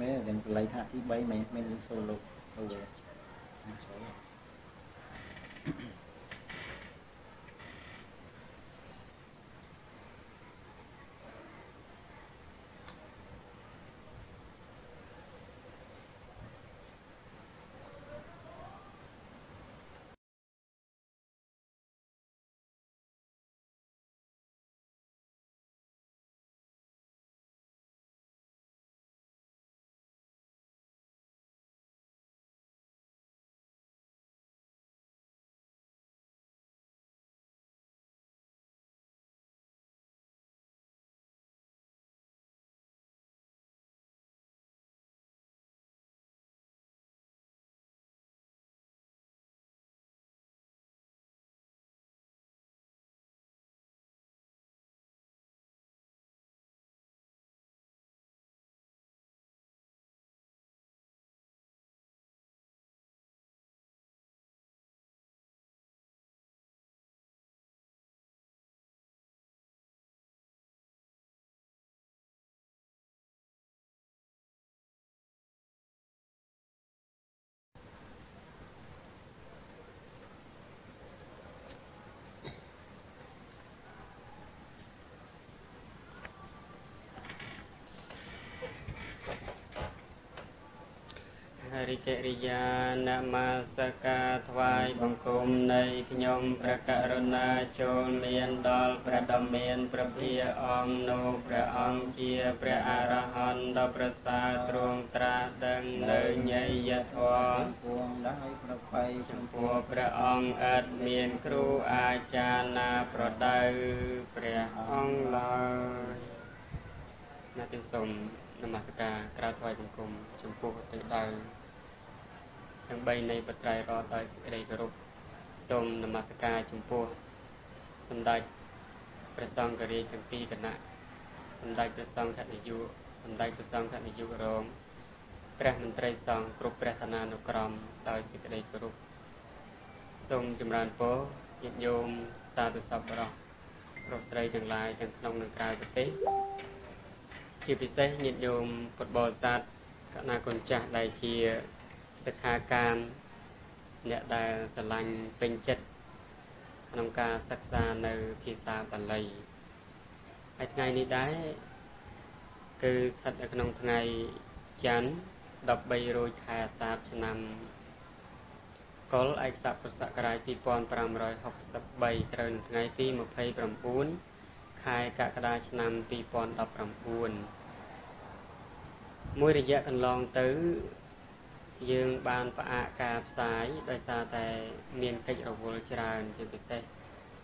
មែនទាំងបល័យថាទី3មែនមែនយើងសូលោក ទៅវិញចូលរិកិរិយានមស្ការថ្វាយបង្គំនៃខ្ញុំព្រះករុណាចូលមានដល់ព្រះដ៏មានព្រះភិយអង្គនោះព្រះអង្គជាព្រះអរហន្តដ៏ប្រសើរទ្រង់ត្រាស់ដឹងនៅញយធម៌ពួងដោយប្របីចំពោះព្រះអង្គឥតមានគ្រូអាចារ្យណាប្រដៅព្រះអង្គឡើយណាទីសូមនមស្ការក្រៅថ្វាយបង្គំចំពោះទិដៅ ទាំង3នៃបត្រៃរតដោយសេចក្តីគោរពសូមនមស្ការចំពោះសម្ដេចព្រះសង្ឃរាជទាំងពីរគណៈសម្ដេចព្រះសង្ឃនាយកសម្ដេចព្រះសង្ឃនាយករងព្រះមន្ត្រីសង្ឃគ្រប់ព្រះឋានានុក្រមដោយសេចក្តីគោរពសូមចម្រើនពរញាតិញោមសាធុសពបរោះប្រុសស្រីទាំងឡាយទាំងក្នុងនិងក្រៅប្រទេសជាពិសេសញាតិញោមពុទ្ធបរិស័ទគណៈគុណចាស់ដែលជា សិក្ខាកាមអ្នកដែលស្រឡាញ់ពេញចិត្តក្នុងការសិក្សានៅភាសាបាលីហើយថ្ងៃនេះដែរគឺស្ថិតនៅក្នុងថ្ងៃច័ន្ទ13រោចខែអាសាឍឆ្នាំកុលឯកសពុទ្ធសករាជ2563ត្រូវនៅថ្ងៃទី29ខែកក្កដាឆ្នាំ2019មួយរយៈកន្លងទៅ យើងបានផ្អាកការផ្សាយដោយសារតែមានកិច្ចរវល់ច្រើនជាពិសេស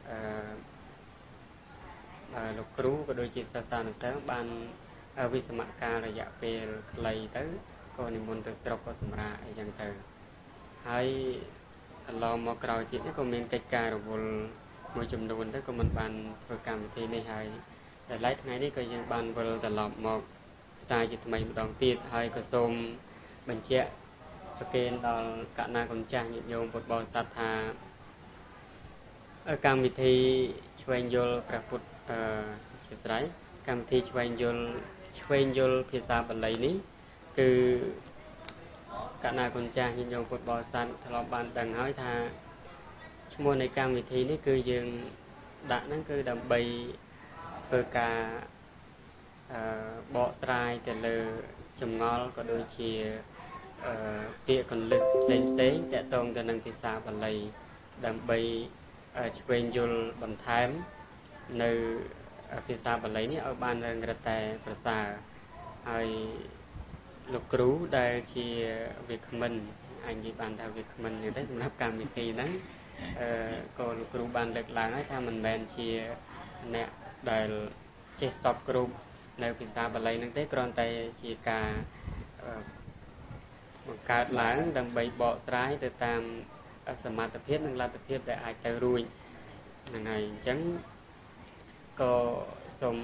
អឺលោកគ្រូក៏ដូចជាសិស្សានុសិស្សបានវិសមការរយៈពេលខ្លីទៅក៏និមន្តទៅស្រុកក៏សម្រាប់អីចឹងទៅហើយកន្លងមកក្រោយទៀតក៏មានកិច្ចការរវល់មួយចំនួនទៅក៏មិនបានធ្វើកម្មវិធីនេះហើយតែឡែកថ្ងៃនេះក៏យើងបានវិលត្រឡប់មកផ្សាយជាថ្មីម្ដងទៀតហើយក៏សូមបញ្ជាក់ ប្រគេនដល់កណាកំចាស់ញាតិញោមពុទ្ធបរិស័ទថាកម្មវិធីឆ្វេងយល់ព្រះពុទ្ធអឺជាស្រ័យកម្មវិធីឆ្វេងយល់ឆ្វេងយល់ភាសាបាលីនេះ គឺកណាគុណចាស់ញាតិញោមពុទ្ធបរិស័ទធ្លាប់បានដឹងហើយថាឈ្មោះនៃកម្មវិធីនេះគឺយើងដាក់ហ្នឹងគឺដើម្បីធ្វើការអឺបកស្រាយទៅលើចម្ងល់ក៏ដូចជា ពាក្យកលឹះផ្សេងផ្សេងតកតងទៅនឹងភាសាបាលីដើម្បីឆ្វេងយល់បន្ថែមនៅភាសាបាលីនេះឲ្យបានរឹងរឹតតែប្រសើរហើយលោកគ្រូដែលជាវាគ្មិនអញនិយាយបានថាវាគ្មិននេះទេសម្រាប់កម្មវិធីហ្នឹងអឺក៏លោកគ្រូបានលើកឡើងហើយថាមិនមែនជាអ្នកដែលចេះសពគ្រប់នៅភាសាបាលីហ្នឹងទេគ្រាន់តែជាការ បង្កើតឡើងដើម្បីបកស្រាយទៅតាមសមត្ថភាពនិងលទ្ធភាពដែលអាចទៅរួចហ្នឹងហើយអញ្ចឹងក៏សូម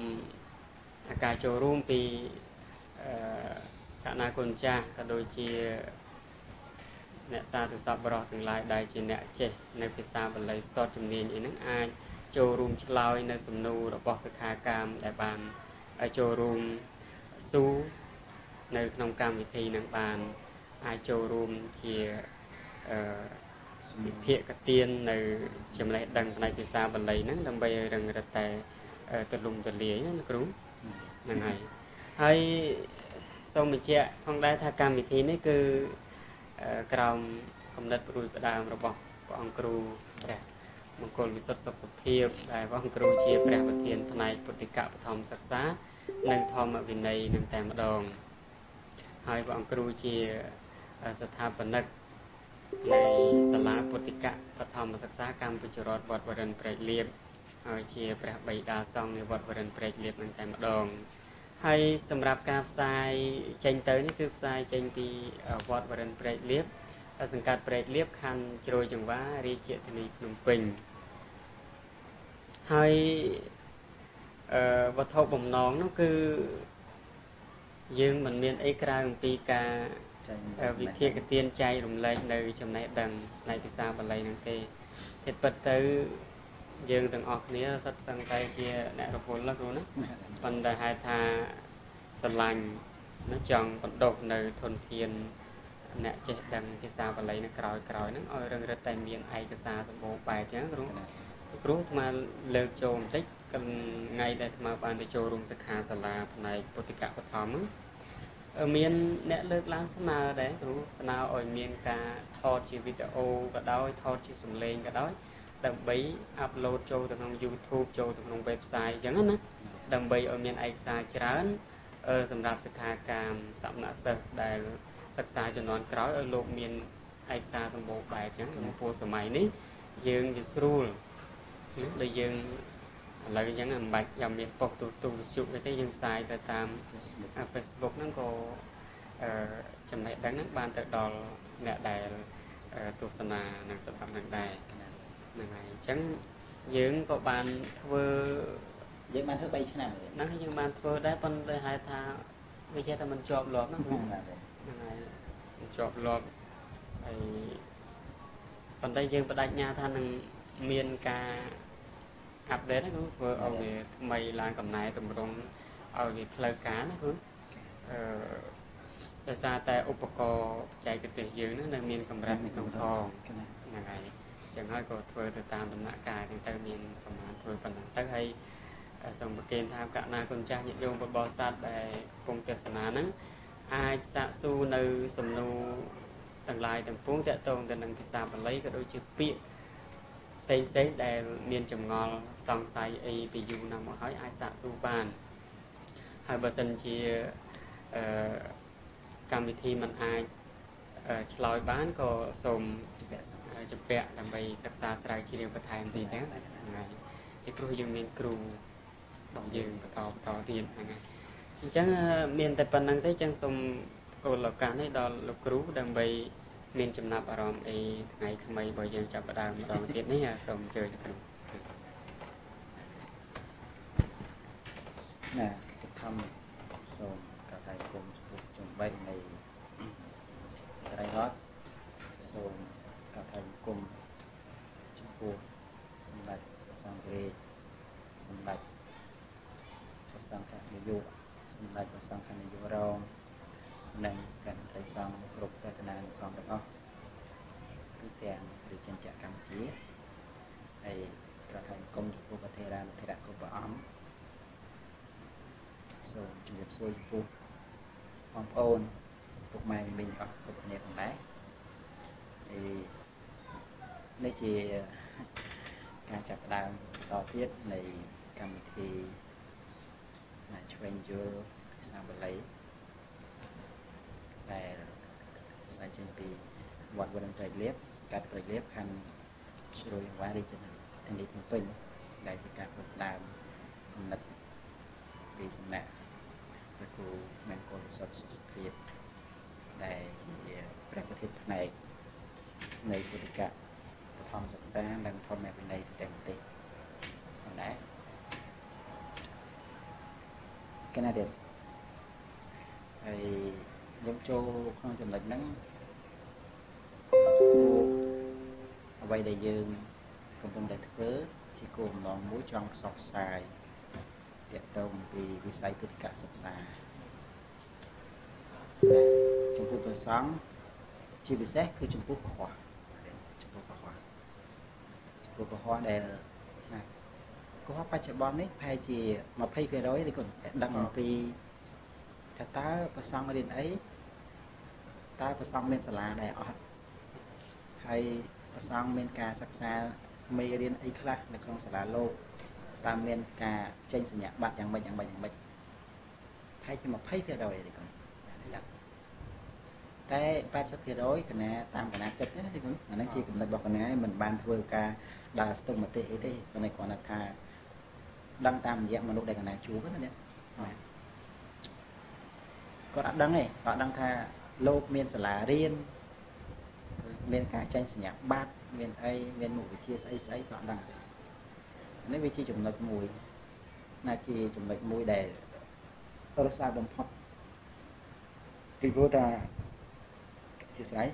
ការចូលរួមពីកណាគុណចាស់ក៏ដូចជាអ្នកសាធុសពបរោះទាំងឡាយដែលជាអ្នកចេះនៅភាសាបាលីស្ទាត់ជំនាញអីហ្នឹងអាចចូលរួមឆ្លើយនៅសំណួររបស់សិក្ខាកាមដែលបានចូលរួមស៊ូនៅក្នុងកម្មវិធីនឹងបាន អាចចូលរួមជាអឺវិភាគទាននៅចំណេះដឹងផ្នែកភាសាបាលីហ្នឹងដើម្បីឲ្យរឹងរឹតតែទលំទលាយណាលោកគ្រូហ្នឹងហើយហើយសូមបញ្ជាក់ផងដែរថាកម្មវិធីនេះគឺក្រោមកំណត់ព្រួយផ្ដើមរបស់ព្រះអង្គគ្រូព្រះមង្គលវិសុទ្ធសុខសុភាពដែលព្រះអង្គគ្រូជាព្រះប្រធានផ្នែកពុទ្ធិកបឋមសិក្សា និងធម្មវិន័យនឹងតែម្ដងហើយព្រះអង្គគ្រូជា ស្ថាបនិកនៃសាលាពុទ្ធិកបឋមសិក្សាកម្ពុជារដ្ឋវត្តវរិនព្រែកលៀបហើយជាព្រះបិតាសង្ឃនៃវត្តវរិនព្រែកលៀបនឹងតែម្ដងហើយសម្រាប់ការផ្សាយចេញទៅនេះគឺផ្សាយចេញពីវត្តវរិនព្រែកលៀបសង្កាត់ព្រែកលៀបខណ្ឌជ្រោយចង្វារាជធានីភ្នំពេញហើយអឺវត្ថុបំណងនោះគឺយើងមិនមានអីក្រៅអំពីការ វិភាគទានចែករំលែកនៅចំណេះដឹងផ្នែកភាសាបាលីនឹងទេទេពិតទៅយើងទាំងអស់គ្នាសិតសឹងតែជាអ្នករពលគ្រូណាប៉ុន្តែហេតុថាស្រឡាញ់ណាចង់បណ្ដុះនៅធនធានអ្នកចេះដឹងភាសាបាលីនៅក្រោយក្រោយហ្នឹងឲ្យរឹងរឹតតែមានឯកសារសម្បូរបែបចឹងគ្រូគ្រូអាត្មាលើកចូលបន្តិចថ្ងៃដែលអាត្មាបានទៅចូលរួមសិក្ខាសាលាផ្នែកពុទ្ធិកបឋម មានអ្នកលើកឡើងស្នើដែរគ្រូស្នើឲ្យមានការថតជាវីដេអូក៏ដោយថតជាសំឡេងក៏ដោយដើម្បីអាប់ឡូតចូលទៅក្នុង YouTube ចូលទៅក្នុង website អញ្ចឹងណាដើម្បីឲ្យមានឯកសារច្រើនសម្រាប់សិក្ខាកាមសំណាក់សិស្សដែលសិក្សាជំនាន់ក្រោយឲ្យលោកមានឯកសារសម្បូរបែបអញ្ចឹងក្នុងពូសម័យនេះយើងវាស្រួលដូចយើង ឥឡូវអញ្ចឹងមិនបាច់ចាំមានប៉ុស្តិ៍ទូទូវិទ្យុទេយើងផ្សាយទៅតាម Facebook ហ្នឹងក៏អឺចំណេះដឹងហ្នឹងបានទៅដល់អ្នកដែលទស្សនានិងស្ដាប់នឹងដែរហ្នឹងហើយអញ្ចឹងយើងក៏បានធ្វើយើងបានធ្វើ3ឆ្នាំហ្នឹងយើងបានធ្វើដែរប៉ុន្តែហេតុថាវាចេះតែមិនជាប់លាប់ហ្នឹងហ្នឹងហើយជាប់លាប់ហើយប៉ុន្តែយើងបដិញ្ញាថានឹងមានការ អាប់ដេតណាគ្រូធ្វើឲ្យវាថ្មីឡើងកំណែតម្រង់ឲ្យវាផ្លូវការណាគ្រូអឺដោយសារតែឧបករណ៍បច្ចេកទេសយើងហ្នឹងនៅមានកម្រិតក្នុងផងហ្នឹងហើយអញ្ចឹងហើយក៏ធ្វើទៅតាមដំណាក់កាលហ្នឹងទៅមានប្រមាណធ្វើប៉ុណ្ណឹងទៅហើយសូមប្រគេនថាកណាគុណចាស់ញាតិញោមបបោស័តដែលកំពុងទេសនាហ្នឹងអាចសាកសួរនៅសំណួរទាំងឡាយទាំងពួងតកតងទៅនឹងភាសាបាលីក៏ដូចជាពាក្យ ផ្សេងផ្សេងដែលមានចម្ងល់សង្ស័យអីពីយូរណាស់មកហើយអាចសាកសួរបានហើយបើសិនជាអឺកម្មវិធីมันអាចឆ្លើយបានក៏សូមជំពាក់ដើម្បីសិក្សាស្រាវជ្រាវបន្ថែមទៀតហ្នឹងហើយពីព្រោះយើងមានគ្រូរបស់យើងបន្តបន្តទៀតហ្នឹងហើយអញ្ចឹងមានតែប៉ុណ្្នឹងទេចឹងសូមគោលឱកាសនេះដល់លោកគ្រូដើម្បី មានចំណាប់អារម្មណ៍អីថ្ងៃថ្មីបើយើងចាប់ផ្ដើមម្ដងទៀតនេះសូមអញ្ជើញគ្រូណាសុខធម្មសូមកថាគុំចំពោះចំបែកនៃត្រៃរតសូមកថាគុំចំពោះសម្ដេចសង្ឃរាជសម្ដេចព្រះសង្ឃនាយកសម្ដេចព្រះសង្ឃនាយករងនិងព្រះមន្ត្រីសង្ឃគ្រប់រតនានុក្រមទាំងអស់គឺទាំងរាជញ្ញកម្ពុជាហើយក៏ថាគុំចំពោះប្រធារានុធរៈគ្រប់ព្រះអង្គសូមជម្រាប សួរចំពោះបងប្អូនពុកម៉ែមីងអស់គ្រប់គ្នាផងដែរហើយនេះជាការចាប់ផ្ដើមបន្តទៀតនៃកម្មវិធីឆ្វេងយល់ភាសាបាលីដែលស្អែកចេញពីវត្តវត្តព្រែកលៀបសង្កាត់ព្រែកលៀបខណ្ឌជ្រោយវ៉ារាជធានីភ្នំពេញដែលជាការផ្ដើមគំនិតពីសំណាក់ ព្រះគ្រូមែនកុលសុខសុខភាពដែលជាព្រះប្រធានផ្នែកនៃពុទ្ធិកៈបឋមសិក្សានិងធម្មវិន័យទាំងប្រទេសផងដែរកណាទៀតហើយយើងចូលក្នុងចំណុចហ្នឹងអ្វីដែលយើងកំពុងតែធ្វើជាគោលបំណងមួយចង់ផ្សព្វផ្សាយ តាក់ទងពីវិស័យពុទ្ធិកសិក្សាចំពោះព្រះសង្ឃជាពិសេសគឺចំពោះកុហកចំពោះកុហកចំពោះកុហកដែលណាកុហកបច្ចុប្បន្ននេះប្រហែលជា20%ទេគុណតែដឹងអំពីថាតើព្រះសង្ឃរៀនអីតើព្រះសង្ឃមានសាលាដែរអត់ហើយព្រះសង្ឃមានការសិក្សាមេរៀនអីខ្លះនៅក្នុងសាលាលោក តើមានការចេញសញ្ញាបត្រយ៉ាងម៉េចយ៉ាងម៉េចយ៉ាងម៉េចប្រហែលជា20%ទេគុណតែ80%កណាតាមកណាគិតណាទីគុណអាហ្នឹងជាកំណត់របស់កណាមិនបានធ្វើការដើរស្ទង់មតិអីទេប៉ុន្តែគ្រាន់តែថាដឹងតាមរយៈមនុស្សដែលកណាជួបណានេះគាត់អត់ដឹងទេគាត់ដឹងថាលោកមានសាលារៀនមានការចេញសញ្ញាបត្រមានអីមានមុខវិជ្ជាស្អីស្អីគាត់ដឹងទេ នេះវាជាចំណុចមួយណាជាចំណុចមួយដែលរសារបំផុតពីព្រោះថាជាស្រ័យ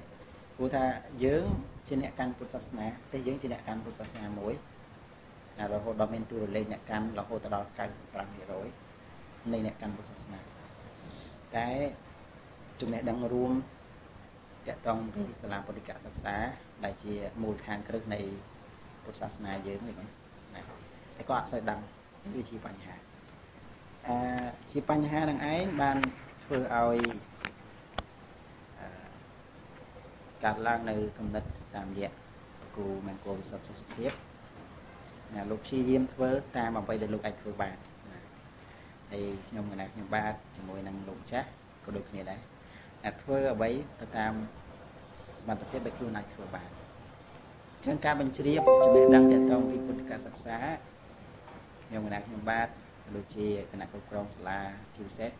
ព្រោះថាយើងជាអ្នកកាន់ពុទ្ធសាសនាតែយើងជាអ្នកកាន់ពុទ្ធសាសនាមួយណារហូតដល់មានទូរលេខអ្នកកាន់រហូតដល់95%នៃអ្នកកាន់ពុទ្ធសាសនាតែចំណេះដឹងរួមតកតងពីសាលាពុទ្ធិកសិក្សាដែលជាមូលដ្ឋានគ្រឹះនៃពុទ្ធសាសនាយើងនេះណា តែក៏អត់សូវដឹងវាជាបញ្ហាអឺជាបញ្ហានឹងឯងបានធ្វើឲ្យកើតឡើងនៅគំនិតតាមរយៈគ្រូមង្គលវិសុទ្ធសុខភាពណាលោកព្យាយាមធ្វើតាមអ្វីដែលលោកអាចធ្វើបានណាហើយខ្ញុំកណាខ្ញុំបាទជាមួយនឹងលោកចាស់ក៏ដូចគ្នាដែរអាចធ្វើអ្វីទៅតាមសមត្ថភាពដែលខ្លួនអាចធ្វើបានអញ្ចឹងការបញ្ជ្រាបចំណេះដឹងទាក់ទងពីពុទ្ធិកសិក្សា ខ្ញុំកណាខ្ញុំបាទដូចជាគណៈគ្រប់គ្រងសាលាជាពិសេស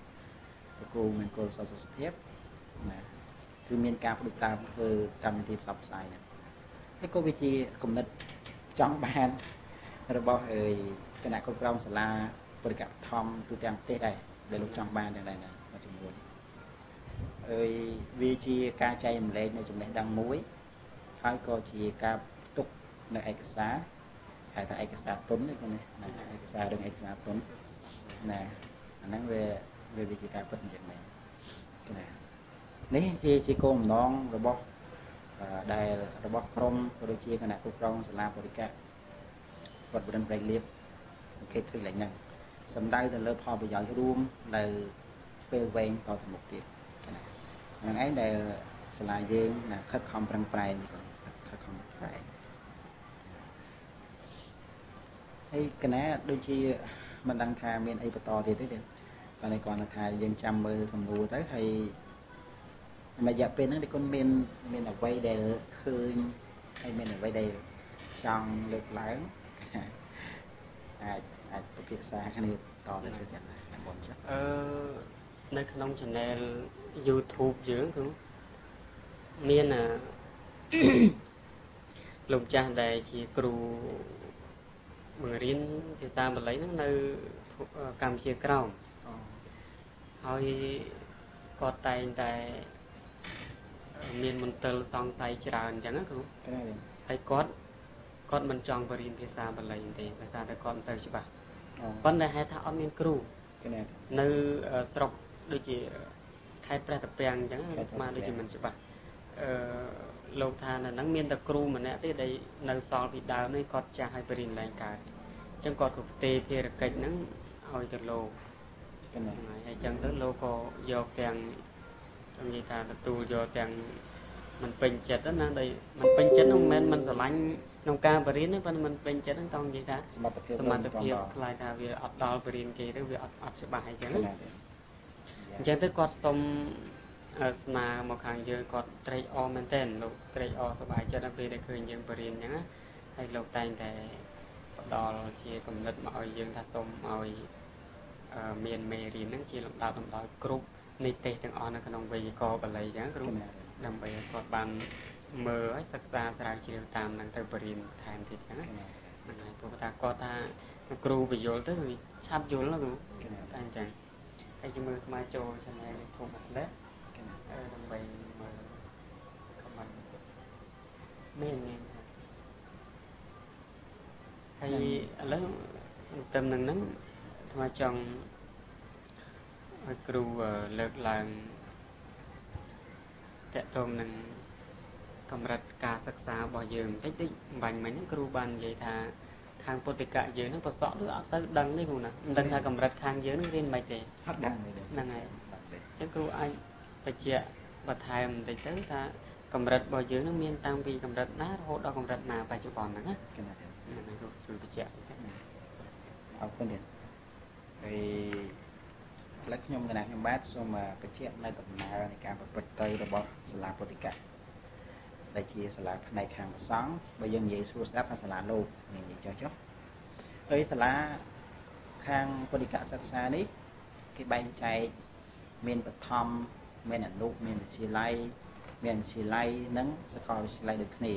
គ្រូមង្គលសុខភាពណាគឺមានការផ្ដួចផ្ដើមធ្វើកម្មវិធីផ្សព្វផ្សាយហ្នឹងហើយក៏វាជាគំនិតចង់បានរបស់អើយគណៈគ្រប់គ្រងសាលាបរិកធម្មទូទាំងប្រទេសដែរដែលលោកចង់បានទាំងដែរមួយចំនួនអើយវាជាការចែករំលែកនៅចំណេះដឹងមួយហើយក៏ជាការទុកនៅឯកសារ ហៅថាឯកសារទុននេះគាត់ណាឯកសាររឿងឯកសារទុនណាអាហ្នឹងវាវាជាការពិតអញ្ចឹងមែនណានេះជាជាគោលបំណងរបស់ដែលរបស់ក្រមក៏ដូចជាគណៈគ្រប់គ្រងសាលាបរិកៈវត្តបរិនប្រៃលៀបសង្កេតឃើញឡើងហ្នឹងសំដៅទៅលើផលប្រយោជន៍រួមនៅពេលវែងតទៅមុខទៀតហ្នឹងឯងដែលសាលាយើងណាខិតខំប្រឹងប្រែងខិតខំប្រែង ហើយកណាដូចជាមិនដឹងថាមានអីបន្តទៀតទេទេតែគាត់ថាយើងចាំមើលសំណួរទៅហើយរយៈពេលហ្នឹងគុណមានមានអ្វីដែលឃើញហើយមានអ្វីដែលចង់លើកឡើងអាចអាចពិភាក្សាគ្នាតទៅទៀតយ៉ាងណាខាងមុនចុះអឺនៅក្នុង channel YouTube យើងគឺមានលោកចាស់ដែលជាគ្រូ បង្រៀនភាសាបាលីហ្នឹងនៅកម្ពុជាក្រោមហើយគាត់តែងតែមានមន្ទិលសង្ស័យច្រើនអញ្ចឹងណាគ្រូហើយគាត់គាត់មិនចង់បរៀនភាសាបាលីទេភាសាតែគាត់មិនសូវច្បាស់ប៉ុន្តែហេតុថាអត់មានគ្រូនៅស្រុកដូចជាខេត្តព្រះតាពាំងអញ្ចឹងស្មានដូចជាមិនច្បាស់អឺ លោកថានៅហ្នឹងមានតែគ្រូម្នាក់ទេដែលនៅសល់ពីដើមនេះគាត់ចាស់ឲ្យបរៀនឡើងកើតអញ្ចឹងគាត់ក៏ផ្ទេរភារកិច្ចហ្នឹងឲ្យទៅលោកហ្នឹងហើយអញ្ចឹងទៅលោកក៏យកទាំងនិយាយថាទទួលយកទាំងមិនពេញចិត្តណាដែលមិនពេញចិត្តនោះមិនមែនមិនស្រឡាញ់ក្នុងការបរិញ្ញាទេប៉ុន្តែមិនពេញចិត្តហ្នឹងតោះនិយាយថាសមត្ថភាពសមត្ថភាពខ្លាចថាវាអត់ដល់បរិញ្ញាគេទៅវាអត់អត់ច្បាស់អញ្ចឹងអញ្ចឹងទៅគាត់សុំ ស្នើមកខាងយើងគាត់ត្រេកអរមែនទែនលោកត្រេកអរសប្បាយចិត្តដល់ពេលដែលឃើញយើងបរិញ្ញាអញ្ចឹងហើយលោកតែងតែផ្ដល់ជាគំនិតមកឲ្យយើងថាសុំឲ្យមានមេរៀនហ្នឹងជាលំដាប់លំដោយគ្រប់នីតិទាំងអស់នៅក្នុងវេយ្យាករណ៍បាលីអញ្ចឹងគ្រូដើម្បីឲ្យគាត់បានមើលហើយសិក្សាស្រាវជ្រាវតាមនឹងទៅបរៀនថែមទៀតអញ្ចឹងណាហ្នឹងហើយព្រោះថាគាត់ថាគ្រូបញ្យល់ទៅវាឆាប់យល់ណាគ្រូតែអញ្ចឹងហើយជាមួយខ្មែរចូល channel YouTube ដែរ ដើម្បីមើល comment មានមានហើយឥឡូវទៅនឹងហ្នឹងថ្មចង់ឲ្យគ្រូលើកឡើងតកតងនឹងកម្រិតការសិក្សារបស់យើងបន្តិចតិចបាញ់មិញហ្នឹងគ្រូបាននិយាយថាខាងពុទ្ធិកៈយើងហ្នឹងប្រសក់ឬអត់សូវដឹងទេគ្រូណាមិនដឹងថាកម្រិតខាងយើងនឹងរៀនមិនទេអត់ដឹងទេហ្នឹងហើយអញ្ចឹងគ្រូអាច បញ្ជាក់បន្ថែមបន្តិចទៅថាកម្រិតរបស់យើងនឹងមានតាំងពីកម្រិតណារហូតដល់កម្រិតណាបច្ចុប្បន្នហ្នឹងណាគណៈទេហ្នឹងហើយគ្រូជួយបញ្ជាក់បន្តិចអរគុណទៀតហើយឥឡូវខ្ញុំគណៈខ្ញុំបាទសូមបញ្ជាក់នៅដំណើរនៃការប្រព្រឹត្តទៅរបស់សាលាពុទ្ធិកៈដែលជាសាលាផ្នែកខាងប្រសង់បើយើងនិយាយស្រួលស្ដាប់ថាសាលាលោកនិយាយចុះចុះហើយសាលាខាងពុទ្ធិកៈសិក្សានេះគេបែងចែកមានបឋម មានអនុមានវិទ្យាល័យមានវិទ្យាល័យនិងសាកលវិទ្យាល័យដូចគ្នា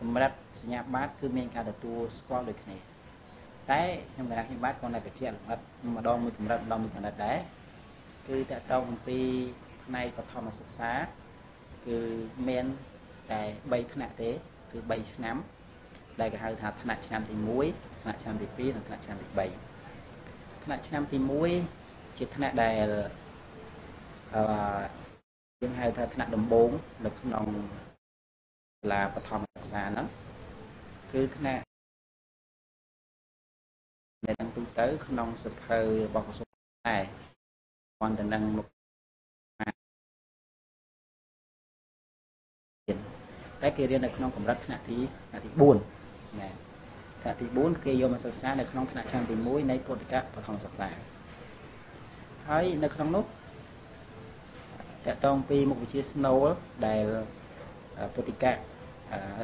កម្រិតសញ្ញាបត្រគឺមានការទទួលស្គាល់ដូចគ្នាតែខ្ញុំកណាខ្ញុំបាទគាត់តែបញ្ជាក់លម្អិតម្ដងមួយកម្រិតម្ដងមួយកម្រិតដែរគឺតកតងអំពីផ្នែកបឋមសិក្សាគឺមានតែ3ថ្នាក់ទេគឺ3ឆ្នាំដែលគេហៅថាថ្នាក់ឆ្នាំទី1ថ្នាក់ឆ្នាំទី2និងថ្នាក់ឆ្នាំទី3ថ្នាក់ឆ្នាំទី1ជាថ្នាក់ដែល អឺយើងហៅថាថ្នាក់ដំបូងនៅក្នុងសាលាបឋមសិក្សាហ្នឹងគឺថ្នាក់ដែលនឹងទូទៅ ក្នុងសភៅរបស់ក្រសួងដែរព័ន្ធទៅនឹងមុខតែគេរៀននៅក្នុងកម្រិតថ្នាក់ទីថ្នាក់ទី4ណាថ្នាក់ទី4គេយកមកសិក្សានៅក្នុងថ្នាក់ឆ្នាំទី1នៃពុទ្ធិកបឋមសិក្សាហើយនៅក្នុងនោះ តកតងពីមុខវិជ្ជាស្នូលដែលពុទ្ធិក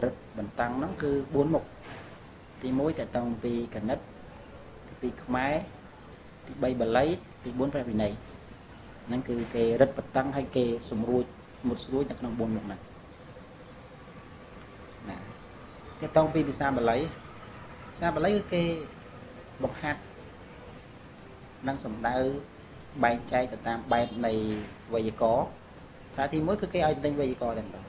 រឹតបន្តឹងហ្នឹងគឺ4មុខទី1តកតងពីកណិតទី2ខ្មែរទី3បាលីទី4ព្រះវិន័យហ្នឹងគឺគេរឹតបន្តឹងឲ្យគេសម្រួចមុតស្រួចនៅក្នុង4មុខហ្នឹងណាគេតងពីភាសាបាលីភាសាបាលីគឺគេបង្ហាត់និងសំដៅ បែងចែកទៅតាមបែបនៃវេយ្យាករណ៍ថាទី1គឺគេឲ្យទិញវេយ្យាករណ៍តែម្ដង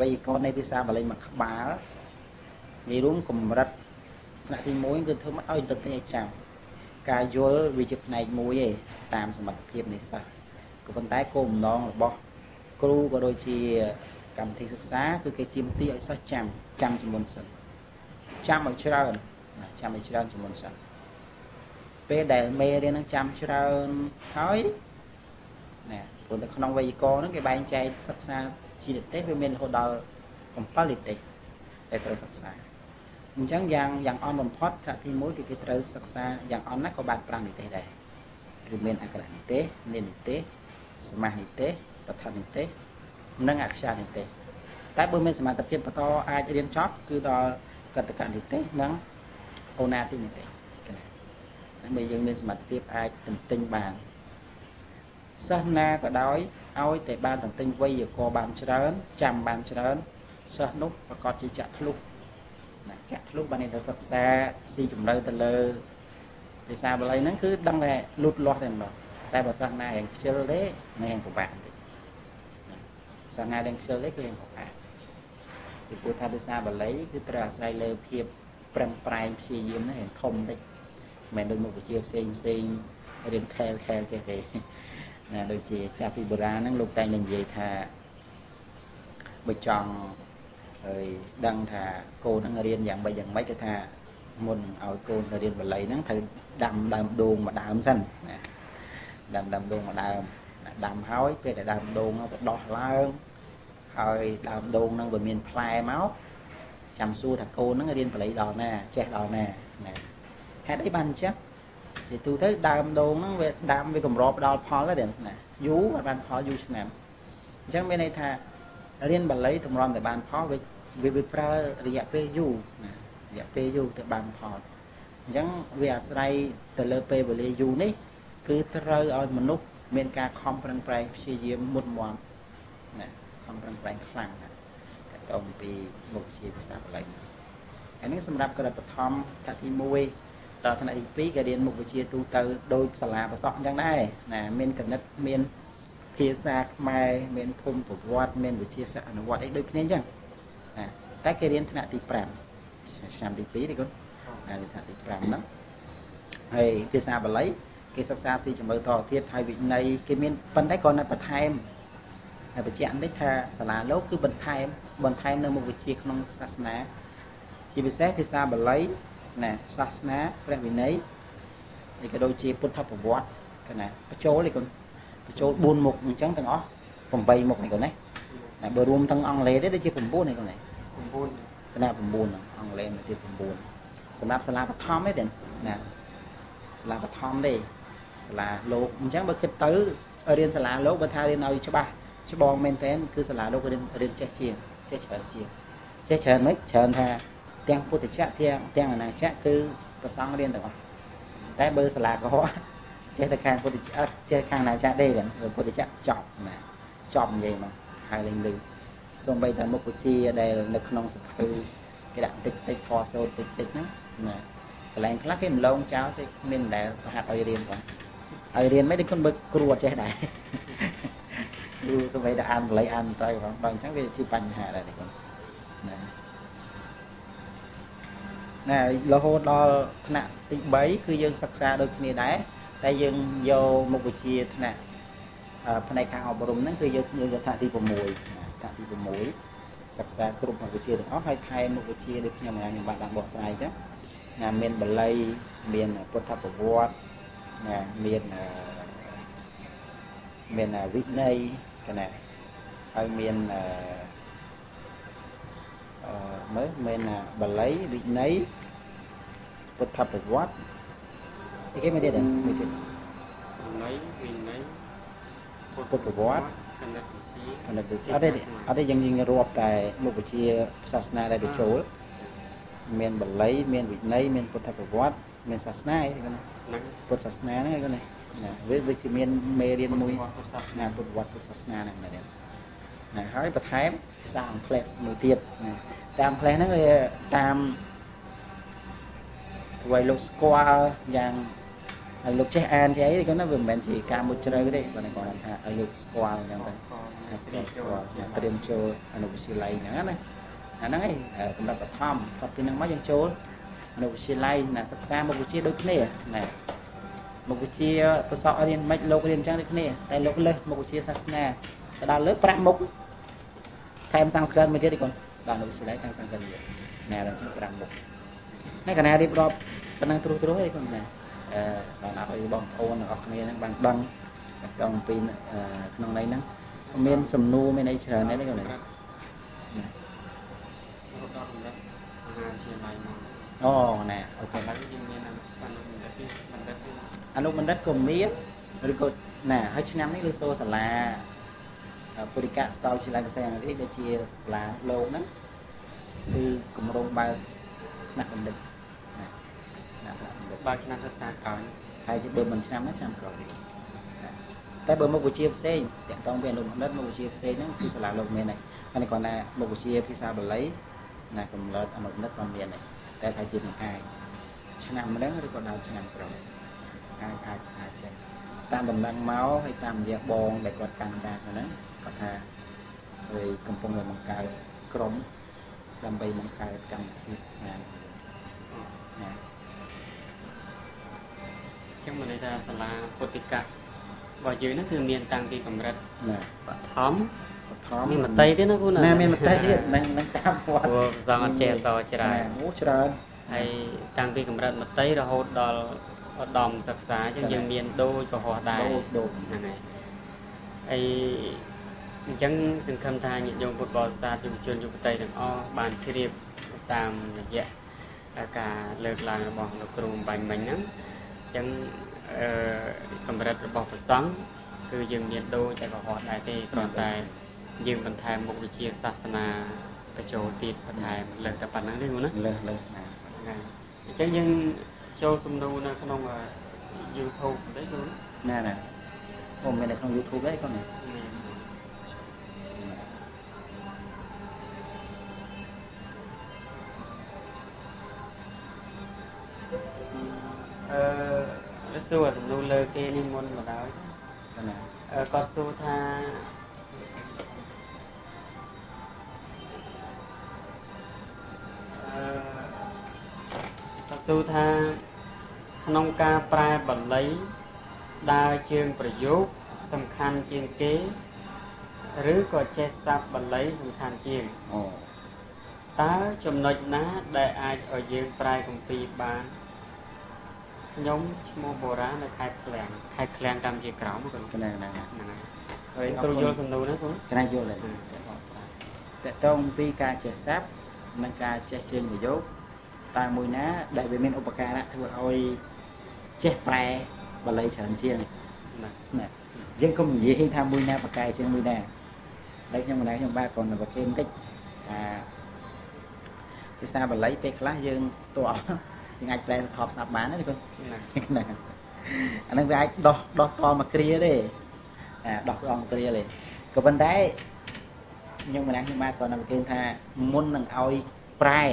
វេយ្យាករណ៍នៃភាសាបាលីមួយក្បាលនិយាយរួមកម្រិតថ្នាក់ទី1គឺធ្វើមកឲ្យទឹកនេះឲ្យចាំការយល់វាជាផ្នែកមួយឯងតាមសមត្ថភាពនៃសិស្សក៏ប៉ុន្តែគោលបំណងរបស់គ្រូក៏ដូចជាកម្មវិធីសិក្សាគឺគេទាមទារឲ្យសិស្សចាំចាំជំនុនសិនចាំឲ្យច្រើនណាចាំឲ្យច្រើនជំនុនសិន ពេលដែលមេរៀននឹងចាំច្រើនហើយណាព្រោះនៅក្នុងវេយ្យាករណ៍ហ្នឹងគេបែងចែកសិក្សាជានិទេសវាមានរហូតដល់7និទេសដែលត្រូវសិក្សាអញ្ចឹងយ៉ាងយ៉ាងអន់បំផុតថ្នាក់ទី1គឺគេត្រូវសិក្សាយ៉ាងអន់ណាស់ក៏បាន5និទេសដែរគឺមានអក្សរនិទេសនិនិទេសសមាសនិទេសបឋមនិទេសនិងអក្សរនិទេសតែបើមានសមត្ថភាពបន្តអាចរៀនចប់គឺដល់កតកនិទេសនិងអូណាទីនិទេសកណា ដើម្បីយើងមានសមត្ថភាពអាចទន្ទិញបានសិស្សណាក៏ដោយឲ្យតែបានទន្ទិញវេយ្យាករណ៍បានច្រើន ចាំបានច្រើនសិស្សនោះប្រកាសជាចាក់ធ្លុះណាចាក់ធ្លុះបាននេះទៅសិក្សាស៊ីចំណៅទៅលើភាសាបាលីហ្នឹងគឺដឹងតែលូតលាស់តែម្ដងតែបើសិស្សណាយ៉ាងខ្ជិលទេនឹងយ៉ាងពិបាកបន្តិចសិស្សណាដែលខ្ជិលទេគឺយ៉ាងពិបាកពីព្រោះថាភាសាបាលីគឺត្រូវអាស្រ័យលើភាពប្រឹងប្រែងព្យាយាមហ្នឹងយ៉ាងធំបន្តិច មិនមែនដូចមុខវិជ្ជាផ្សេងផ្សេងរៀនខែលខែលចេះទេណាដូចជាចាប់ពីបុរាណហ្នឹងលោកតែងនិយាយថាបើចង់ហើយដឹងថាកូនហ្នឹងរៀនយ៉ាងម៉េចយ៉ាងម៉េចគឺថាមុនឲ្យកូនទៅរៀនបាលីហ្នឹងត្រូវដាំដើមដូងមួយដើមសិនណាដាំដើមដូងមួយដើមដាំហើយពេលដែលដើមដូងហ្នឹងទៅដោះឡើងហើយដើមដូងហ្នឹងវាមានផ្លែមកចាំសួរថាកូនហ្នឹងរៀនបាលីដល់ណាចេះដល់ណាណា ហេតុអីបានអញ្ចឹងជាទូទៅដើមដូងហ្នឹងវាដាំវាកម្របដល់ផលទេណាយូរអត់បានផលយូរឆ្នាំអញ្ចឹងមានន័យថារៀនបាលីតម្រាំតែបានផលវាវាវាប្រើរយៈពេលយូរណារយៈពេលយូរទៅបានផលអញ្ចឹងវាអាស្រ័យទៅលើពេលវេលាយូរនេះ គឺត្រូវឲ្យមនុស្សមានការខំប្រឹងប្រែងព្យាយាមមុតមមណាខំប្រឹងប្រែងខ្លាំងណាតទៅអំពីមុខវិជ្ជាភាសាបាលីហើយនេះសម្រាប់ក្រិតបឋមថ្នាក់ទី1 ដល់ថ្នាក់ទី2គេរៀនមុខវិជ្ជាទូទៅដូចសាលាប្រសក់អញ្ចឹងដែរណាមានគណិតមានភាសាខ្មែរមានភូមិប្រវត្តិមានវិទ្យាសាស្ត្រអនុវត្តអីដូចគ្នាអញ្ចឹងណាតែគេរៀនថ្នាក់ទី5ឆ្នាំទី2ទេគុណណាថ្នាក់ទី5ហ្នឹងហើយភាសាបាលីគេសិក្សាស៊ីជំរឿតទៀតហើយវិន័យគេមានប៉ុន្តែគាត់នៅបន្ថែមហើយបញ្ជាក់នេះថាសាលាលោកគឺបន្ថែមបន្ថែមនៅមុខវិជ្ជាក្នុងសាសនាជាពិសេសភាសាបាលី ណាសាសនាព្រះវិន័យហើយក៏ដូចជាពុទ្ធប្រវត្តិកណាបញ្ចូលឯកូនបញ្ចូល4មុខអញ្ចឹងទាំងអស់8មុខនេះកូនណាណាបើរួមទាំងអង់គ្លេសទេដូចជា9ឯកូនណា9គណៈ9អង់គ្លេសមួយទៀត9សម្រាប់សាលាបឋមទេណាសាលាបឋមទេសាលាលោកអញ្ចឹងបើគិតទៅរៀនសាលាលោកបើថារៀនឲ្យច្បាស់ច្បងមែនតើគឺសាលាលោករៀនរៀនចេះជាងចេះច្រើនជាងចេះច្រើនមិនច្រើនថា ទាំងពុទ្ធចក្រទាំងទាំងអនាចក្រគឺប្រសងរៀនទាំងអស់តែបើសាលាកោចេះតែខាងពុទ្ធចក្រចេះខាងអនាចក្រទេពុទ្ធចក្រចប់ណាចប់និយាយមកហើយលេងលឺសំបីតែមុខវិជ្ជាដែលនៅក្នុងសភៅគេដាក់តិចតិចធေါ်សូត្រតិចតិចហ្នឹងណាកន្លែងខ្លះគេមិនឡងចោលទេមានដែលប្រហាត់ឲ្យរៀនផងឲ្យរៀនមិនដូចគុណបើគ្រូអត់ចេះដែរគ្រូសំបីតែអានបល័យអានទៅផងដល់អញ្ចឹងវាជាបញ្ហាដែរគុណ ណារហូតដល់ថ្នាក់ទី3គឺយើងសិក្សាដូចគ្នាដែរតែយើងយកមុខវិជ្ជាថ្នាក់ផ្នែកខាងអប់រំហ្នឹងគឺយើងយើងថ្នាក់ទី6ថ្នាក់ទី6សិក្សាគ្រប់មុខវិជ្ជាទាំងអស់ហើយថែមមុខវិជ្ជាដូចខ្ញុំខ្ញុំបានដាក់បកស្រាយចឹងណាមានបល័យមានពុទ្ធប្រវត្តិណាមានមានវិន័យកណាហើយមានអឺ មើលមានបល័យវិន័យពុទ្ធប្រវត្តិគេមិនទៀតមួយទៀតបល័យវិន័យពុទ្ធប្រវត្តិគណិតវិទ្យាគណិតវិទ្យាអត់ទេអត់ទេយើងយើងរាប់តែមុខវិជ្ជាសាសនាដែលបញ្ចូលមានបល័យមានវិន័យមានពុទ្ធប្រវត្តិមានសាសនាអីហ្នឹងហ្នឹងពុទ្ធសាសនាហ្នឹងហ្នឹងណាវាវាជាមានមេរៀនមួយពុទ្ធសាសនាណាពុទ្ធវត្តពុទ្ធសាសនាហ្នឹងណា ណាហើយបន្ថែមភាសាអង់គ្លេសមួយទៀតណាតាមអង់គ្លេសហ្នឹងវាតាមអ្វីលោកស្គាល់យ៉ាងហើយលោកចេះអានចេះអីគាត់ណាវាមិនមែនជាការមុជជ្រៅទេគាត់គាត់ថាឲ្យលោកស្គាល់អញ្ចឹងទៅអាស្គាល់ស្គាល់ត្រៀមចូលអនុវិទ្យាល័យហ្នឹងណាអាហ្នឹងឯងកម្រិតបឋមបន្ទាប់ពីហ្នឹងមកយើងចូលអនុវិទ្យាល័យណាសិក្សាមុខវិជ្ជាដូចគ្នាណាមុខវិជ្ជាប្រសពរៀនមិនលោករៀនអញ្ចឹងដូចគ្នាតែលោកលើសមុខវិជ្ជាសាសនាទៅដល់លើប្រាក់មុខ ថែមសំស្ក្រឹតមួយទៀតឯងដល់អនុវិទ្យាល័យថែមសំស្ក្រឹតមួយណាដល់អញ្ចឹងប្រាក់មុខនៅកណារៀបរាប់ប៉ុណ្ណឹងទ្រុសទ្រុសឯងគាត់ណាអឺបានឲ្យបងប្អូនទាំងអស់គ្នាហ្នឹងបានដឹងតអំពីក្នុងន័យហ្នឹងមានសំណួរមានអីច្រើនទេគាត់រហូតដល់កម្រិតមហាវិទ្យាល័យមកអូណែអូខេហើយយើងមានបណ្ឌិតបណ្ឌិតទីបណ្ឌិតទីអនុបណ្ឌិតក៏មានឬក៏ណាហើយឆ្នាំនេះលើសូសាលា ពុរិកៈស្តោវិទ្យាល័យភាសាអង់គ្លេសដែលជាសាលាលោកហ្នឹងគឺគម្រោងបើកថ្នាក់បណ្ឌិតណាថ្នាក់បណ្ឌិតបើឆ្នាំសិក្សាក្រោយហើយជាបើមិនឆ្នាំណាឆ្នាំក្រោយណាតែបើមុខវិជ្ជាផ្សេងតាក់ទងពីអនុបណ្ឌិតមុខវិជ្ជាផ្សេងហ្នឹងគឺសាលាលោកមានហើយហើយគាត់ថាមុខវិជ្ជាភាសាបាលីណាកំណត់អនុបណ្ឌិតក៏មានដែរតែថាជានឹងអាចឆ្នាំហ្នឹងឬក៏ដល់ឆ្នាំក្រោយអាចអាចអាចចេះតាមដំណឹងមកហើយតាមរយៈបងដែលគាត់កាន់ការហ្នឹង គាត់ថាហើយកំពុងតែបង្កើតក្រុមដើម្បីបង្កើតកម្មវិធីសិក្សាណាចឹងមកន័យថាសាលាពុទ្ធិកៈរបស់យើងហ្នឹងគឺមានតាំងពីកម្រិតណាបឋមបឋមមានមតីទៀតណាគូណាណាមានមតិទៀតនឹងនឹងតាមវត្តព្រោះសងអត់ចេះអសរច្រើនអូច្រើនហើយតាំងពីកម្រិតមតីរហូតដល់ឧត្តមសិក្សាអញ្ចឹងយើងមានដូចកុហកដែរដូចដូចហ្នឹងហើយហើយ អញ្ចឹងសង្ឃឹមថាញាតិញោមពុទ្ធបរិស័ទយុវជនយុវតីទាំងអស់បានជ្រាបតាមរយៈការលើកឡើងរបស់លោកគ្រូបំបញ្ញមិញហ្នឹងអញ្ចឹងអឺកម្រិតរបស់ព្រះសង្ឃគឺយើងមានដូចតែកុហកដែរទេគ្រាន់តែយើងបន្ថែមមុខវិជ្ជាសាសនាបញ្ចូលទៀតបន្ថែមលើកតែប៉ុណ្្នឹងទេគូណាលើសលើសណាហ្នឹងអញ្ចឹងយើងចូលសំណួរនៅក្នុងអឺ YouTube ទេគ្រូណាណាណាអូមាននៅក្នុង YouTube ទេគាត់ណា អឺសួរសំណួរលើគេនេះមុនមកដល់គាត់ណាអឺគាត់សួរថាអឺគាត់សួរថាក្នុងការប្រែបាលីដើរជើងប្រយោគសំខាន់ជាងគេអឬក៏ចេះស័ព្ទបាលីសំខាន់ជាងអូតើចំណុចណាដែលអាចឲ្យយើងប្រែកម្ពីបាន ខ្ញុំឈ្មោះបូរ៉ានៅខេត្តឃ្លាំងខេត្តឃ្លាំងកម្ពុជាក្រោមគុណកណែណាហ្នឹងហើយហើយអរគ្រូគុណយល់សំណួរហ្នឹងគុណកណែយល់ហើយអឺតកតងពីការចេះសាប់និងការចេះជើងប្រយោគតើមួយណាដែលវាមានឧបការៈធ្វើឲ្យចេះប្រែបល័យច្រើនជាងណាណាយើងកុំនិយាយថាមួយណាបកកាយជាងមួយណាដែលខ្ញុំម្នាក់ខ្ញុំបាទគាត់នៅប្រគេបន្តិចអាភាសាបាលីពេលខ្លះយើងតល់ យើងអាចប្រែថបស្ដាប់បានណាគាត់ណាណាអានឹងវាអាចដោះដោះតល់មកគ្រាទេអាដោះដងគ្រាទេក៏ប៉ុន្តែខ្ញុំម្នាក់ខ្ញុំបាទគាត់នៅប្រគេថាមុននឹងឲ្យប្រែ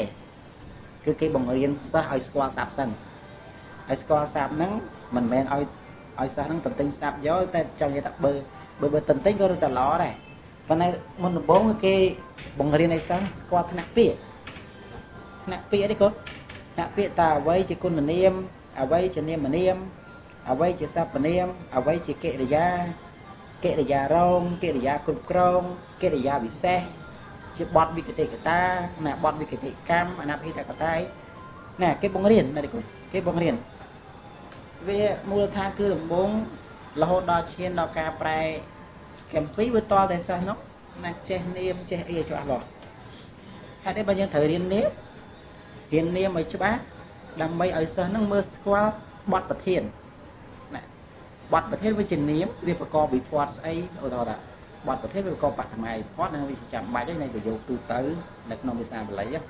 គឺគេបង្រៀនសិស្សឲ្យស្គាល់សាប់សិនហើយស្គាល់សាប់ហ្នឹងមិនមែនឲ្យឲ្យសិស្សហ្នឹងតន្ទិញសាប់យកតែចង់និយាយថាបើបើបើតន្ទិញក៏រត់តែល្អដែរប៉ុន្តែមុនដំបូងគឺគេបង្រៀនឲ្យសិស្សស្គាល់ថ្នាក់ពាក្យថ្នាក់ពាក្យនេះគាត់ ថ្នាក់ពាក្យតើអ្វីជាគុណនាមអ្វីជានាមនាមអ្វីជាសព្វនាមអ្វីជាកិរិយាកិរិយារងកិរិយាគ្រប់គ្រងកិរិយាវិសេសជាបទវិកតិកតាណាបទវិកតិកម្មអនភិតកតាយណាគេបង្រៀនណានេះគាត់គេបង្រៀនវាមូលដ្ឋានគឺដំបូងរហូតដល់ឈានដល់ការប្រែកម្ពីវាតល់តែសិស្សនោះណាចេះនាមចេះអីឲ្យច្បាស់លាស់ហេតុអីបើយើងត្រូវរៀននាម រៀននាមឲ្យច្បាស់ដើម្បីឲ្យសិស្សហ្នឹងមើលស្គាល់បទប្រធានណាបទប្រធានវាជានាមវាប្រកបវិភ័តស្អីឧទាហរណ៍ថាបទប្រធានវាប្រកបបឋមវិភ័តនឹងវាជាចាំបាច់ហើយនៃប្រយោគទូទៅនៅក្នុងភាសាបាលីហ្នឹង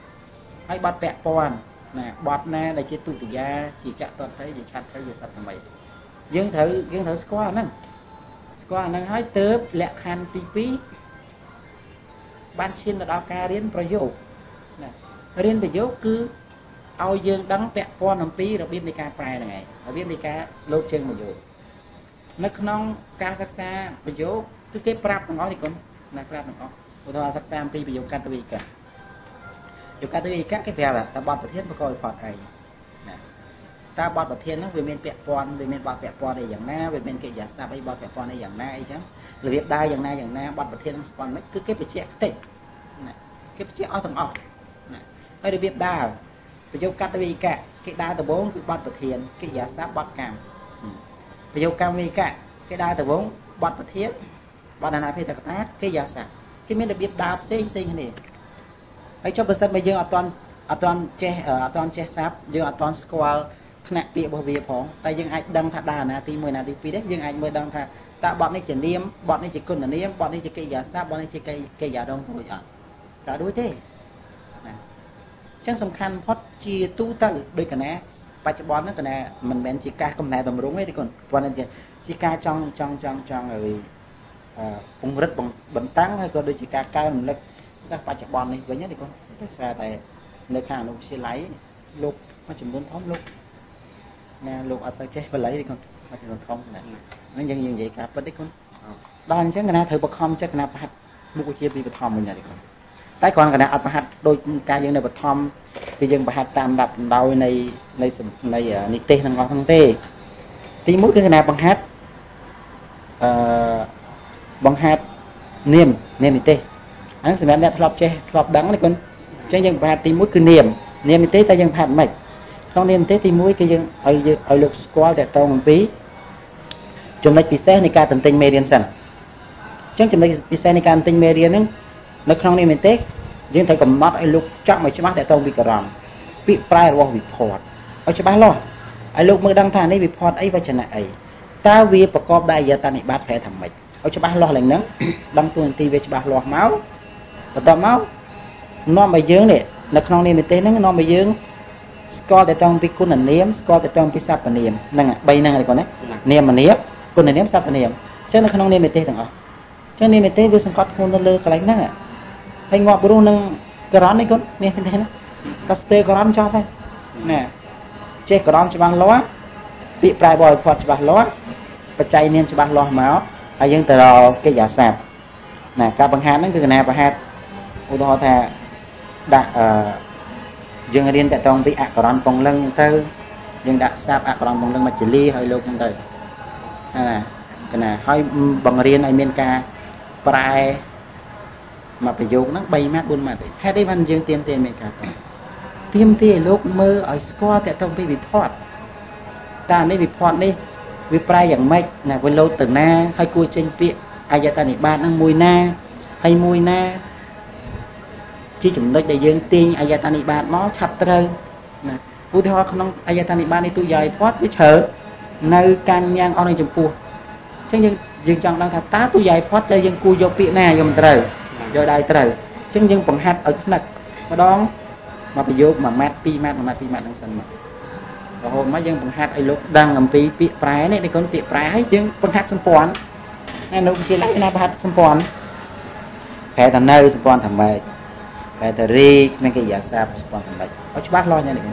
ហើយបទពាក់ព័ន្ធណាបទណាដែលជាទុតិយាជាចតន្ត្រីជាឆាត់ត្រីជាសត្វថ្មីយើងត្រូវយើងត្រូវស្គាល់អាហ្នឹងស្គាល់អាហ្នឹងហើយទៅលក្ខខណ្ឌទី2បានឈានទៅដល់ការរៀនប្រយោគណា រៀនប្រយោគគឺឲ្យយើងដឹងពាក់ព័ន្ធអំពីរបៀបនៃការប្រែហ្នឹងឯងរបៀបនៃការលោកជើងប្រយោគនៅក្នុងការសិក្សាប្រយោគគឺគេប្រាប់ទាំងអស់នេះគុណណាប្រាប់ទាំងអស់ឧទាហរណ៍សិក្សាអំពីប្រយោគកតវិកៈយុគតវិកៈគេប្រាប់ថាតើបទប្រធានប្រកបដោយផតអីណាតើបទប្រធានហ្នឹងវាមានពាក់ព័ន្ធវាមានបទពាក់ព័ន្ធអីយ៉ាងណាវាមានកិរិយាសព្ទអីបទពាក់ព័ន្ធអីយ៉ាងណាអីចឹងរបៀបដើរយ៉ាងណាយ៉ាងណាបទប្រធានហ្នឹងស្គាល់មិនគឺគេបញ្ជាក់តិចណាគេបញ្ជាក់អស់ទាំងអស់ណា ហើយរបៀបដើរប្រយោគកតវិកៈគេដើរដំបូងគឺបទប្រធានកិរិយាសព្ទបទកម្មប្រយោគកម្មវិកៈគេដើរដំបូងបទប្រធានបទអនាភិតកតាកិរិយាសព្ទគេមានរបៀបដើរផ្សេងផ្សេងគ្នាហើយចុះបើសិនបើយើងអត់ទាន់អត់ទាន់ចេះអត់ទាន់ចេះសាប់យើងអត់ទាន់ស្គាល់ថ្នាក់ពាក្យរបស់វាផងតែយើងអាចដឹងថាដើរណាទី1ណាទី2ទេយើងអាចមើលដឹងថាតើបទនេះជានាមបទនេះជាគុណនាមបទនេះជាកិរិយាសព្ទបទនេះជាកិរិយារងទៅរួចអត់តើដូចទេណាអញ្ចឹងសំខាន់បំផុតជាទូទៅដោយកណាបច្ចុប្បន្នហ្នឹងកណាមិនមែនជាការកំណែតម្រង់ទេទេគុណព្រោះនេះជាការចង់ចង់ចង់ចង់ឲ្យអឺពង្រឹងបន្តឹងហើយក៏ដូចជាការកែរំលឹកសិស្សបច្ចុប្បន្ននេះវិញណាទេគុណដោយសារតែនៅខាងអនុវិទ្យាល័យលោកមួយចំនួនធំលោកណាលោកអត់សូវចេះបល័យទេគុណមួយចំនួនធំណាហ្នឹងយើងយើងនិយាយការពិតទេគុណដល់អញ្ចឹងកណាត្រូវបខំចេះកណាប្រហាត់មុខវិជ្ជាពីបឋមវិញណាទេគុណ តែគ្រាន់កណាអត់ប្រហាត់ដូចការយើងនៅបឋមគឺយើងប្រហាត់តាមដាប់ដោយនៃនៃនៃនិទេសទាំងអស់ហ្នឹងទេទីមួយគឺកណាបង្ហាត់អឺបង្ហាត់នាមនាមនិទេសអាហ្នឹងសម្រាប់អ្នកធ្លាប់ចេះធ្លាប់ដឹងណាគុណអញ្ចឹងយើងបង្ហាត់ទីមួយគឺនាមនាមនិទេសតែយើងបង្ហាត់មិនក្នុងនាមនិទេសទីមួយគឺយើងឲ្យយើងឲ្យលោកស្គាល់តកតងអំពីចំណុចពិសេសនៃការតន្ទិញមេរៀនសិនអញ្ចឹងចំណុចពិសេសនៃការតន្ទិញមេរៀនហ្នឹង នៅក្នុងនាមនិទេសយើងត្រូវកំណត់ឲ្យលោកចាក់មកច្បាស់តកតងវិករណពាក្យប្រែរបស់វិភ័តឲ្យច្បាស់លាស់ឲ្យលោកមើលដឹងថានេះវិភ័តអីវចនៈអីតើវាប្រកបដោយអយតនិបាតប្រែថាម៉េចឲ្យច្បាស់លាស់ឡើងហ្នឹងដឹងទូនាទីវាច្បាស់លាស់មកបន្ទាប់មកនាំឲ្យយើងនេះនៅក្នុងនាមនិទេសហ្នឹងនាំឲ្យយើងស្គាល់តែតងពីគុណនាមស្គាល់តែតងពីសព្វនាមហ្នឹង3ហ្នឹងឯងគាត់ណានាមនាមគុណនាមសព្វនាមអញ្ចឹងនៅក្នុងនាមនិទេសទាំងអស់អញ្ចឹងនាមនិទេសវាសង្កត់ខ្លួនទៅលើកន្លែងហ្នឹង ហើយងាប់រស់នឹងករណនេះគាត់នាមនិទេសណាក៏ស្ទើរករណចប់ហើយណាចេះករណច្បាស់លាស់ពាក្យប្រែបរិផតច្បាស់លាស់បច្ច័យនាមច្បាស់លាស់មកហើយយើងទៅរកកិច្ចអាសាបណាការបង្ហាញហ្នឹងគឺកណាបង្ហាញឧទាហរណ៍ថាដាក់អឺយើងរៀនតកតងពីអក្សរពងលឹងទៅយើងដាក់សាបអក្សរពងលឹងមកចលីឲ្យលោកហ្នឹងទៅណាកណាហើយបង្រៀនឲ្យមានការប្រែ មកប្រយោគហ្នឹង3ម៉ាត់4ម៉ាត់ទេហេតុអីបានយើងទៀមទាមានការតទៀមទាឲ្យលោកមើលឲ្យស្គាល់តទៅពីវិផតតានេះវិផតនេះវាប្រែយ៉ាងម៉េចណាវាលោតទៅណាហើយគួរចេញពាក្យអាយតនិបាតហ្នឹងមួយណាហើយមួយណាជាចំណុចដែលយើងទាញអាយតនិបាតមកឆាប់ត្រូវណាឧទាហរណ៍ក្នុងអាយតនិបាតនេះទូយាយផតវាជ្រើនៅកាន់យ៉ាងអស់នៃចំពោះអញ្ចឹងយើងយើងចង់ដឹងថាតើទូយាយផតតែយើងគួរយកពាក្យណាយកមិនត្រូវ យកដៃត្រូវអញ្ចឹងយើងបង្ហាត់ឲ្យថ្នឹកម្ដងមកប្រយោគ1ម៉ាត់2ម៉ាត់1ម៉ាត់2ម៉ាត់ហ្នឹងសិនមករហូតមកយើងបង្ហាត់ឲ្យលោកដឹងអំពីពាក្យប្រែនេះនេះកូនពាក្យប្រែហើយយើងបង្ហាត់សម្ព័ន្ធណានោះជាលក្ខណៈបង្ហាត់សម្ព័ន្ធប្រែតែនៅសម្ព័ន្ធថាម៉េចប្រែតែរីគ្មានកិរិយាសព្ទសម្ព័ន្ធថាម៉េចឲ្យច្បាស់លាស់យ៉ាងនេះ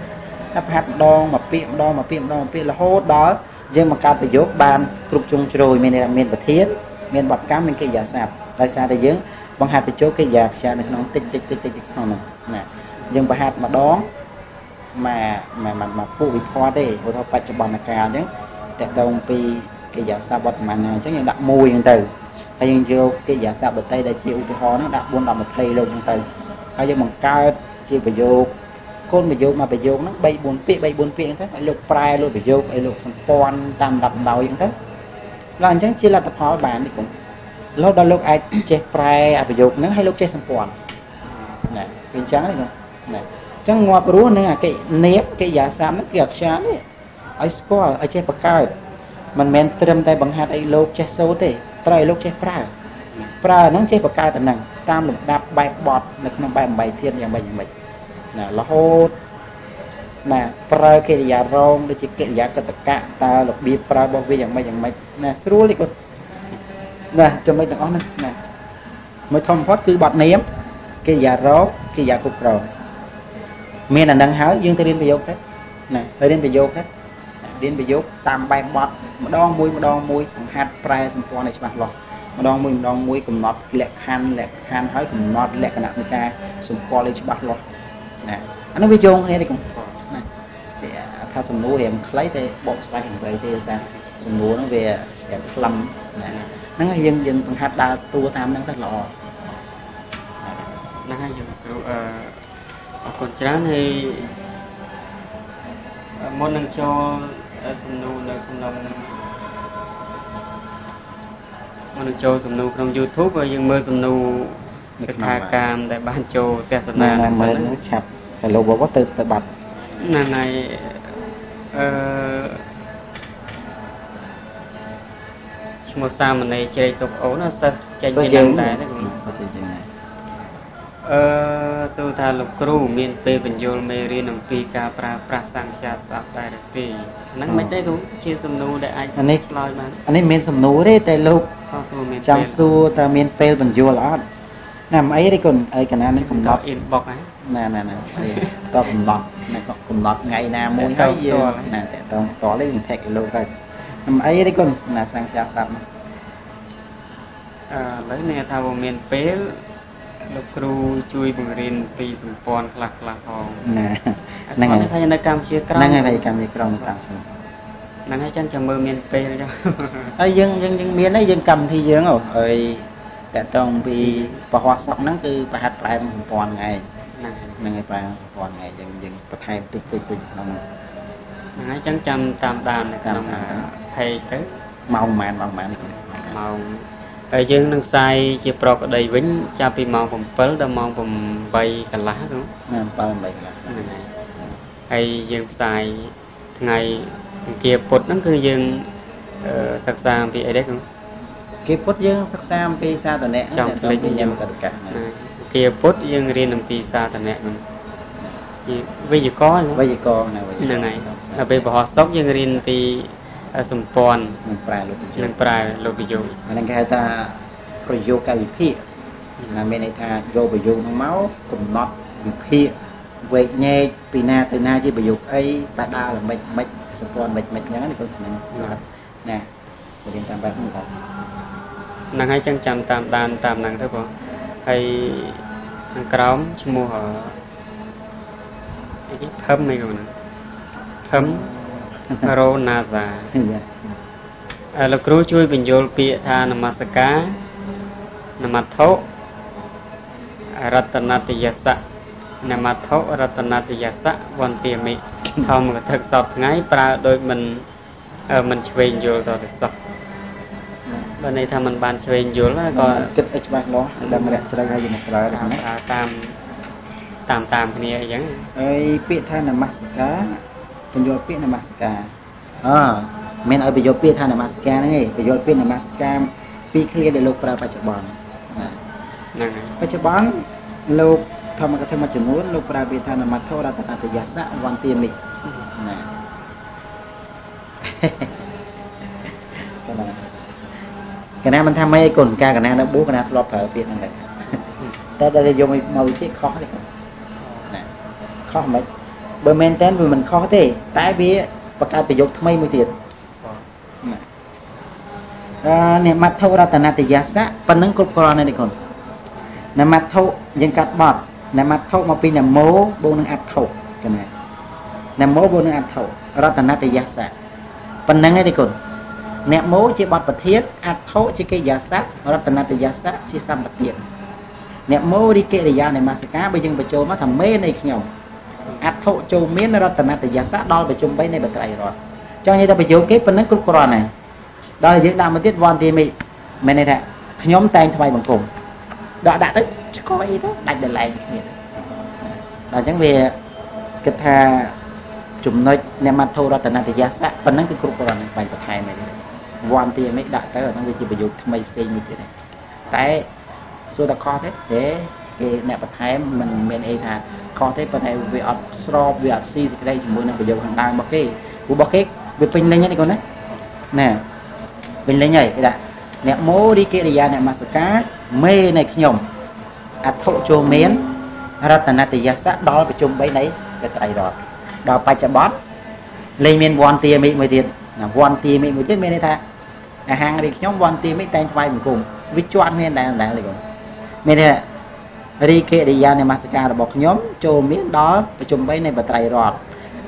ថាបង្ហាត់ម្ដងមកពាក្យម្ដងមកពាក្យម្ដងមកពាក្យរហូតដល់យើងបង្កើតប្រយោគបានគ្រប់ជ្រុងជ្រោយមានមានប្រធានមានបទកម្មមានកិរិយាសព្ទដោយសារតែយើង បង្ហាត់បញ្ចូលកិរិយាខ្យានៅក្នុងតិចតិចតិចតិចក្នុងនោះណាយើងបង្ហាត់ម្ដងមកមកមកពួកវិភ័តទេឧទាហរណ៍បច្ចុប្បន្នកាលអញ្ចឹងតកតងពីកិរិយាសព្ទវត្តមានអញ្ចឹងយើងដាក់មួយអញ្ចឹងទៅហើយយើងយកកិរិយាសព្ទដតីដែលជាឧទាហរណ៍ហ្នឹងដាក់4 10 20លោកអញ្ចឹងទៅហើយយើងបង្កើតជាប្រយោគកូនប្រយោគមកប្រយោគហ្នឹង3 4ពាក្យ3 4ពាក្យអញ្ចឹងទៅឲ្យលោកប្រែលោកប្រយោគឲ្យលោកសម្ព័ន្ធតាមដាប់ដោយអញ្ចឹងទៅដល់អញ្ចឹងជាលទ្ធផលបាននេះគុំ លោកដល់លោកអាចចេះប្រែអប្រយោគហ្នឹងឲ្យលោកចេះសម្ព័ន្ធណាវាអញ្ចឹងហ្នឹងណាចឹងងាប់រស់នឹងអាកិនៀបកិយាសាមហ្នឹងគឺអក្សរនេះឲ្យស្គាល់ឲ្យចេះបង្កើតមិនមែនត្រឹមតែបង្ហាត់ឲ្យលោកចេះសូត្រទេត្រូវឲ្យលោកចេះប្រើប្រើហ្នឹងចេះបង្កើតអាហ្នឹងតាមលំដាប់បែបបត់នៅក្នុងបែបអំបីធានយ៉ាងម៉េចយ៉ាងម៉េចណារហូតណាប្រើកិរិយារងដូចជាកិរិយាកតកៈតើរបៀបប្រើរបស់វាយ៉ាងម៉េចយ៉ាងម៉េចណាស្រួលទេគាត់ ណាចំណុចទាំងអស់ហ្នឹងណាមួយធំបំផុតគឺបត់នាមកិរិយារងកិរិយាគ្រប់គ្រងមានអានឹងហើយយើងទៅរៀនប្រយោគទៅណារៀនប្រយោគទៅរៀនប្រយោគតាមបែបបទម្ដងមួយម្ដងមួយបង្ហាត់ប្រែសម្ព័ន្ធឲ្យច្បាស់លាស់ម្ដងមួយម្ដងមួយកំណត់លក្ខខណ្ឌលក្ខខណ្ឌហើយកំណត់លក្ខណៈនៃការសម្គាល់ឲ្យច្បាស់លាស់ណាអានោះវាយោងគ្នាទេកុំណាថាសំណួររៀងខ្លីតែបកស្រាយរៀងវែងទេសារសំណួរហ្នឹងវារៀងខ្លឹមណា ហ្នឹងហើយយើងយើងបង្ហាត់ដើរតួតាមហ្នឹងទៅល្អហ្នឹងហើយយើងគ្រូអឺអរគុណច្រើនហើយមុននឹងចូលសំណួរនៅក្នុងមុននឹងចូលសំណួរក្នុង YouTube យើងមើលសំណួរសិក្ខាកាមដែលបានចូលទស្សនាហ្នឹងមើលឆាប់តែលោកបបទៅទៅបាត់ហ្នឹងហើយអឺ ឈ្មោះសាមណេរជ្រៃសុកអូនសិស្សចេញពីនឹងដែរទេសិស្សចេញពីណាអឺសួរថាលោកគ្រូមានពេលបញ្យលមេរៀនអំពីការប្រើប្រាស់សង្ខាស័ព្ទដែរទេហ្នឹងមិនទេគ្រូជាសំណួរដែលអាចឆ្លើយបានអានេះមានសំណួរទេតែលោកចង់សួរតើមានពេលបញ្យលអត់ណាមិនអីទេគុណអីកណានេះកំណត់ inbox ហ្នឹងណាណាណាតកំណត់ណាកំណត់ថ្ងៃណាមួយហើយយើងណាតតងតលេនឹង tag លោកទៅមិ នអីទេគុណណាសង្ខាស័ព្ទអឺឥឡូវនេះថាបើមានពេលលោកគ្រូជួយបង្រៀនពីសម្ព័ន្ធខ្លះខ្លះផងណាហ្នឹងហើយថានៅកម្ពុជាក្រមហ្នឹងហើយកម្ពុជាក្រមតាមហ្នឹងហើយចឹងចាំមើលមានពេលចឹងហើយយើងយើងយើងមានហើយយើងកម្មវិធីយើងហើយតកតងពីពហោះសក់ហ្នឹងគឺប្រហាត់ប្រែនឹងសម្ព័ន្ធថ្ងៃហ្នឹងហើយប្រែសម្ព័ន្ធថ្ងៃយើងយើងបន្ថែមតិចតិចតិចក្នុងហ្នឹងហើយចឹងចាំតាមដាននៅក្នុង page ទៅម៉ោងប៉ុន្មានម៉ោងប៉ុន្មានម៉ោងហើយយើងនឹងផ្សាយជាប្រកដីវិញចាប់ពីម៉ោង7ដល់ម៉ោង8កន្លះនោះណា7 8កន្លះហ្នឹងហើយហើយយើងផ្សាយថ្ងៃអង្គាពុទ្ធហ្នឹងគឺយើងសិក្សាអំពីអីដែរគឺគេពុទ្ធយើងសិក្សាអំពីសាធនៈចំភ្លេចញឹមកតកៈគាពុទ្ធយើងរៀនអំពីសាធនៈហ្នឹងវិជ្ជាករវិជ្ជាករហ្នឹងហើយដល់ពេលបរោះសុកយើងរៀនពី សម្ព័ន្ធនឹងប្រែលោកប្រយោគនឹងប្រែលោកប្រយោគហ្នឹងគេហៅថាប្រយោគកវិភាគណាមានន័យថាយកប្រយោគហ្នឹងមកកំណត់វិភាគវែកញែកពីណាទៅណាជាប្រយោគអីតើដើរល្មិចមិនសម្ព័ន្ធមិនមិនអញ្ចឹងណាគាត់ហ្នឹងណារៀនតាមបែបហ្នឹងបាទហ្នឹងហើយចឹងចាំតាមដានតាមហ្នឹងទៅបងហើយខាងក្រោមឈ្មោះអីគេភឹមអីហ្នឹងភឹម រ៉ូណាហ្សាលោកគ្រូជួយបញ្យល់ពាក្យថានមស្ការនមត្ថុរតនតយសៈនមត្ថុរតនតយសៈវន្ទាមិធម្មកថាសពថ្ងៃប្រើដោយមិនមិនឆ្វេងយល់តទៅសោះបើន័យថាมันបានឆ្វេងយល់ក៏គិតឲ្យច្បាស់លាស់ដឹងរយៈជ្រៅហើយយើងប្រើណាប្រើតាមតាមតាមគ្នាអញ្ចឹងហើយពាក្យថានមស្ការ បញ្យល់ពាក្យនមស្ការអមិនឲ្យបញ្យល់ពាក្យថានមស្ការហ្នឹងឯងបញ្យល់ពាក្យនមស្ការពីរឃ្លាដែលលោកប្រើបច្ចុប្បន្នណាហ្នឹងបច្ចុប្បន្នលោកធម្មកថាមួយចំនួនលោកប្រើពាក្យថានមត្ថរតនតយសៈវន្ទាមិណាកណាមិនថាមិនអីកូនការកណានៅប៊ូកណាធ្លាប់ប្រើពាក្យហ្នឹងដែរតែដល់យកមកវិធីខុសទេណាខុសមិន បើមែនតើវាមិនខុសទេ តែវាបង្កើតប្រយោគថ្មីមួយទៀតណាអឺនិមត្ថរតនតយសៈប៉ុណ្ណឹងគ្រប់គ្រាន់ហើយនេះកូននិមត្ថយើងកាត់បត់និមត្ថមកពីនមោបូកនឹងអត្ថកណានមោបូកនឹងអត្ថរតនតយសៈប៉ុណ្ណឹងហើយនេះកូនអ្នកមោជាបទប្រធានអត្ថជាកិរិយាស័ព្ទរតនតយស័ព្ទជាសម្បទានអ្នកមោរីកិរិយានៃមាសកាបើយើងបញ្ចូលមកថាមេនៃខ្ញុំ អត្ថចូលមានរតនតយស័ព្ទដល់ប្រជុំ3នៃបត្រៃរតចង់និយាយថាប្រយោគគេប៉ុណ្ណឹងគ្រប់គ្រាន់ហើយដល់យើងដាក់មកទៀតវ៉ាន់ទីមីមែនទេថាខ្ញុំតែងថ្វាយបង្គំដាក់ដាក់ទៅឆ្កអីទៅដាច់ដលែងគ្នាដល់អញ្ចឹងវាគិតថាចំណុចអ្នកមត្ថរតនតយស័កប៉ុណ្ណឹងគឺគ្រប់គ្រាន់បាញ់បន្ថែមឯងវ៉ាន់ទីមិនដាក់ទៅអាហ្នឹងវាជាប្រយោគថ្មីផ្សេងមួយទៀតតែសួរតែខុសទេទេ គេអ្នកបន្ថែមមិនមានអីថាខុសទេប៉ុន្តែវាអត់ស្របវាអត់ស៊ីសេចក្តីជាមួយនឹងប្រយោគខាងដើមរបស់គេព្រោះរបស់គេវាពេញលេញហ្នឹងគាត់ណាណាពេញលេញហើយគេដាក់អ្នកមោរីកិរិយាអ្នកមសកាមេនៃខ្ញុំអត្ថចូលមានរតនតយស័កដល់ប្រជុំ3នៃព្រះត្រៃរតដល់បច្ចុប្បន្នលេងមានវ័នទាមិមួយទៀតណាវ័នទាមិមួយទៀតមានន័យថាអាហាងរីខ្ញុំវ័នទាមិតែងថ្វាយបង្គំវាជាប់គ្នាដែរដែរលេងមានន័យថា រីកិរិយានមស្ការរបស់ខ្ញុំ ចូលមានដល់ប្រជុំ3នៃបត្រៃរត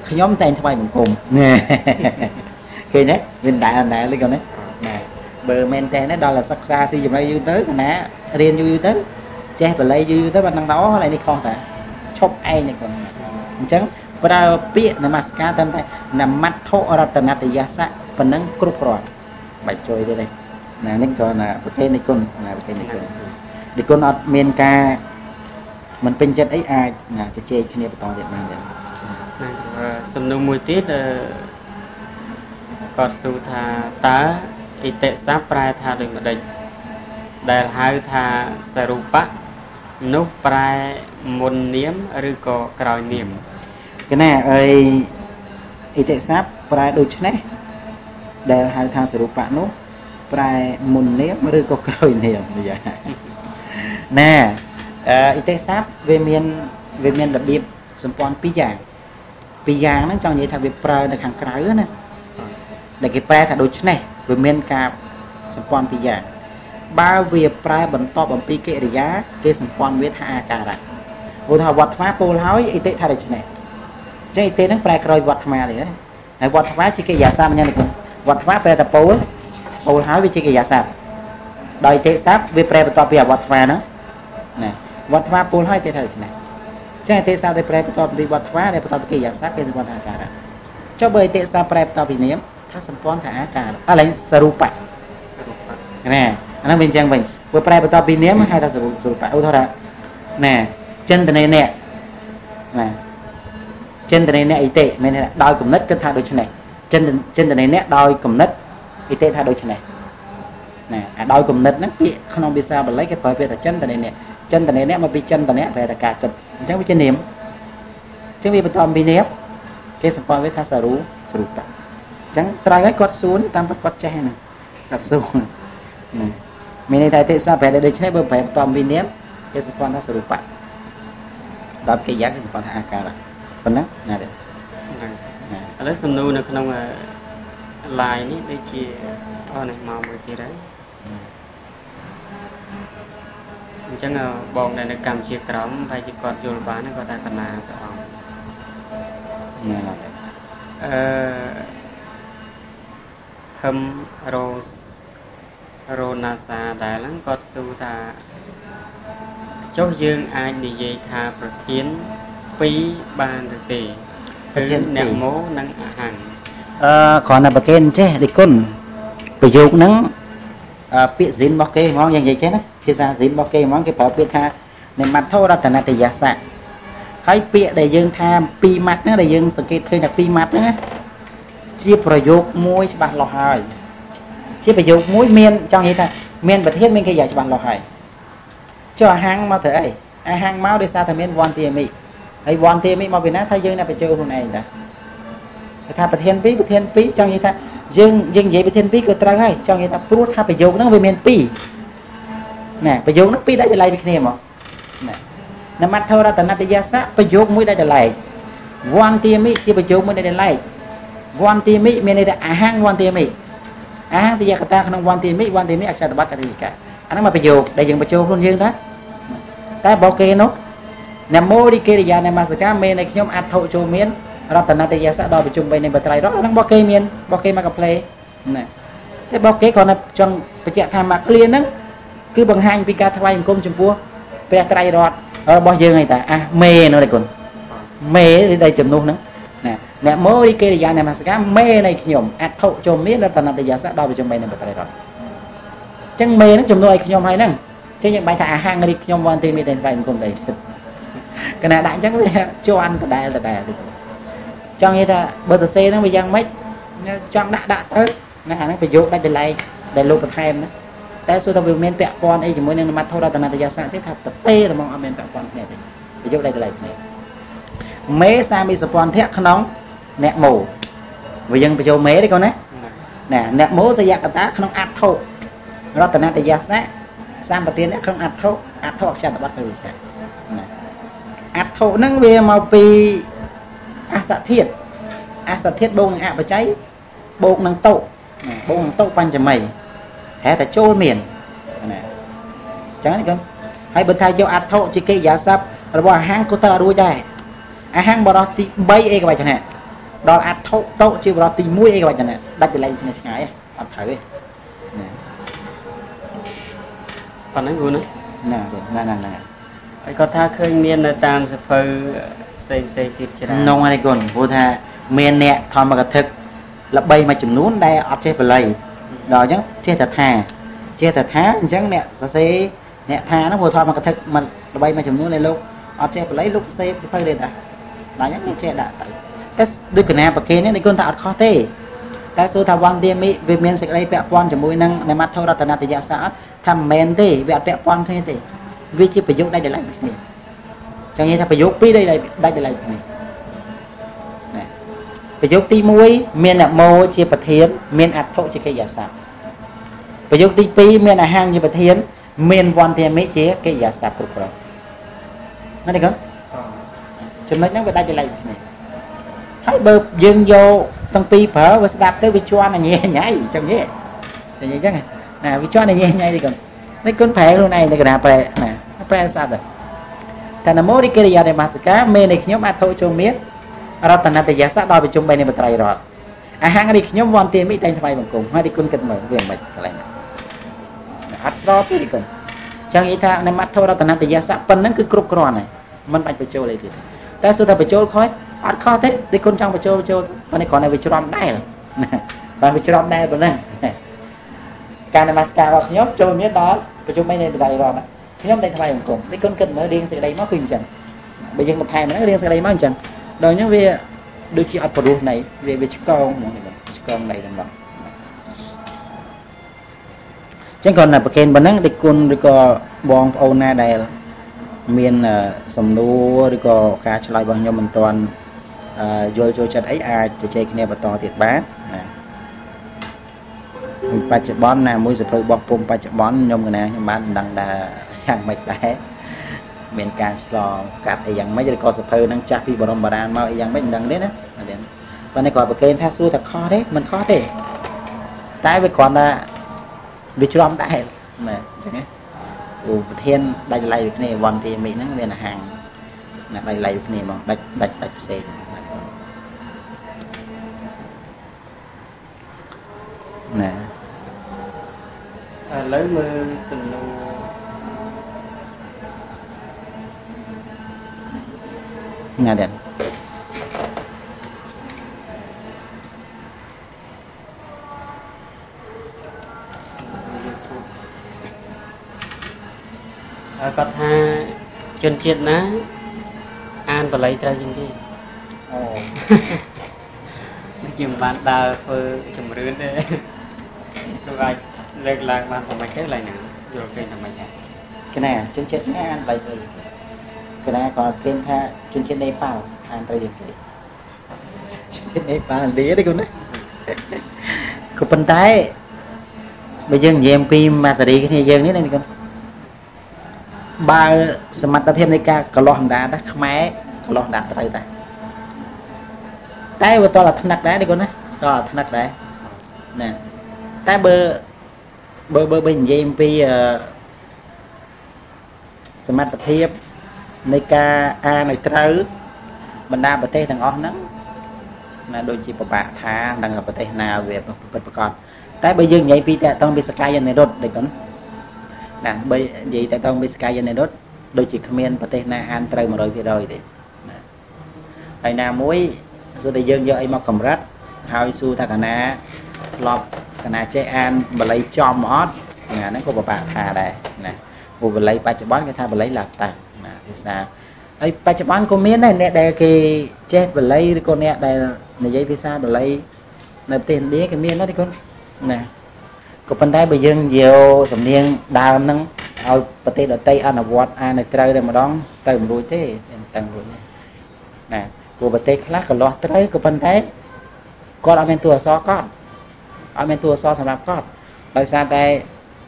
ខ្ញុំតែងថ្វាយបង្គំនេះឃើញទេមានដែរដែរលេងណាបើមែនតែដល់សិក្សាស៊ីចំណៃយូរទៅណារៀនយូរទៅចេះបល័យយូរទៅបានដឹងថាអូហើយនេះខុសតាឈប់ឯងនេះគាត់អញ្ចឹងប្រើពាក្យនមស្ការតាមតែនមត្ថរតនតយសៈប៉ុណ្ណឹងគ្រប់គ្រាន់បាច់ជួយទេទេណានេះក៏ណាប្រទេសនេះគុណណាប្រទេសនេះគុណនេះគុណអត់មានការ មិនពេញចិត្តអីអាចណាជជែកគ្នាបន្តទៀតបានទេណាសំណួរមួយទៀតគាត់សួរថាតើអិតិស័ព្ទប្រែថាដូចម្ដេចដែលហៅថាសរូបៈនោះប្រែមុននាមឬក៏ក្រោយនាមកណាអីអិតិស័ព្ទប្រែដូចនេះដែលហៅថាសរូបៈនោះប្រែមុននាមឬក៏ក្រោយនាមយ៉ាណា អិតិស័ព្ទវាមានវាមានរបៀបសម្ព័ន្ធពីរយ៉ាងពីរយ៉ាងហ្នឹងចង់និយាយថាវាប្រើនៅខាងក្រៅណាដែលគេប្រែថាដូចនេះវាមានការសម្ព័ន្ធពីរយ៉ាងបើវាប្រែបន្តអំពីកិរិយា គេសម្ព័ន្ធវាថាអាការៈឧទាហរណ៍វត្តថ្មពោលហើយអិតិថាដូច្នេះចឹងអិតិហ្នឹងប្រែក្រោយវត្តថ្មនេះណាហើយវត្តថ្មជាកិរិយាសាស្ត្រយ៉ាងនេះវត្តថ្មប្រែតែពោលពោលហើយវាជាកិរិយាសព្ទដោយទេស័ព្ទវាប្រែបន្តពីអវត្តថ្មហ្នឹងណា វត្តថ្មពោលហើយទេថាដូច្នេះចឹងទេស័ព្ទដែលប្រែបន្តពីវត្តថ្មដែលបន្តពីកិរិយាសព្ទគេសម្ព័ន្ធថាអាការៈចុះបើទេស័ព្ទប្រែបន្តពីនាមថាសម្ព័ន្ធថាអាការៈឥឡូវសរូបៈសរូបៈណាអាហ្នឹងវាអញ្ចឹងវិញបើប្រែបន្តពីនាមហៅថាសរូបសរូបៈឧទាហរណ៍ណាចិនតនេអ្នកណាចិនតនេអ្នកអីទេមានដោយគំនិតគិតថាដូច្នេះចិនចិនតនេអ្នកដោយគំនិតអ៊ីទេថាដូចនេះណាអាដោយគំនិតហ្នឹងពាក្យក្នុងភាសាបាលីគេប្រើពាក្យថាចិនតនេនេះ ចិនតនេនេះមកពីចិនតនេប្រែថាការគិតអញ្ចឹងវាជានាមអញ្ចឹងវាបន្តពីនាមគេសម្ព័ន្ធវាថាសារូសរូបៈអញ្ចឹងត្រូវឲ្យគាត់សួរតាមពិតគាត់ចេះហ្នឹងគាត់សួរមានន័យថាទេសាប្រែដូចនេះបើប្រែបន្តពីនាមគេសម្ព័ន្ធថាសរូបៈដល់គេយ៉ាងគេសម្ព័ន្ធថាអាការៈប៉ុណ្ណឹងណាទេឥឡូវសំណួរនៅក្នុង line នេះដូចជាអស់នេះមកមួយទៀតហើយអ ញ្ចឹងបងដែលនៅកម្ពុជាក្រមប្រហែលជាគាត់យល់បានគាត់ថាកណាព្រះអង្គអឺហឹមរ៉ូសរោណាសាដែលហ្នឹងគាត់សួរថាចុះយើងអាចនិយាយថាប្រធាន2បានឬទេគឺអ្នកមោនិងអហង្សអឺគ្រាន់តែប្រកេនចេះដូចគុណប្រយោគហ្នឹងពាក្យស៊ីនរបស់គេហ្មងយ៉ាងនិយាយចេះណា ភាសាស៊ីនរបស់គេហ្មងគេប្រើពាក្យថានិមត្ថរតនតយសៈហើយពាក្យដែលយើងថាពីរម៉ាត់ហ្នឹងដែលយើងសង្កេតឃើញថាពីរម៉ាត់ហ្នឹងជាប្រយោគមួយច្បាស់លាស់ហើយជាប្រយោគមួយមានចង់និយាយថាមានប្រធានមានគេយ៉ាងច្បាស់លាស់ហើយចុះអាហាំងមកទៅអីអាហាំងមកដោយសារតែមានវ័នទាមិហើយវ័នទាមិមកពីណាថាយើងអ្នកបញ្ចូលខ្លួនឯងតាគេថាប្រធាន2ប្រធាន2ចង់និយាយថាយើងយើងនិយាយប្រធាន2ក៏ត្រូវហើយចង់និយាយថាព្រោះថាប្រយោគហ្នឹងវាមាន2 ណាប្រយោគនោះពីរដាច់ដោយឡែកពីគ្នាមកណានមត្ថរតនតយសៈប្រយោគមួយដាច់ដោយឡែកវន្តាមិជាប្រយោគមួយដាច់ដោយឡែកវន្តាមិមានន័យថាអាហាងវន្តាមិអាហាងសយកតាក្នុងវន្តាមិវន្តាមិអក្សរបត្តិកតិកាអាហ្នឹងមកប្រយោគដែលយើងបញ្ចូលខ្លួនយើងថាតែបើគេនោះនមោរិកិរិយានមសកាមេនៃខ្ញុំអត្ថុចូលមានរតនតយសៈដល់ប្រជុំបីនៃបត្រៃរកហ្នឹងបើគេមានបើគេមកកំ pl េណាតែបើគេគ្រាន់តែចង់បញ្ជាក់ថាមកលៀនហ្នឹង គឺបង្ហាញពីការថ្វាយបង្គំចំពោះព្រះត្រៃរតរបស់យើងឯតាអាមេនោះទេគុណមេដែលចំនួនហ្នឹងណាអ្នកមោរិកិរិយានមស្ការមេនៃខ្ញុំអត្ថុចូលមានរតនតយសៈដល់ប្រជុំ3នៃបត្រៃរតអញ្ចឹងមេហ្នឹងចំនួនឲ្យខ្ញុំហើយហ្នឹងចឹងយើងបាញ់ថាអាហាងរីខ្ញុំវ៉ាន់ទេមានតែថ្វាយបង្គំដែរកណាដាក់អញ្ចឹងវាជន់ដដែលដដែលទេចង់និយាយថាបើសរសេរហ្នឹងវាយ៉ាងម៉េចចង់ដាក់ដាក់ទៅណាអាហ្នឹងប្រយោគដាច់ដលែកដែលលោកបន្ថែមណា តែសួរថាវាមានពាក់ព័ន្ធអីជាមួយនឹងនមត្ថរតនតយសៈទេថាតទេហ្មងអត់មានពាក់ព័ន្ធគ្នាទេប្រយោគដាច់ដលែកគ្នាមេសាមីសពន្ធៈក្នុងអ្នកមោវាយើងបញ្ចូលមេទេកូនណាណាអ្នកមោសយកតាក្នុងអត្ថុរតនតយសៈសម្បទានអ្នកក្នុងអត្ថុអត្ថុអក្សរបត្តិវិចាណាអត្ថុហ្នឹងវាមកពីអសធាតអសធាតបូកនឹងអបច្ច័យបូកនឹងតុបូកនឹងតុបញ្ចមី ហេតុតែចូលមានណាអញ្ចឹងកូនហើយបើថាយកអត្ថុជាកិរិយាសព្ទរបស់អាហាងក៏ទៅអត់រួចដែរអាហាងបរោះទី3អីក៏បាច់ដែរដល់អត្ថុតុជាបរោះទី1អីក៏បាច់ដែរដាច់កន្លែងគ្នាឆ្ងាយអត់ត្រូវទេណាប៉ុណ្ណឹងគូណាណាណាណាហើយគាត់ថាឃើញមាននៅតាមសភៅផ្សេងផ្សេងទៀតច្រើននងហើយគុណព្រោះថាមានអ្នកធម្មកថាល្បីមួយចំនួនដែលអត់ចេះបល័យ ដល់អញ្ចឹងចេះតែថាចេះតែថាអញ្ចឹងអ្នកសរសេរអ្នកថាហ្នឹងព្រោះធម្មកថាមិនដើម្បីមួយចំនួននៃលោកអត់ចេះបល័យលោកសរសេរសភៅទេតាដល់អញ្ចឹងលោកចេះដាក់ទៅតែដូចកណាប្រគេនេះនេះគាត់ថាអត់ខុសទេតែសូថាវន្តទាមិវាមានសេចក្តីពាក់ព័ន្ធជាមួយនឹងនិមត្តរតនតយសាអត់ថាមិនមែនទេវាអត់ពាក់ព័ន្ធគ្នាទេវាជាប្រយោគដៃដល់ឡៃគ្នាចឹងនិយាយថាប្រយោគពីរដៃដៃដៃឡៃគ្នាប្រយោគទី1មានអមោជាប្រធានមានអត្ថុជាកិយាស័ព្ទ ប្រយោគទី2មានអាហាងជាប្រធាន មានវន្តាមិជាកិរិយាសព្ទគ្រប់គ្រាន់ណាទេកូនចំណុចហ្នឹងវាដាច់ដライគ្នាហើយបើយើងយកទាំងពីរប្រើវាស្ដាប់ទៅវាជន់ញ៉ៃញ៉ៃចឹងទេចឹងអញ្ចឹងណាវាជន់ញ៉ៃញ៉ៃទេកូននេះគុណប្រែខ្លួនឯងនៅកណ្ដាលប្រែណាប្រែសត្វតែនមោរិកិរិយានៃមាសកាមេនៃខ្ញុំអត្ថុចូលមានរតនតយសៈដល់ប្រជុំ3នៃបត្រៃរតអាហាងនេះខ្ញុំវន្តាមិតែងថ្វាយបង្គំហើយទីគុណគិតមើលវាមិនកន្លែងណា អត់ស្របទេទីគុណចឹងនិយាយថានៅមត្ថុរតនតយសៈប៉ុណ្ណឹងគឺគ្រប់គ្រាន់ហើយមិនបាច់បញ្ចូលអីទៀតតែសួរថាបញ្ចូលខុសអត់ខុសទេទីគុណចង់បញ្ចូលបញ្ចូលប៉ុន្តែគ្រាន់តែវាច្រំដែរណាបានវាច្រំដែរប៉ុណ្ណឹងការនមស្ការរបស់ខ្ញុំចូលមានដល់ប្រជុំឯនៃបដិរតខ្ញុំតែថ្វាយបង្គំនេះគុណគិតមើលរៀងសេចក្តីមកគឺអញ្ចឹងបើយើងបន្ថែមហ្នឹងរៀងសេចក្តីមកអញ្ចឹងដល់អញ្ចឹងវាដូចជាអត់ព្រោះនៃវាវាឆ្កងហ្មងនេះឆ្កងនៃទាំង នោះចឹងគាត់ណាប្រកេនប៉ុណ្ណឹងដូចគុណឬក៏បងប្អូនណាដែលមានសំណួរឬក៏ការឆ្លើយរបស់ខ្ញុំមិនទាន់យល់ចូលចិត្តអីអាចជជែកគ្នាបន្តទៀតបានណាបច្ចុប្បន្នណាមួយសភៅបោះពុំបច្ចុប្បន្នខ្ញុំកណាខ្ញុំបានដឹងថាយ៉ាងម៉េចដែរមានការឆ្លងកាត់អីយ៉ាងម៉េចឬក៏សភៅហ្នឹងចាស់ពីបរមបារាណមកអីយ៉ាងម៉េចមិនដឹងទេណាអត់ទេប៉ុន្តែគាត់ប្រកេនថាសួរថាខុសទេមិនខុសទេតែវាគ្រាន់តែ វាច្រំដែរណាអញ្ចឹងណាអូប្រធានដាច់ឡៃគ្នាវ័នទីមីហ្នឹងមានអាហាងណាដាច់ឡៃគ្នាហ្មងដាច់ដាច់ដាច់ផ្សេងលឡូវមើលសំណួរញ៉ាំដែរ គាត់ថាជនជាតិណា អានបល័យត្រូវជាងគេអូដូចជាមិនបានដើរធ្វើជំរឿនទេគឺអាចលើកឡើងបានប្រហែលទៅឡើយហ្នឹងយល់ឃើញថាម៉េចដែរកណាជនជាតិណាអានបៃទៅកណាក៏ឃើញថាជនជាតិនេប៉ាល់អានត្រូវយ៉ាងគេជនជាតិនេប៉ាល់លីទេគុណណាក៏ប៉ុន្តែបើយើងនិយាយអំពីម៉ាសារីគ្នាយើងនេះណាគុណ បើសមត្ថភាពនៃការកលាស់អណ្ដាតណាខ្មែរកលាស់អណ្ដាតត្រូវតាតែវាតតែថ្នាក់ដែរនេះគុណណាតតែថ្នាក់ដែរណាតែបើបើបើបើនិយាយអំពីអឺសមត្ថភាពនៃការអានឲ្យត្រូវបណ្ដាប្រទេសទាំងអស់ហ្នឹងណាដូចជាពិបាកថានឹងប្រទេសណាវាពិតប្រកបតែបើយើងនិយាយពីតកតងពីសកាយនិរុទ្ធដូចហ្នឹង ណាបើនិយាយតកតងពីសកាយនិរុទ្ធដូចជាគ្មានប្រទេសណាអានត្រូវ100%ទេណាហើយណាមួយសូតែយើងយកអីមកកម្រិតហើយសួរថាកណាធ្លាប់កណាចេះអានបល័យចំអត់ណាហ្នឹងក៏ពិបាកថាដែរណាព្រោះបល័យបច្ចុប្បន្នគេថាបល័យឡាតាំងណាភាសាហើយបច្ចុប្បន្នក៏មានដែរអ្នកដែលគេចេះបល័យឬក៏អ្នកដែលនិយាយភាសាបល័យនៅប្រទេសឥណ្ឌាគេមានដែរគុណណា ក៏ប៉ុន្តែបើយើងយកសំនៀងដើមហ្នឹងឲ្យប្រទេសដទៃអនុវត្តអានឲ្យត្រូវតែម្ដងទៅមិនរួចទេមិនតាំងរួចទេណាព្រោះប្រទេសខ្លះក៏លាស់ត្រូវក៏ប៉ុន្តែគាត់អត់មានតួអក្សរកត់អត់មានតួអក្សរសម្រាប់កត់ដោយសារតែ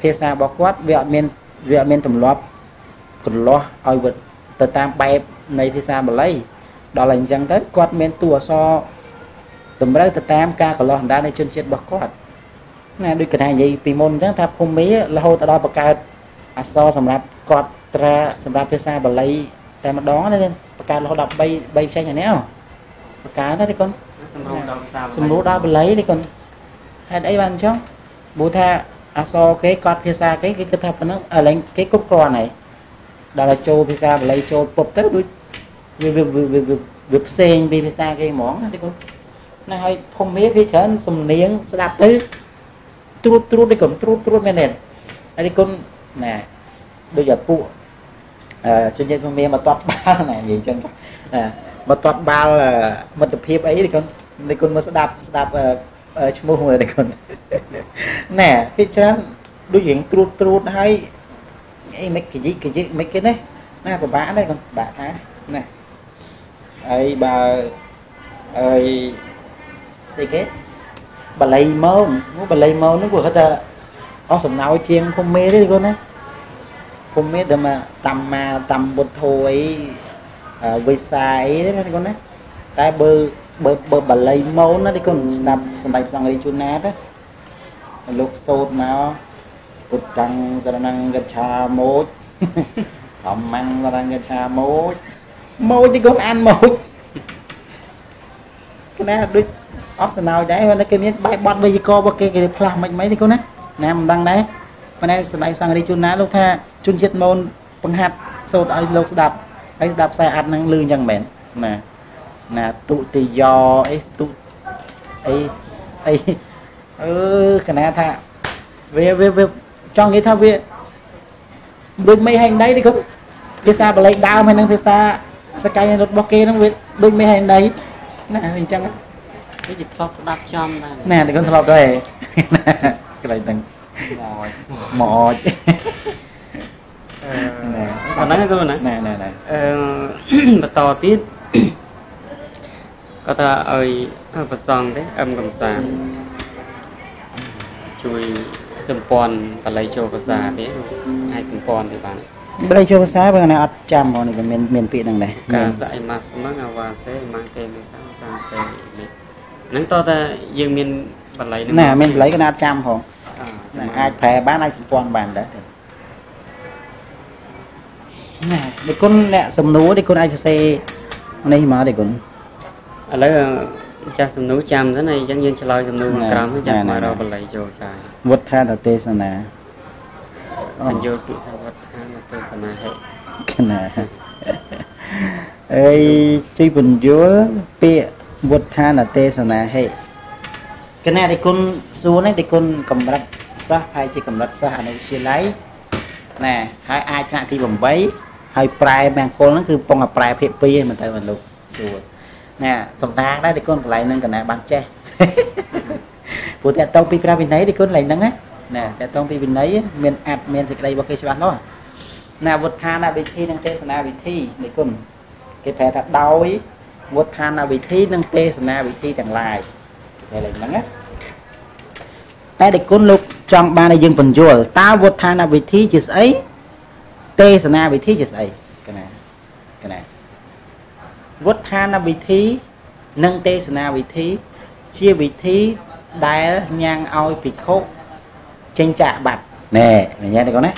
ភាសារបស់គាត់វាអត់មានវាអត់មានទម្លាប់កន្លោះឲ្យវាទៅតាមបែបនៃភាសាបាលីដល់ហើយអញ្ចឹងទៅគាត់មានតួអក្សរតម្រូវទៅតាមការកន្លោះអណ្ដាលនៃជនជាតិរបស់គាត់ ណាដូចកណានិយាយពីមុនអញ្ចឹងថាភូមិរហូតដល់បង្កើតអក្សរសម្រាប់កត់ត្រាសម្រាប់ភាសាបាលីតែម្ដងណាបង្កើតរហូតដល់3 3ផ្សេងអានេះបង្កើតណាទេកូនសម្រួលដល់ភាសាសម្រួលដល់បល័យនេះគាត់ហេតុអីបានអញ្ចឹងព្រោះថាអក្សរគេកត់ភាសាគេគេគិតថាប៉ុណ្ណឹងឥឡូវគេគ្រប់គ្រាន់ហើយដល់តែចូលភាសាបល័យចូលពុបទៅដូចវាវាវាវាវាវាផ្សេងពីភាសាគេហ្មងណាគាត់ណាហើយភូមិមាវាច្រើនសំនៀងស្ដាប់ទៅ ត្រួតត្រួតនេះគាត់ត្រួតត្រួតមែនទេហើយនេះគាត់ណាដូចអាពួកអឺជនជាតិភូមិមាមកតត់បាល់ណានិយាយអញ្ចឹងណាមកតត់បាល់អឺមិត្តភាពអីនេះគាត់នេះគាត់មកស្ដាប់ស្ដាប់អឺអឺឈ្មោះមើលនេះគាត់ណែគេច្រើនដូចរៀងត្រួតត្រួតហើយអីមិនគជីកជីកមិនគេណាណាពិបាកដែរគាត់ពិបាកថាណាហើយបើអើយស្អីគេ បល័យម៉ោននោះបល័យម៉ោននោះគាត់ហៅថាអស់សំណោជាងភូមិមេទេគាត់ណាភូមិមេតែមកតាមមកតាមបុត្រធួយអឺវិសាអីទេណាគាត់ណាតែបើបើបើបល័យម៉ោនណាទីគាត់ស្ដាប់សម្ដែងផ្សងរីជួនណាទៅលោកសូត្រមកពុទ្ធังសរណង្កច្ឆាមោចធម្មំសរណង្កច្ឆាមោចម៉ូចទីគាត់អានម៉ូចគណៈដូច អស់សំណោចដែរគាត់គេមានបែបបត់វេយ្យាករណ៍របស់គេគេផ្លាស់មិនមិនទេគាត់ណាណាមិនដឹងដែរប៉ុន្តែសម្ដែងសង្ឃរីជួនណាលោកថាជនជាតិមូនបង្ហាត់សូត្រឲ្យលោកស្ដាប់ហើយស្ដាប់ខ្សែអាត់ហ្នឹងលឺអញ្ចឹងមែនណាណាទុតិយោអីទុអីអីអឺកណាថាវាវាវាចង់និយាយថាវាដូចមេហែងដីទេគាត់ភាសាបាលីដើមហើយនឹងភាសាសកាយរត់របស់គេហ្នឹងវាដូចមេហែងដីណាអញ្ចឹង វាជាធ្លាប់ស្ដាប់ចំដែរណែតែគាត់ធ្លាប់ដែរកន្លែងហ្នឹងមកមកអឺប៉ុណ្ណឹងគ្រូណាណែណែណែអឺបន្តទៀតគាត់ថាឲ្យប្រសងទេអឹមកំសាន្តជួយសម្ព័ន្ធបល័យចូលភាសាទេអាចសម្ព័ន្ធទេបានបរិយាភាសាបើណែអត់ចាំហ្មងនេះវាមានមានពាក្យហ្នឹងដែរកាសអីម៉ាស់ម៉ងអាវ៉ាសេម៉ាំងទេមេសាសាទេនេះ ហ្នឹងតើតើយើងមានបល័យណែមានបរិយាក៏ណាត់ចាំផងអណែអាចប្រែបានអាចសម្ព័ន្ធបានដែរណែនេះគុណអ្នកសំណួរនេះគុណអាចសរសេរនេះមកទេគុណឥឡូវចាស់សំណួរចាំទៅណាអញ្ចឹងយើងឆ្លើយសំណួរខាងក្រោមទៅចាំមករកបល័យចូលសាយវុទ្ធានទេសនាបញ្យល់ពាក្យថាវត្តឋានទស្សនាហេកណាអើយជួយបញ្យល់ពាក្យ វុទ្ធានទេសនាហេកណាដែលគុណសួរនេះដែលគុណកម្រិតសិស្សហើយជាកម្រិតសិស្សអនុវិទ្យាល័យណាហើយអាចថ្នាក់ទី8ហើយប្រែមង្គលហ្នឹងគឺពងតែប្រែភាគ2ឯងមិនទៅមិនលោកសួរណាសំតាងដែរដែលគុណកន្លែងហ្នឹងកណាបានចេះព្រោះតើតោងពីព្រះវិន័យដែលគុណកន្លែងហ្នឹងណាណាតើតោងពីវិន័យមានអត្តមានសេចក្តីរបស់គេច្បាស់លាស់ណាវុទ្ធានវិធីនិងទេសនាវិធីនៃគុណគេប្រែថាដោយ វុទ្ធានវិធីនិងទេសនាវិធីទាំងឡាយគេប្រែឡើងហ្នឹងណាតែដែលគុណលោកចង់បានឲ្យយើងបញ្យល់តើវុទ្ធានវិធីជាស្អីទេសនាវិធីជាស្អីកណាកណាវុទ្ធានវិធីនិងទេសនាវិធី ជាវិធីដែលញ៉ាំងឲ្យភិក្ខុចេញចាកបាត់ណែញ៉ែទេកូនណា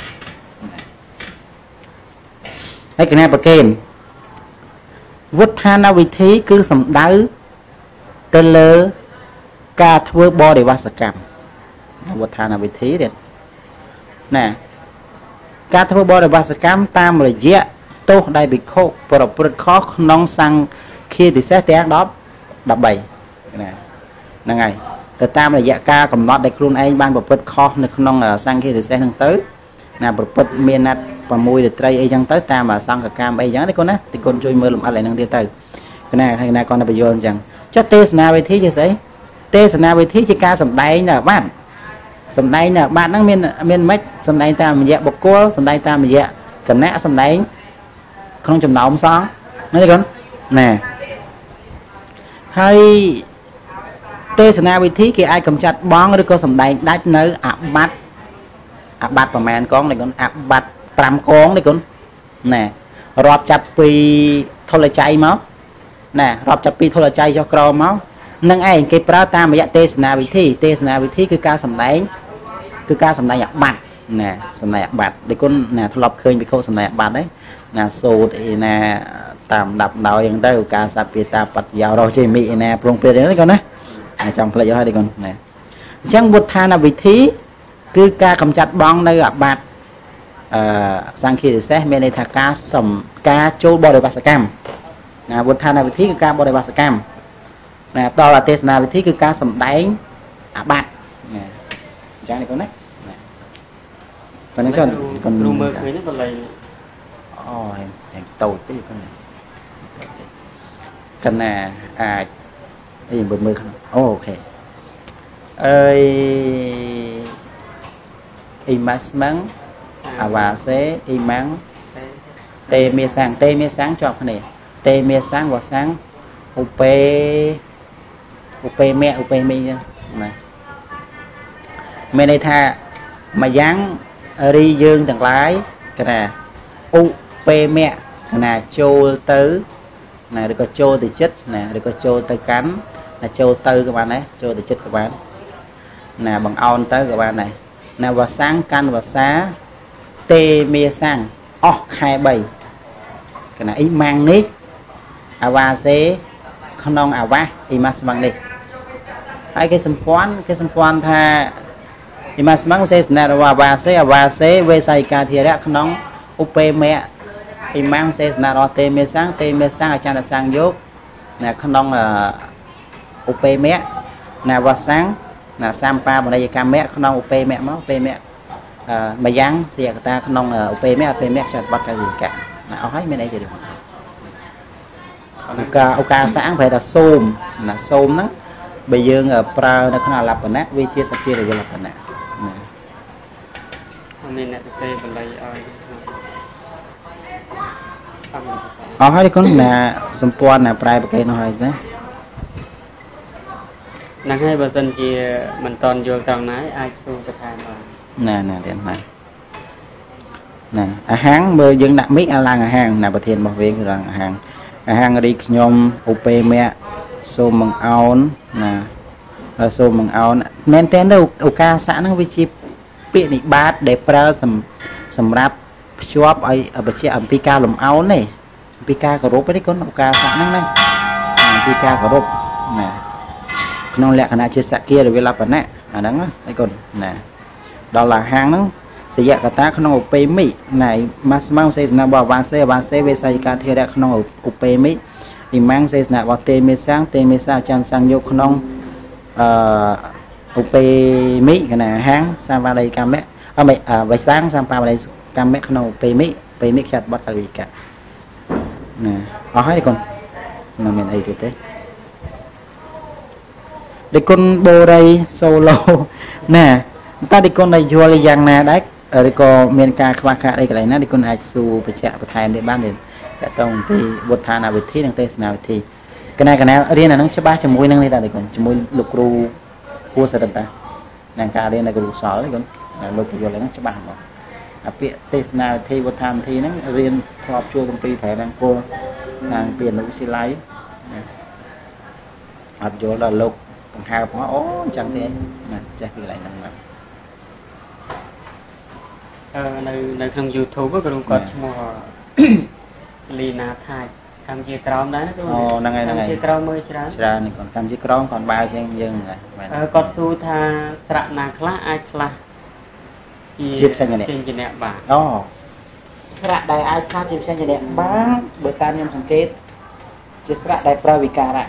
ហើយកណាប្រកេន វុទ្ធានវិធីគឺសំដៅទៅលើការធ្វើបរិវាសកម្មវុទ្ធានវិធីទៀតណាការធ្វើបរិវាសកម្មតាមរយៈទោសដែលភិក្ខុប្រព្រឹត្តខុសក្នុងសង្ឃាទិសេសទាំង10 13ណាហ្នឹងហើយទៅតាមរយៈការកំណត់ដែលខ្លួនឯងបានប្រព្រឹត្តខុសនៅក្នុងសង្ឃាទិសេសហ្នឹងទៅណាប្រព្រឹត្តមានណាត់ 6រាត្រីអីចឹងទៅតាមសង្ឃកម្មអីចឹងណាកូនណាទីកូនជួយមើលលំអិតឲ្យហ្នឹងទៀតទៅកណាហើយកណាកូនទៅបញ្យល់អញ្ចឹងចុះទេសនាវិធីជាស្អីទេសនាវិធីជាការសម្ដែងនៅបាត់សម្ដែងនៅបាត់ហ្នឹងមានមានមិនសម្ដែងតាមរយៈបុគ្គលសម្ដែងតាមរយៈគណៈសម្ដែងក្នុងចំណោមសង្ឃណាទេកូនណាហើយទេសនាវិធីគេអាចកំចាត់បងឬក៏សម្ដែងដាច់នៅអបត្តិអបត្តិប្រមាណកងនេះគុណអបត្តិ 5កងនេះគុណណែរាប់ចាប់ពីធុលច័យមកណែរាប់ចាប់ពីធុលច័យចុះក្រមកនឹងឯងគេប្រើតាមរយៈទេសនាវិធីទេសនាវិធីគឺការសម្ដែងគឺការសម្ដែងអបត្តិណែសម្ដែងអបត្តិដូចគុណណែធ្លាប់ឃើញវិខុសម្ដែងអបត្តិហ្នឹងណាសូត្រអីណាតាមដាប់ដោយហ្នឹងទៅការសព្វាតាបត្តិយោរោចេមិឯណាប្រងពេលហ្នឹងគាត់ណាចង់ផ្លេចឲ្យទេគាត់ណាអញ្ចឹងវុទ្ធានវិធី គឺការកំចាត់បងនៅអាបត្តិអឺ សង្ឃាទិសេសមានន័យថាការសំការចូលបរិវាសកម្មណាវុទ្ធានវិធីគឺការបរិវាសកម្មណាដល់អទេសនាវិធីគឺការសំដែងអាបត្តិណាអញ្ចឹងនេះគាត់ណាប៉ុណ្ណឹងចុះគាត់គ្រូមើលឃើញហ្នឹងកន្លែងអូយ៉ាងតូចទេគាត់ណាកណាអាចអីមើលមើលក្នុងអូខេអើយអ៊ីម៉ាស្ម៉ង អាវ៉ាសេអ៊ីម៉ាំងតេមេសាំងតេមេសាំងជាប់គ្នាតេមេសាំងវ៉ាសាំងឧបេឧបេមេឧបេមីណាមានន័យថាមួយយ៉ាងរីយើងទាំងឡាយកណាឧបេមៈកណាចូលទៅណាឬក៏ចូលទៅចិត្តណាឬក៏ចូលទៅកាន់ណាចូលទៅក៏បានដែរចូលទៅចិត្តក៏បានណាបង្អោនទៅក៏បានដែរណាវសាំងកាន់វសា ទេមេសាំងអស់ខែ3កណាអ៊ីម៉ាំងនេះអាវ៉ាសេក្នុងអាវ៉ាអ៊ីម៉ាស្មាំងនេះហើយគេសម្ព័ន្ធគេសម្ព័ន្ធថាអ៊ីម៉ាស្មាំងសេសនារវ៉ាវ៉ាសេអាវ៉ាសេវេស័យកាធិរៈក្នុងឧបេមៈអ៊ីម៉ាំងសេសនារទេមេសាំងទេមេសាំងអចារ្យសាំងយកនៅក្នុងឧបេមៈណាវសាំងណាសម្បាបនិយកម្មៈក្នុងឧបេមៈមកឧបេមៈអឺ មួយយ៉ាងសយកតាក្នុងឧបេមៈឧបេមៈខ្ចត់បត់កាយវិកៈណាអស់ហើយមានអីទៀតឧកាឧកាសាំងប្រែថាសូមណាសូមហ្នឹងបើយើងប្រើនៅក្នុងអលបណៈវាជាសភារយលបណៈណាមានអ្នកទៅសេបល័យឲ្យតាមភាសាអស់ហើយគុណណាសម្ព័ន្ធណាប្រែប្រកេនោះហើយណាហ្នឹងហើយបើសិនជាមិនតន់យល់ត្រង់ណាយអាចសួរបន្ថែមបាន ណាណាទៀតណាណាអាហាងមើលយើងដាក់មិចអាឡើងអាហាងណាប្រធានរបស់វិញគឺឡើងអាហាងអាហាងរីខ្ញុំឧបេមៈសូមបង្អោនណាហើយសូមបង្អោនមែនតើនៅឱកាសៈហ្នឹងវាជាពាក្យនិបាតដែលប្រើសម្សម្រាប់ភ្ជាប់ឲ្យបញ្ជាក់អំពីការលំអោនទេអំពីការគោរពទេគុណឱកាសៈហ្នឹងណាអំពីការគោរពណាក្នុងលក្ខណៈជាសក្គារវិលបណៈអាហ្នឹងណាឯគុណណា ដល់អាហាងហ្នឹងសយកតាក្នុងឧបេមិណៃម៉ាស្មងសេសនារបស់វាសេវាសេវេសាយិកាធិរៈក្នុងឧបេមិអ៊ីម៉ាំងសេសនារបស់ទេមេសាំងទេមេសាចាន់សាំងយកក្នុងអឺឧបេមិកណាហាងសាវាល័យកម្មៈអមិនវៃសាំងសម្បាវល័យកម្មៈក្នុងឧបេមិពេមិខ្ចាត់បត់កលវិកៈណាអស់ហើយនេះកូនមិនមានអីទៀតទេដេគុណបូរីសូឡូណា តើដេគុណដែលយល់យ៉ាងណាដែរឬក៏មានការខ្វះខាតអីកន្លែងណាដេគុណអាចសួរបញ្ជាក់បន្ថែមទៀតបានទេតើតើអំពីវុទ្ធានវិធីនិងទេសនាវិធីកណែកណែរៀនអានឹងច្បាស់ជាមួយនឹងនេះដែរដេគុណជាមួយលោកគ្រូគួរសរិទ្ធតានឹងការរៀននៅគ្រូសល់ដេគុណលោកពយល់ហ្នឹងច្បាស់ហ្មងអាពាក្យទេសនាវិធីវុទ្ធានវិធីហ្នឹងរៀនធ្លាប់ជួលកំពីប្រែរង្គលខាងពីអនុវិទ្យាល័យអត់យល់ដល់លោកបង្ហើបមកអូអញ្ចឹងទេណាចេះពីកន្លែងហ្នឹងណាអឺ នៅនៅក្នុង YouTube គ្រូគាត់ឈ្មោះលីណាថាច់កម្ពុជាក្រមដែរណាគ្រូអូហ្នឹងហើយហ្នឹងហើយកម្ពុជាក្រមមើលច្រើនច្រើននេះគាត់កម្ពុជាក្រមគាត់បើជាងយើងហ្នឹងអឺគាត់សួរថាស្រៈណាខ្លះអាចផ្លាស់ជាផ្សេងជាជាអ្នកបាទអូស្រៈដែលអាចផ្លាស់ជាផ្សេងជាអ្នកបានបើតាមខ្ញុំសង្កេតជាស្រៈដែលប្រើវិការៈ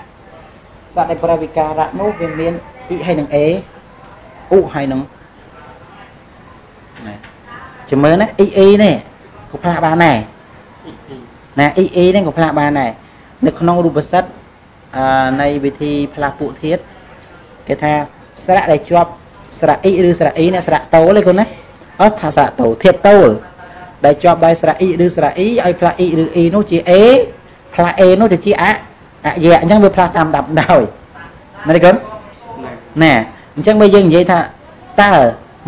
សត្វដែលប្រើវិការៈនោះវាមានអ៊ីហើយនឹងអេអ៊ូហើយនឹងណា ចាំមើលណាអ៊ីអេនេះក៏ផ្លាស់បានដែរណាអ៊ីអេនេះក៏ផ្លាស់បានដែរនៅក្នុងរូបសិទ្ធអឺនៃវិធីផ្លាស់ពួកធាតគេថាស្រៈដែលជាប់ស្រៈអ៊ីឬស្រៈអ៊ីនេះស្រៈតូលឯគុណណាអត់ថាស្រៈតូធាតតូលដែលជាប់ដោយស្រៈអ៊ីឬស្រៈអ៊ីឲ្យផ្លាស់អ៊ីឬអ៊ីនោះជាអេផ្លាស់អេនោះទៅជាអអយៈអញ្ចឹងវាផ្លាស់តាមដាប់ដោយណាទេកូនណែអញ្ចឹងបើយើងនិយាយថាតើ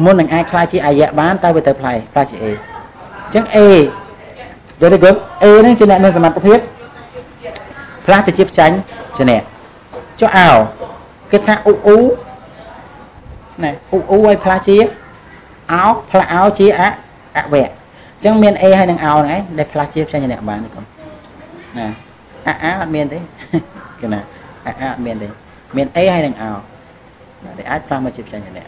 មុននឹងអាចខ្លាចជាអយៈបានតើវាទៅផ្លាយផ្លាស់ជាអេអញ្ចឹងអេយល់ទេកូនអេហ្នឹងជាអ្នកមានសមត្ថភាពផ្លាស់ទៅជាផ្ចាញ់ជាអ្នកចុះអោគេថាអ៊ូអ៊ូណែអ៊ូអ៊ូឲ្យផ្លាស់ជាអោផ្លាស់អោជាអអវៈអញ្ចឹងមាន A ហើយនឹងអោហ្នឹងឯងដែលផ្លាស់ជាផ្សេងអ្នកបានទេកូនណាអអាអត់មានទេគេណាអអាអត់មានទេមាន A ហើយនឹងអោដែលអាចផ្លាស់មកជាផ្សេងអ្នក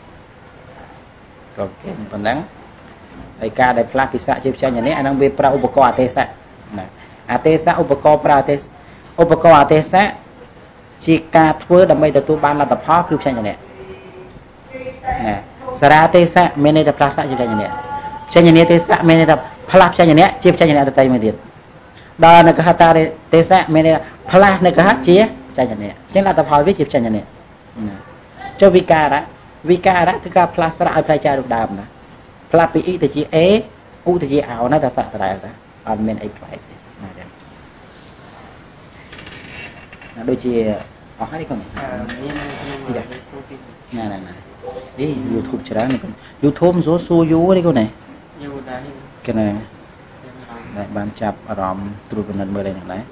ក៏គេប៉ុណ្ណឹងហើយការដែលផ្លាស់ពិស័កជាផ្សេងនេះអានឹងវាប្រើឧបករណ៍អទេសៈណាអទេសៈឧបករណ៍ប្រើអទេសឧបករណ៍អទេសៈជាការធ្វើដើម្បីទទួលបានលទ្ធផលគឺផ្សេងនេះណាសារៈទេសៈមានន័យថាផ្លាស់ស័កជាផ្សេងនេះផ្សេងនេះទេសៈមានន័យថាផ្លាស់ផ្សេងនេះជាផ្សេងនេះដតីមួយទៀតដល់នៅកហតាទេសៈមានន័យថាផ្លាស់នៅកហជាផ្សេងនេះអញ្ចឹងលទ្ធផលវាជាផ្សេងនេះចុះវិការៈ វិការៈគឺការផ្លាស់ស្រៈឲ្យផ្លែចារូបដើមណាផ្លាស់ពីអ៊ីទៅជាអេអ៊ូទៅជាអោណាតែស្រៈដដែលតាអត់មានអីប្លែកទេណាទេណាដូចជាអស់ហើយគាត់មានក្នុងណាណាណាអី YouTube ច្រើននេះគាត់ YouTube សួរសួរយូរនេះគាត់ណាយូរដែរគេណាដែលបានចាប់អារម្មណ៍ត្រួតពិនិត្យមើលឯហ្នឹងដែរ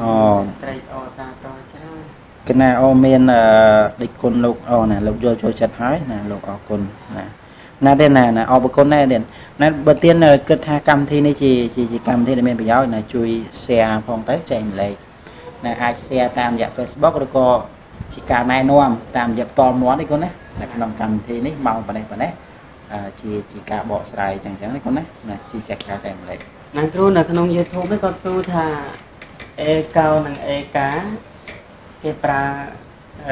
អូត្រេកអរសាទ រច្រើនកណាអូមានអឺដេចគុណលោកអូណាលោកយល់ចូលចិត្តហើយណាលោកអរគុណណាណាទេណាណាអរគុណដែរទេណាបើទៀនគិតថាកម្មវិធីនេះជាជាកម្មវិធីដែលមានប្រយោជន៍ណាជួយ share ផងទៅចែកម្លែកណាអាច share តាមរយៈ Facebook ឬក៏ជាការណែនាំតាមរយៈផ្ទាល់មាត់នេះគាត់ណានៅក្នុងកម្មវិធីនេះម៉ោងប៉ុណ្ណេះប៉ុណ្ណេះជាជាការបកស្រាយចឹងចឹងនេះគាត់ណាណាជាចែកការចែកម្លែកណាគ្រូនៅក្នុង YouTube នេះគាត់សួរថាអេកោនិងអេកា គេប្រើ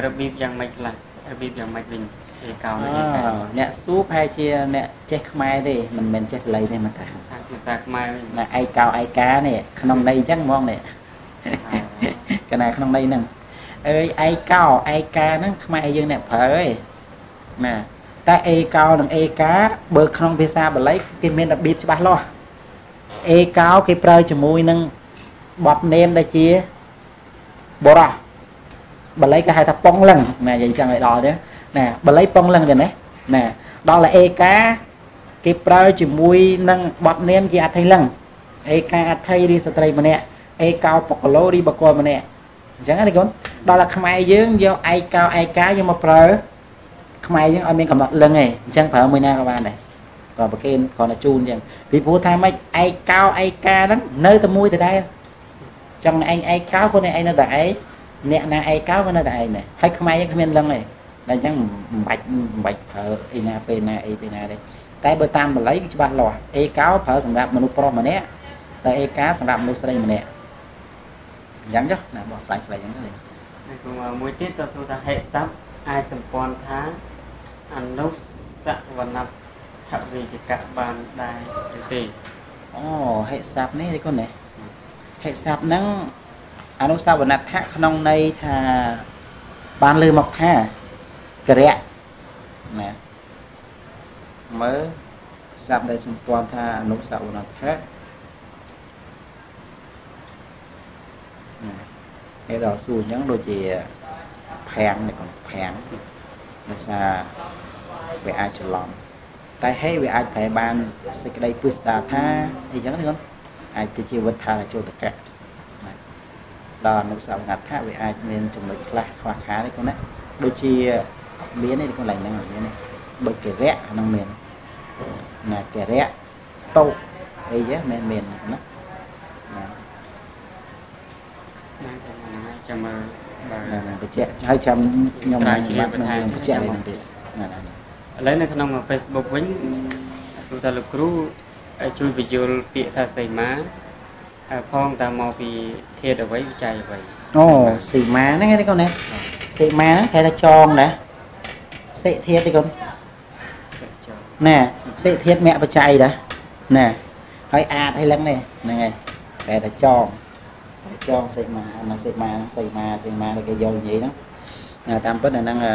របៀបយ៉ាងម៉េចខ្លះរបៀបយ៉ាងម៉េចវិញអេកោនិងអេកាអ្នកសួរប្រហែលជាអ្នកចេះខ្មែរទេមិនមែនចេះបល័យទេមកតាភាសាខ្មែរណាឯកោឯកានេះក្នុងន័យអញ្ចឹងហ្មងនេះកណាក្នុងន័យហ្នឹងអើយឯកោឯកាហ្នឹងខ្មែរយើងអ្នកប្រើឯណាតែអេកោនិងអេកាបើក្នុងភាសាបាលីគេមានរបៀបច្បាស់លាស់អេកោគេប្រើជាមួយនឹងបទនេមដែលជាបរោះ បាលីគេហៅថាប៉ុងលឹងណានិយាយចឹងឲ្យដល់ទេណាបាលីប៉ុងលឹងទេណាណាដល់អេកាគេប្រើជាមួយនឹងបទនេមជាអត្ថិលឹងអេកាអត្ថិរីស្ត្រីម្នាក់អេកោបកឡូរីបកលម្នាក់អញ្ចឹងណាកូនដល់តែខ្មែរយើងយកឯកោឯកាយកមកប្រើខ្មែរយើងអត់មានកំណត់លឹងទេអញ្ចឹងប្រើមួយណាក៏បានដែរក៏ប្រគេនគ្រាន់តែជូនអញ្ចឹងពីព្រោះថាម៉េចឯកោឯកាហ្នឹងនៅតែមួយដដែលចឹងឯងឯកោគាត់ឯងនៅតែឯង អ្នកណាឯកោក៏នៅតែឯងដែរហើយខ្មែរយើងគ្មានលឹងទេតែអញ្ចឹងមិនបាច់មិនបាច់ប្រើអីណាពេលណាអីពេលណាទេតែបើតាមបល័យច្បាស់លាស់អេកោប្រើសម្រាប់មនុស្សប្រុសម្នាក់តែអេកាសម្រាប់មនុស្សស្រីម្នាក់អញ្ចឹងចុះណាបោះស្រាយខ្លីអញ្ចឹងទេហើយគូមួយទៀតក៏សួរថាហេតុស័ព្ទអាចសម្ព័ន្ធថាអនុសវនថវិជ្ជកបានដែរឬទេអូហេតុស័ព្ទនេះទេគុណណាហេតុស័ព្ទហ្នឹង អនុសាវនដ្ឋៈក្នុងន័យថាបានលើមកថាក្រៈណាមើលស័ព្ទដែលសម្ព័ន្ធថាអនុសាវនដ្ឋៈគេដល់សួរអញ្ចឹងដូចជាប្រាំងនេះកូនប្រាំងដោយសារវាអាចច្រឡំតែហេវាអាចប្រែបានសេចក្តីពិស្ដារថាអីចឹងណាកូនអាចទៅជាវត្ថាចោតកៈណា ដល់អនុសាវនដ្ឋៈវាអាចមានចំណុចខ្លះខ្វះខាតនេះកូនណាដូចជាមាននេះកូនឡើងហ្នឹងមាននេះដូចកិរៈហ្នឹងមានណាកិរៈតោអីចឹងមែនមានណាណាណាចាំណាចាំមើលបើណាណាបញ្ជាក់ហើយចាំខ្ញុំស្រាវជ្រាវបន្ថែមបញ្ជាក់លេងទៀតណាណាឥឡូវនៅក្នុង Facebook វិញសួរថាលោកគ្រូជួយបញ្យល់ពាក្យថាសីមា ផងតើមកពីធាតុអ្វីវិច័យអ្វីអូសីមាហ្នឹងឯងកូនណាសីមាហ្នឹងគេថាចងណាសិធាតទេកូនសិចោណាសិធាតមគ្គបច្ច័យតាណាហើយអាចឲ្យឡើងនេះហ្នឹងហើយគេថាចងចងសីមាអាហ្នឹងសីមាហ្នឹងសីមាសីមាដែលគេយកនិយាយហ្នឹងណាតាមពិតអាហ្នឹងអឺ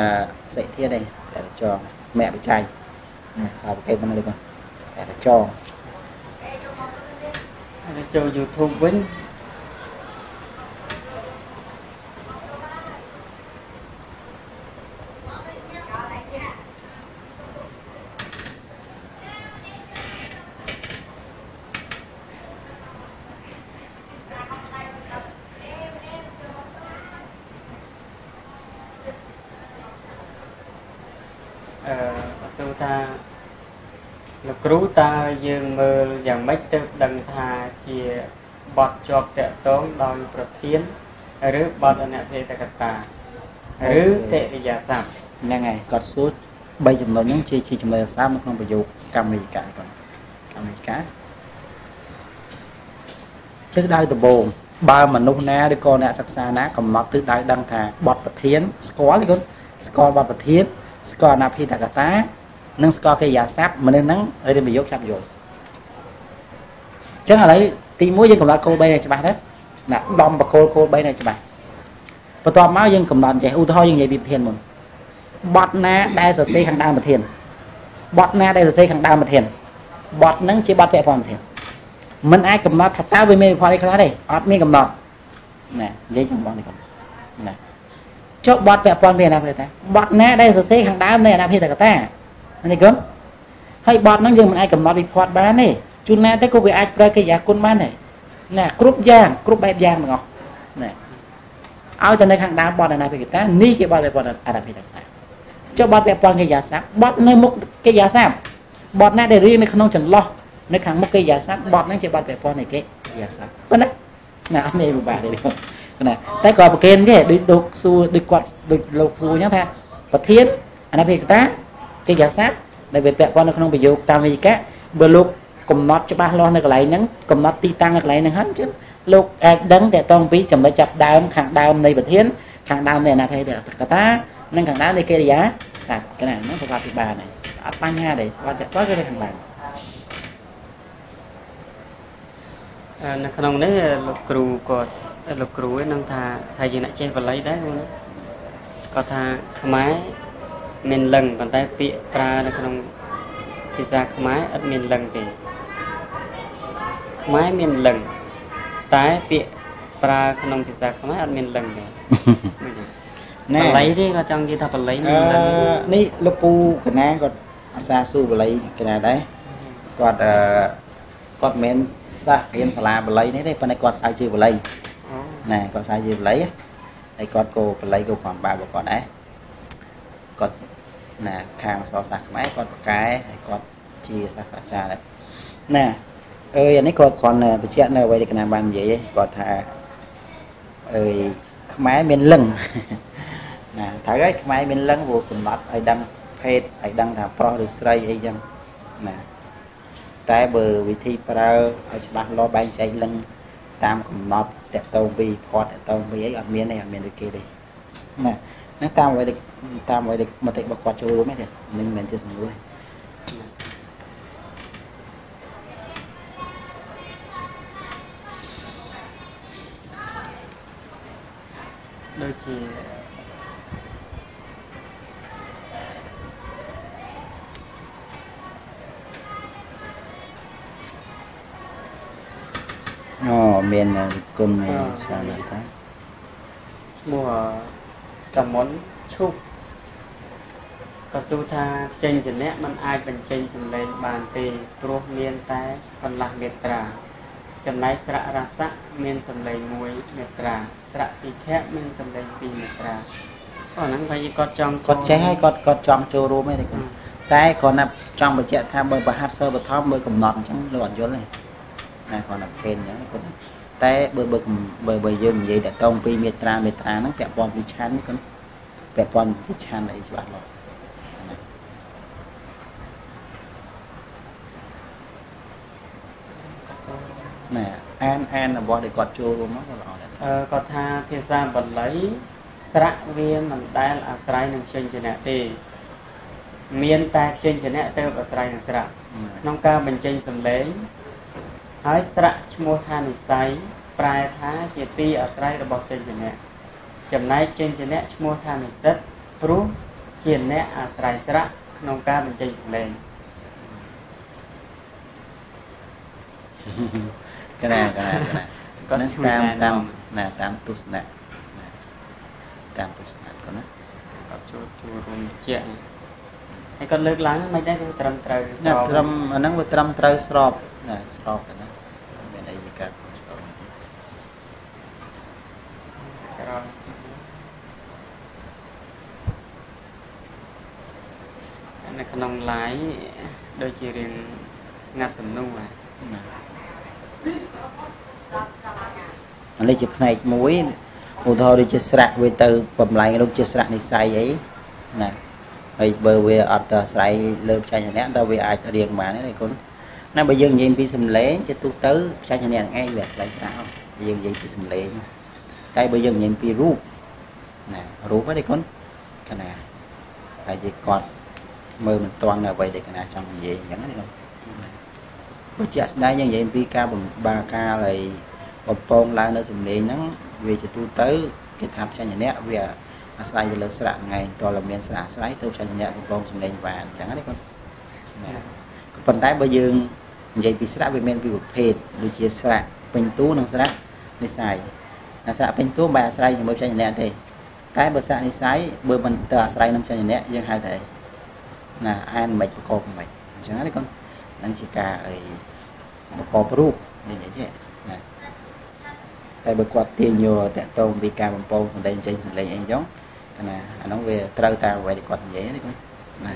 សិធាតឯងតែថាចងមគ្គបច្ច័យណាហើយគេមិនទេកូនតែថាចងហើយ ចូល YouTube វិញ គ្រូតើយើងមើលយ៉ាងម៉េចទើបដឹងថាជាបទជាប់តកតងដោយប្រធានឬបទអនភេតកតាឬតិរិយាស័ព្ទហ្នឹងហើយគាត់សួរបីចំណុចហ្នឹងជាជាចំណុចអាសានៅក្នុងប្រយោគកម្មវិកាគាត់កម្មវិកាទិសដៅដំបូងបើមនុស្សណាឬក៏អ្នកសិក្សាណាកំណត់ទិសដៅដឹងថាបទប្រធានស្គាល់ទេគាត់ស្គាល់បទប្រធានស្គាល់អនាភិតកតា និងស្គាល់កិរិយាសព្ទមនុស្សហ្នឹងរៀនប្រយោគចាប់យល់អញ្ចឹងឥឡូវទី1យើងកំណត់គោល3នេះច្បាស់ទេណាដំបកគោលគោល3នេះច្បាស់បន្ទាប់មកយើងកំណត់ចេះឧទាហរណ៍យើងនិយាយពីប្រធានមុនបត់ណាដែលសរសេរខាងដើមប្រធានបត់ណាដែលសរសេរខាងដើមប្រធានបត់ហ្នឹងជាបត់ពាក់ព័ន្ធប្រធានมันអាចកំណត់ថាតើវាមានវិផលអីខ្លះទេអត់មានកំណត់ណានិយាយចំបងនេះកុំណាចុះបត់ពាក់ព័ន្ធមានអនាភិតាបត់ណាដែលសរសេរខាងដើមនៃអនាភិតកតា នេះគុណហើយបត់ហ្នឹងយើងមិនអាចកំណត់វិផលបានទេជួនណាទៅក៏វាអាចប្រើកិរិយាគុណបានដែរណាគ្រប់យ៉ាងគ្រប់បែបយ៉ាងទាំងអស់ណាឲ្យតែនៅខាងដើមបត់អនាភិតកតានេះជាបត់ពាក់ព័ន្ធអនាភិតកតាចុះបត់ពាក់ព័ន្ធកិរិយាសព្ទបត់នៅមុខកិរិយាសព្ទបត់ណាដែលរៀងនៅក្នុងចន្លោះនៅខាងមុខកិរិយាសព្ទបត់ហ្នឹងជាបត់ពាក់ព័ន្ធនៃកិរិយាសព្ទប៉ុណ្ណាណាអត់មានពិបាកទេណាតែក៏ប្រកេនទេដូចលោកសួរដូចគាត់ដូចលោកសួរអញ្ចឹងថាប្រធានអនាភិកតា កិរិយាសព្ទដែលវាពាក់ព័ន្ធនៅក្នុងប្រយោគតាមវិជ្ជាបើលោកកំណត់ច្បាស់លាស់នៅកន្លែងហ្នឹងកំណត់ទីតាំងនៅកន្លែងហ្នឹងហើយអញ្ចឹងលោកអាចដឹងតើតងពីចំណុចចាប់ដើមខាងដើមនៃប្រធានខាងដើមនៃអនាភិកតានិងខាងដើមនៃកិរិយាសព្ទកណាហ្នឹងប្រកបពីបានហើយអត់បញ្ហាទេគាត់តែគាត់គឺនៅខាងដើមអឺនៅក្នុងនេះលោកគ្រូគាត់លោកគ្រូឯនឹងថាហើយជាអ្នកចេះបល័យដែរគ្រូណាគាត់ថាខ្មែរ មានលឹងប៉ុន្តែពាក្យប្រើនៅក្នុងភាសាខ្មែរអត់មានលឹងទេខ្មែរមានលឹងតែពាក្យប្រើក្នុងភាសាខ្មែរអត់មានលឹងទេបល័យទេគាត់ចង់និយាយថាបល័យអមានលឹងឺនេះលោកពូកណាគាត់អាសាស៊ូបល័យកណាដែរគាត់អឺគាត់មិនមែនសាសរៀនសាលាបល័យនេះទេប៉ុន្តែគាត់ស្រាវជ្រាវបល័យអូណាគាត់ស្រាវជ្រាវបល័យហើយគាត់ក៏បល័យក៏គាត់បារបស់គាត់ដែរគាត់ ណាខាងសរសាស្ត្រខ្មែរគាត់ប្រកែហើយគាត់ជាសាស្ត្រាចារ្យដែរណាអើយអានេះគាត់គ្រាន់តែបញ្ជាក់នៅអ្វីដែលកណាបាននិយាយឯងគាត់ថាអើយខ្មែរមានលឹងណាត្រូវហើយខ្មែរមានលឹងព្រោះកំណត់ឲ្យដឹងភេទឲ្យដឹងថាប្រុសឬស្រីអីចឹងណាតែបើវិធីប្រើឲ្យច្បាស់លាស់បែងចែកលឹងតាមកំណត់តកតងពីផតតកតងពីអីអត់មានទេអត់មានដូចគេទេណា ហ្នឹងតាមអ្វីដែលតាមអ្វីដែលមតិរបស់គាត់ចូលរួមទេមិនមែនជាសំណួរទេដូចជាអូមានគុណច្រើនណាស់តាឈ្មោះ សមុនឈប់ក៏សួរថាចេញជាអ្នកมันអាចបញ្ចេញសម្លេងបានទេព្រោះមានតែកន្លះមេត្រា ចំណែកស្រៈរស័កមានសម្លេង1មេត្រាស្រៈពិខៈមានសម្លេង2មេត្រាអូហ្នឹងបើយើងគាត់ចង់គាត់ចេះហើយគាត់គាត់ចង់ចូលរួមទេគុណតែគាត់ណាចង់បញ្ជាក់ថាបើប្រហាត់សិលបឋមមើលកំណត់អញ្ចឹងលោកអត់យល់ទេណាគាត់ណាកេនអញ្ចឹងគាត់ តែបើបើបើបើយើងនិយាយតកតងពីមេត្រាមេត្រាហ្នឹងពាក់ព័ន្ធពីឆានគាត់ពាក់ព័ន្ធពីឆានអីច្បាស់លាស់ណាអានអានរបស់ដែលគាត់ចូលរួមមកក៏ល្អដែរអឺគាត់ថាភាសាបាលីស្រៈវាមិនដែលអាស្រ័យនឹងចេញជាអ្នកទេ មានតែចេញជាអ្នកទៅអាស្រ័យនឹងស្រៈក្នុងការបញ្ចេញសម្លេង ហើយស្រៈឈ្មោះថានិស័យប្រែថាជាទីអាស្រ័យរបស់ចេញជាអ្នកចំណែកចេញជាអ្នកឈ្មោះថានិសិទ្ធព្រោះជាអ្នកអាស្រ័យស្រៈក្នុងការបញ្ចេញសម្លេងកណាកណាកណាគាត់ហ្នឹងជួយតាមណែតាមនាំណាតាមទស្សនៈណាតាមទស្សនៈគាត់ណាគាត់ចូលចូលរួមជាក់ហើយគាត់លើកឡើងហ្នឹងមិនដែរគឺត្រឹមត្រូវណាស្បត្រឹមអាហ្នឹងវាត្រឹមត្រូវស្របណាស្របទៅណាអត់មានអីជាការខុសឆ្គង ក្រោយនៅក្នុង live ដូចជារៀងស្ងាត់សំនួរហ៎ណាអានេះជាផ្នែកមួយឧទាហរណ៍ដូចជាស្រៈវាទៅបំលែងរូបជាស្រៈនិស័យអីណាហើយបើវាអត់ទៅអាស្រ័យលើបច្ចេកញ្ញាតើវាអាចរៀងបានទេគុណណាបើយើងនិយាយពីសំឡេងជាទូទៅបច្ចេកញ្ញាហ្នឹងឯងវាអាស្រ័យស្រៈហើយយើងនិយាយពីសំឡេង តែបើយើងនិយាយពីរូបណារូបហ្នឹងទេគុណកណាហើយនិយាយគាត់មើលមិនទាន់នៅអ្វីដែលកណាចង់និយាយអញ្ចឹងណាគុណបើជាក់ស្ដែងយើងនិយាយពីការបំបាការហើយបំពងឡើងនៅសំឡេងហ្នឹងវាជាទូទៅគេថាបច្ចេកញ្ញាវាអាស្រ័យទៅលើស្រៈថ្ងៃតើមានស្រៈអាស្រ័យទៅបច្ចេកញ្ញាបំពងសំឡេងបានអញ្ចឹងណាគាត់ណាក៏ប៉ុន្តែបើយើងនិយាយពីស្រៈវាមានពីរប្រភេទដូចជាស្រៈពេញតួនិងស្រៈនិស័យ អាស្រៈពេញតួបែរអាស្រ័យជាមួយបច្ចេកញ្ញាទេតែបើស្រៈនិស័យបើមិនទៅអាស្រ័យនឹងបច្ចេកញ្ញាយើងហៅថាអីណាអានមិនប្រកបមិនអញ្ចឹងណាគាត់ហ្នឹងជាការអីបកបរូបនេះនិយាយចេះណាតែបើគាត់ទាញយកតកតងពីការបំពងសម្លេងចេញសម្លេងអីចឹងណាអានោះវាត្រូវតាមអ្វីដែលគាត់និយាយណាគាត់ណា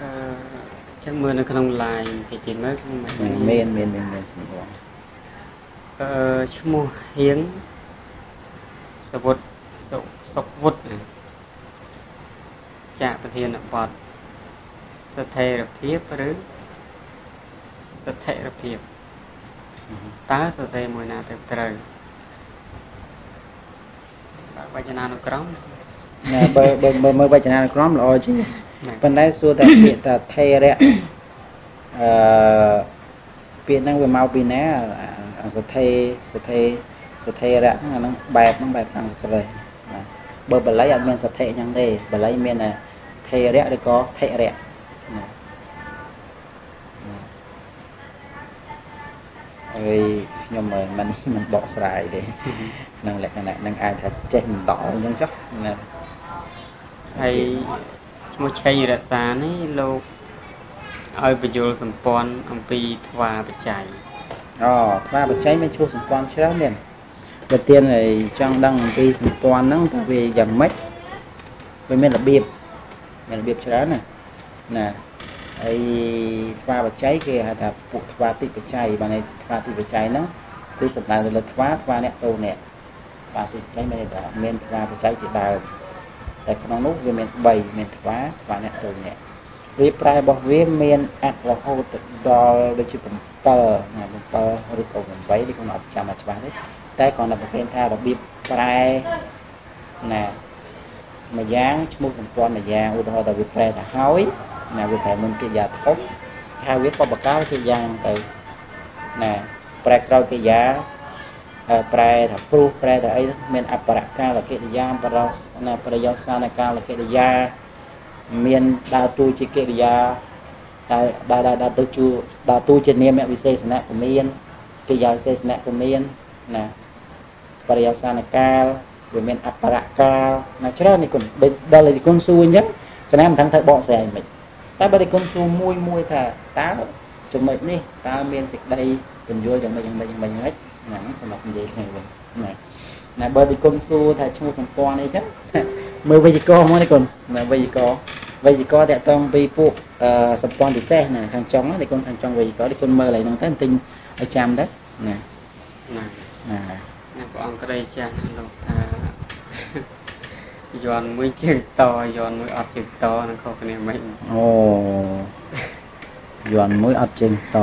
អឺ ចឹងមើលនៅក្នុង line តិចទៀតមើលក្នុងមិនមានមានមានមានជំនួសអឺឈ្មោះហៀងសវុតសុសុកវុតណាចាក់ប្រធានបទស្ថិរភាពឬស្ថិរភាពតើសរសេរមួយណាទៅត្រូវបើវចនានុក្រមណាបើបើបើមើលវចនានុក្រមល្អជាងណា ប៉ុន្តែសួរតែពាក្យថាថេរៈអឺពាក្យហ្នឹងវាមកពីណាអាអាសថេសថេសថេរៈហ្នឹងអាហ្នឹងបែបហ្នឹងបែបសំស្ក្រឹតណាបើបាលីអត់មានសថេអញ្ចឹងទេបាលីមានតែថេរៈឬក៏ថេរៈណាហើយខ្ញុំមិនមិនមិនបកស្រាយទេក្នុងលក្ខណៈហ្នឹងអាចថាចេះមិនដល់អញ្ចឹងចុះណាហើយ ឈ្មោះឆៃរក្សានេះលោកឲ្យបញ្យលសម្ព័ន្ធអំពីថ្វាបច្ច័យអូថ្មបច្ច័យមានឈ្មោះសម្ព័ន្ធច្រើនមានបើទៀនឲ្យចង់ដឹងអំពីសម្ព័ន្ធហ្នឹងតើវាយ៉ាងម៉េចវាមានរបៀបមានរបៀបច្រើនណាណាហើយថ្មបច្ច័យគេហៅថាពួកថ្មតិបច្ច័យបានន័យថ្មតិបច្ច័យហ្នឹងគឺសំដៅទៅលើថ្មថ្មអ្នកតូនអ្នកថ្មតិបច្ច័យមានន័យថាមានថ្មបច្ច័យជាដើម តែក្នុងនោះវាមាន3មានថ្វាថ្វាអ្នកទូលអ្នកវាប្រែរបស់វាមានអត្ថរហូតទៅដល់ដូចជា7ណា7ឬក៏8នេះខ្ញុំអត់ចាំឲ្យច្បាស់ទេតែគ្រាន់តែបង្ហាញថារបៀបប្រែណាមួយយ៉ាងឈ្មោះសម្ព័ន្ធមួយយ៉ាងឧទាហរណ៍ថាវាប្រែទៅហើយណាវាប្រែមុនកិរិយាធំថាវាបបកាលកិរិយាទៅណាប្រែក្រោយកិរិយា ប្រែថាព្រោះប្រែថាអីមានអបរកាលកិរិយាបរសណាប្រយោសានកាលកិរិយា មានដើរតួជាកិរិយាដែលដែលដើរទៅជួដើរតួជានាមវិសេសនៈក៏មានកិរិយាវិសេសនៈក៏មានណាបរិយាសានកាលវាមានអបរកាលណាច្រើននេះគុណដល់តែគុណសួរអញ្ចឹងកណាមិនដឹងថាបកស្រាយមិនតែបើតែគុណសួរមួយមួយថាតើចំណុចនេះតើមានសេចក្តីពន្យល់យ៉ាងម៉េចយ៉ាងម៉េចយ៉ាងម៉េចយ៉ាងម៉េច ហ្នឹងសម្រាប់និយាយគ្នាវិញណាណាបើទីគុណសួរថាឈ្មោះសម្ព័ន្ធអីចឹងមើលវេយ្យាករណ៍មកនេះគុណណាវេយ្យាករណ៍វេយ្យាករណ៍តាក់ទងពីពួកសម្ព័ន្ធពិសេសណាខាងចុងនេះគុណខាងចុងវេយ្យាករណ៍នេះគុណមើលឲ្យហ្នឹងទៅទិញឲ្យចាំទៅណាណាណាណាព្រះអង្គក្តីចាស់ណាលោកថាយន់មួយជើងតយន់មួយអត់ជើងតនឹងខុសគ្នាមិនអូយន់មួយអត់ជើងត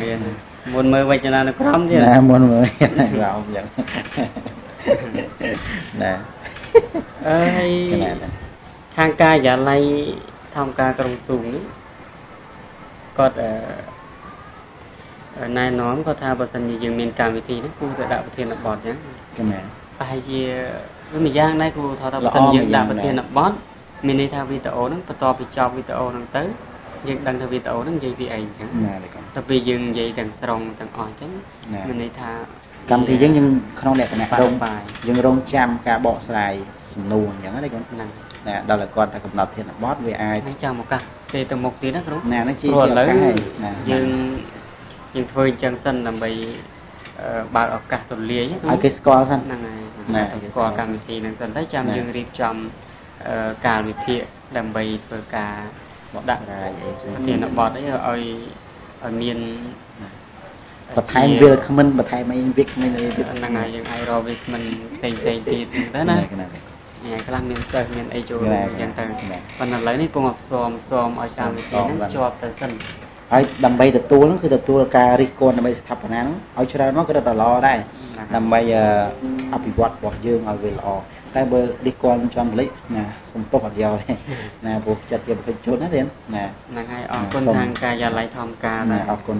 មាន មុនមើលវចនានុក្រមទៀតណាមុនមើលក្រមយ៉ាងណាអើយខាងកាយាល័យធម្មការក្រុងស៊ូងនេះគាត់អឺណែនាំគាត់ថាបើសិនជាយើងមានកម្មវិធីហ្នឹងគួរតែដាក់ប្រធានបទអញ្ចឹងកណាប្រហែលជាវាមួយយ៉ាងដែរគ្រូថាថាបើសិនយើងដាក់ប្រធានបទមានន័យថាវីដេអូហ្នឹងបន្ទាប់ពីចប់វីដេអូហ្នឹងទៅ យើងដឹងថាវីដេអូហ្នឹងនិយាយពីអីអញ្ចឹងណាទៅពេលយើងនិយាយទាំងស្រុងទាំងអស់អញ្ចឹងមានន័យថាកម្មវិធីយើងយើងក្នុងលក្ខណៈរងយើងរងចាំការបកស្រាយសំណួរអញ្ចឹងណាគាត់ហ្នឹងណាដល់តែគាត់តែកំណត់ធានបត់វាអាចនឹងចាំឱកាសពេលទៅមុខទៀតណាគ្រូណានឹងជាជាឱកាសណាយើងយើងធ្វើអញ្ចឹងសិនដើម្បីបើកឱកាសទូលាយឲ្យគេស្គាល់សិនហ្នឹងហើយណាស្គាល់កម្មវិធីហ្នឹងសិនទៅចាំយើងរៀបចំកាលវិភាគដើម្បីធ្វើការ បកស្រាយអីផ្សេងជាបទអីឲ្យឲ្យមានបន្ថែមវាគ្មិនបន្ថែមអីវាគ្មិនអីហ្នឹងហើយយើងឲ្យរកវាគ្មិនផ្សេងផ្សេងទៀតទៅណាថ្ងៃខ្លះមានសិស្សមានអីចូលអញ្ចឹងទៅប៉ុន្តែឥឡូវនេះពងអផ្សំផ្សំឲ្យកម្មវិធីហ្នឹងជាប់ទៅសិនហើយដើម្បីទទួលហ្នឹងគឺទទួលការរិះគន់ដើម្បីស្ថាបនាឲ្យច្រើនមកក៏រត់ល្អដែរដើម្បីអភិវឌ្ឍរបស់យើងឲ្យវាល្អ តែបើរិះគន់ចំលិចណាសំទោសអត់យកទេណាព្រោះចិត្តជាបុគ្គលជនណាទេណាហ្នឹងហើយអរគុណខាងការិយាល័យធម្មការណាអរគុណ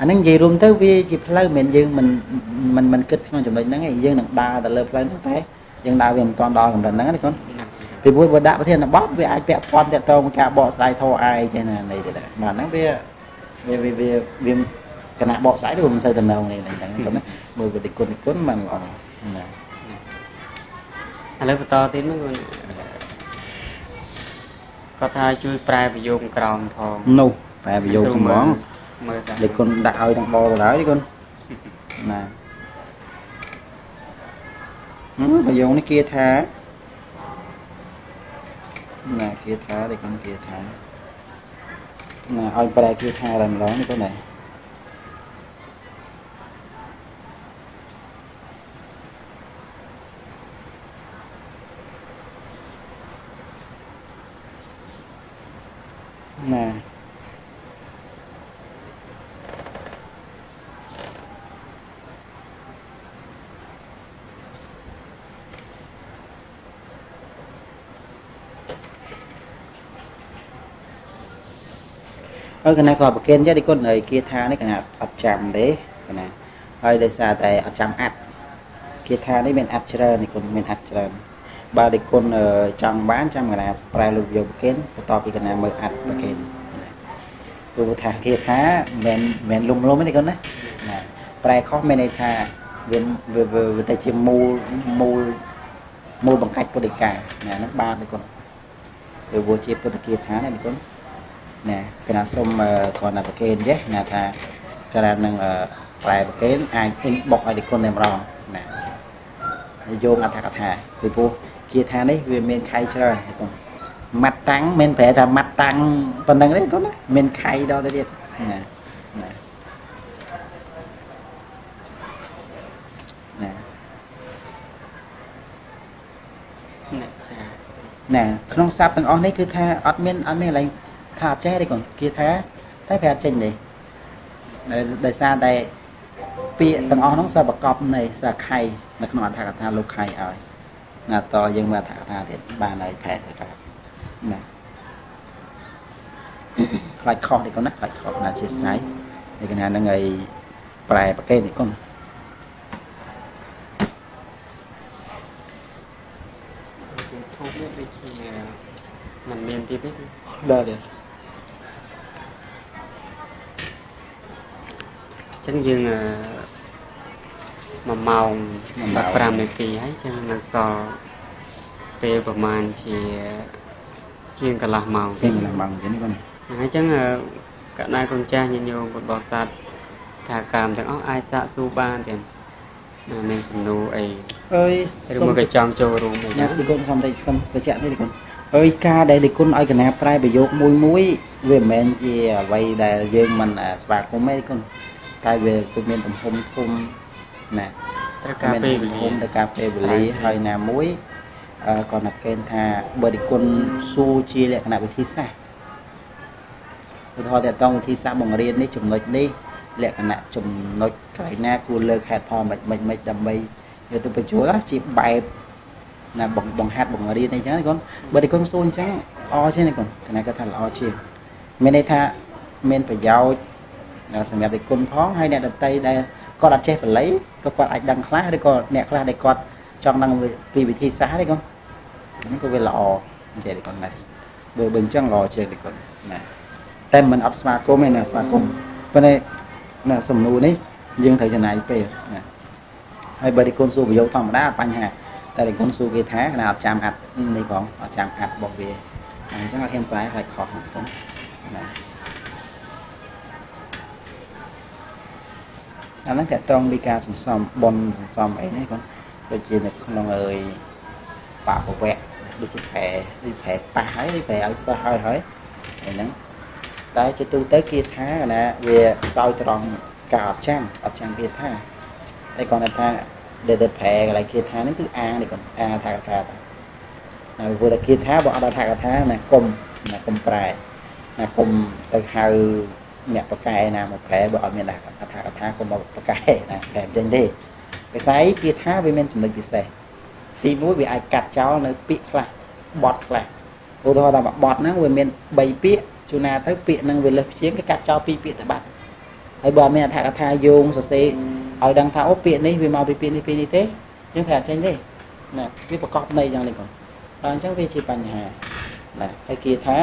អាហ្នឹងនិយាយរួមទៅវាជាផ្លូវមិនយើងមិនមិនមិនគិតក្នុងចំណុចហ្នឹងឯងយើងនឹងដើរទៅលើផ្លូវហ្នឹងតែយើងដើរវាមិនទាន់ដល់កម្រិតហ្នឹងណាកូនពីព្រោះបើដាក់ប្រធានបទវាអាចពាក់ព័ន្ធទៅតការបកស្រាយធរអាយចេះណានេះទៅបាទហ្នឹងវាវាវាវាវាគណៈបកស្រាយវាមិនសូវតំណងនេះអញ្ចឹងគាត់មើលវិធីគុណគុណមិនល្អណា ឥឡូវបន្តទៀតហ្នឹងគាត់ថាជួយប្រែប្រយោគក្រោមផងនោះប្រែប្រយោគហ្មងមើលតែគុណដាក់ឲ្យទាំងបបឡើយគុណណាប្រយោគនេះគេថាណាគេថា đây con kia ថាណាឲ្យប្រែគេថាតែម្ដងនេះគាត់ណា ណាហើយកណាក៏ប្រកេនចេះទីគុណហើយគាថានេះកណាអត់ចាំទេកណាហើយដោយសារតែអត់ចាំអាត់គាថានេះមានអាត់ច្រើនទីគុណមានអាត់ច្រើន បើទីគុណចង់បានចាំកណាប្រែលោកយកប្រកេនបន្ទាប់ពីកណាមើលអាត់ប្រកេនព្រោះថាគាថាមិនមិនលុំលុំទេគុណណាប្រែខុសមានន័យថាវាវាទៅជាមូលមូលមូលបង្កាច់ពុទ្ធិកាណាហ្នឹងបាបទេគុណវាវាជាពុទ្ធគាថាណាគុណណាកណាសុំគ្រាន់តែប្រកេនចេះណាថាកណានឹងប្រែប្រកេនអាចទិញបុកឲ្យទីគុណតែម្ដងណាយោងអត្ថកថាពីព្រោះ គាថានេះវាមានខៃច្រើនទីគុណម៉ាត់តាំងមិនប្រែថាម៉ាត់តាំងប៉ុណ្្នឹងទេគុណណាមានខៃដល់ទៅទៀតណាណាណាចាណែក្នុងស័ព្ទទាំងអស់នេះគឺថាអត់មានអត់មានកន្លែងថាអត់ចេះទេកូនគេថាតែប្រាប់ចេញទេដោយសារតែពាក្យទាំងអស់ហ្នឹងសិប្រកបនៃសាខៃនៅក្នុងអត្ថកថាលោកខៃឲ្យ ណាតយើងមើលអត្ថកថាទៀតបានហើយផែទៅកើតណាខ្លាចខុសទេកូនណាខ្លាចខុសណាជាស្រ័យឯកណានឹងឲ្យប្រែប្រកេតនេះកូនធូបនេះដូចជាมันមានទៀតទេដល់ទេអញ្ចឹងយើងអឺ 1ម៉ោង15នាទីហើយអញ្ចឹងនៅសល់ពេលប្រហែលជាជាងកន្លះម៉ោងជាងឡើងមកចឹងនេះកូនអញ្ចឹងអឺកណ្ដាលកូនចាស់ញាតិញោមពុទ្ធបរិស័ទថាកម្មទាំងអស់អាចសាកសួរបានទាំងណាមានសំណួរអីអើយឬមួយក៏ចង់ចូលរួមអីណាណាទីគុណសុំតែសុំបញ្ជាក់នេះទីគុណអើយការដែលទីគុណឲ្យកណាប្រែប្រយោគមួយមួយវាមិនមែនជាអ្វីដែលយើងមិនអាស្វាគមន៍ទេទីគុណតែវាគឺមានទំហំធំ ណាត្រូវការពេលវេលាទំហំទៅការពេលវេលាហើយណាមួយអឺគាត់ណាគេថាបើទីគុណសួរជាលក្ខណៈវិធីសាស្ត្រឧទាហរណ៍តើតងវិធីសាស្ត្របង្រៀននេះចំណុចនេះលក្ខណៈចំណុចកន្លែងណាគួរលើកហេតុផលមិនមិនមិនដើម្បីយកទៅបញ្ចូលជាបែបណាបងបងហាត់បង្រៀនអីចឹងណាកូនបើតែកូនសួរអញ្ចឹងល្អជាងណាកូនកណាគាត់ថាល្អជាងមានន័យថាមានប្រយោជន៍ណាសម្រាប់តែគុណផងហើយអ្នកដតីដែល គាត់អត់ចេះបល័យក៏គាត់អាចដឹងខ្លះឬក៏អ្នកខ្លះដែលគាត់ចង់ដឹងពីវិធីសាស្ត្រទេកូនហ្នឹងក៏វាល្អអញ្ចឹងទេកូនណាបើបើអញ្ចឹងល្អជាងទេកូនណាតែមិនអត់ស្វាគមន៍ទេណាស្វាគមន៍ប៉ុន្តែណាសំណួរនេះយើងត្រូវចំណាយពេលណាហើយបើតែគុណសួរប្រយោគធម្មតាអត់បញ្ហាតែតែគុំសួរគេថាគណៈអត់ចាំអាត់នេះផងអត់ចាំអាត់របស់វាអញ្ចឹងអត់ហ៊ានប្រែខ្លាចខុសហ្នឹងគុំណា អាហ្នឹងតត្រង់ពីការសន្សំបនសន្សំអីនេះគុំដូចជានៅក្នុងអើយបាក់វៈដូចជាប្រែដូចប្រែប៉ះហើយដូចប្រែឲ្យសិស្សហើយហើយហ្នឹងតែជាទូទៅគេថាណាវាសោយត្រង់ការអត់ចាំអត់ចាំគេថាតែគាត់ថាដែលទៅប្រែកន្លែងគាថាហ្នឹងគឺអានេះគាត់អាថាកថាតាណាព្រោះតែគាថាបើអត់ថាកថាណាគុំណាគុំប្រែណាគុំទៅហៅ អ្នកប្រកែណាមកប្រែបើអត់មានថាថាកថាគុំមកប្រកែណាប្រែអញ្ចឹងទេវិស័យគាថាវាមានចំណុចពិសេសទី1វាអាចកាត់ចោលនៅពាក្យខ្លះបត់ខ្លះឧទាហរណ៍ថាបត់ហ្នឹងវាមាន3ពាក្យជួនណាទៅពាក្យហ្នឹងវាលើសជាងគេកាត់ចោល2ពាក្យទៅបាត់ហើយបើអត់មានអត្ថកថាយោងសរសេរឲ្យដឹងថាអូពាក្យនេះវាមកពីពាក្យនេះពាក្យនេះទេយើងប្រាប់ចេញទេណាវាប្រកបន័យយ៉ាងនេះកូនដល់អញ្ចឹងវាជាបញ្ហាណាហើយគេថា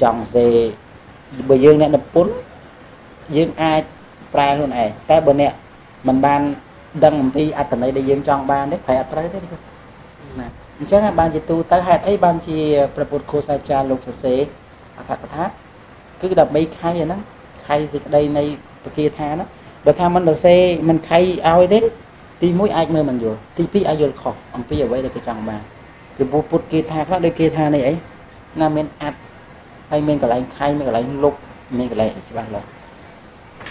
ចង់សេ បើយើងអ្នកនិពន្ធយើងអាចប្រែខ្លួនឯងតែបើអ្នកមិនបានដឹងអំពីអត្ថន័យដែលយើងចង់បានទេប្រែអត់ត្រូវទេណាអញ្ចឹងបានជាទូទៅហេតុអីបានជាប្រពុតគោសាចារលោកសរសេរអត្ថកថាគឺដើម្បីខៃអាហ្នឹងខៃសេចក្តីនៃពគាថាហ្នឹងបើថាមិនសរសេរមិនខៃឲ្យទេទី1អាចមើលមិនយល់ទី2អាចយល់ខុសអំពីអ្វីដែលគេចង់បានពីពុទ្ធពុទ្ធគេថាខ្លះដូចគេថានេះអីណាមានអាត់ ហើយមានកន្លែងខៃមានកន្លែងលុបមានកន្លែងច្បាស់លាស់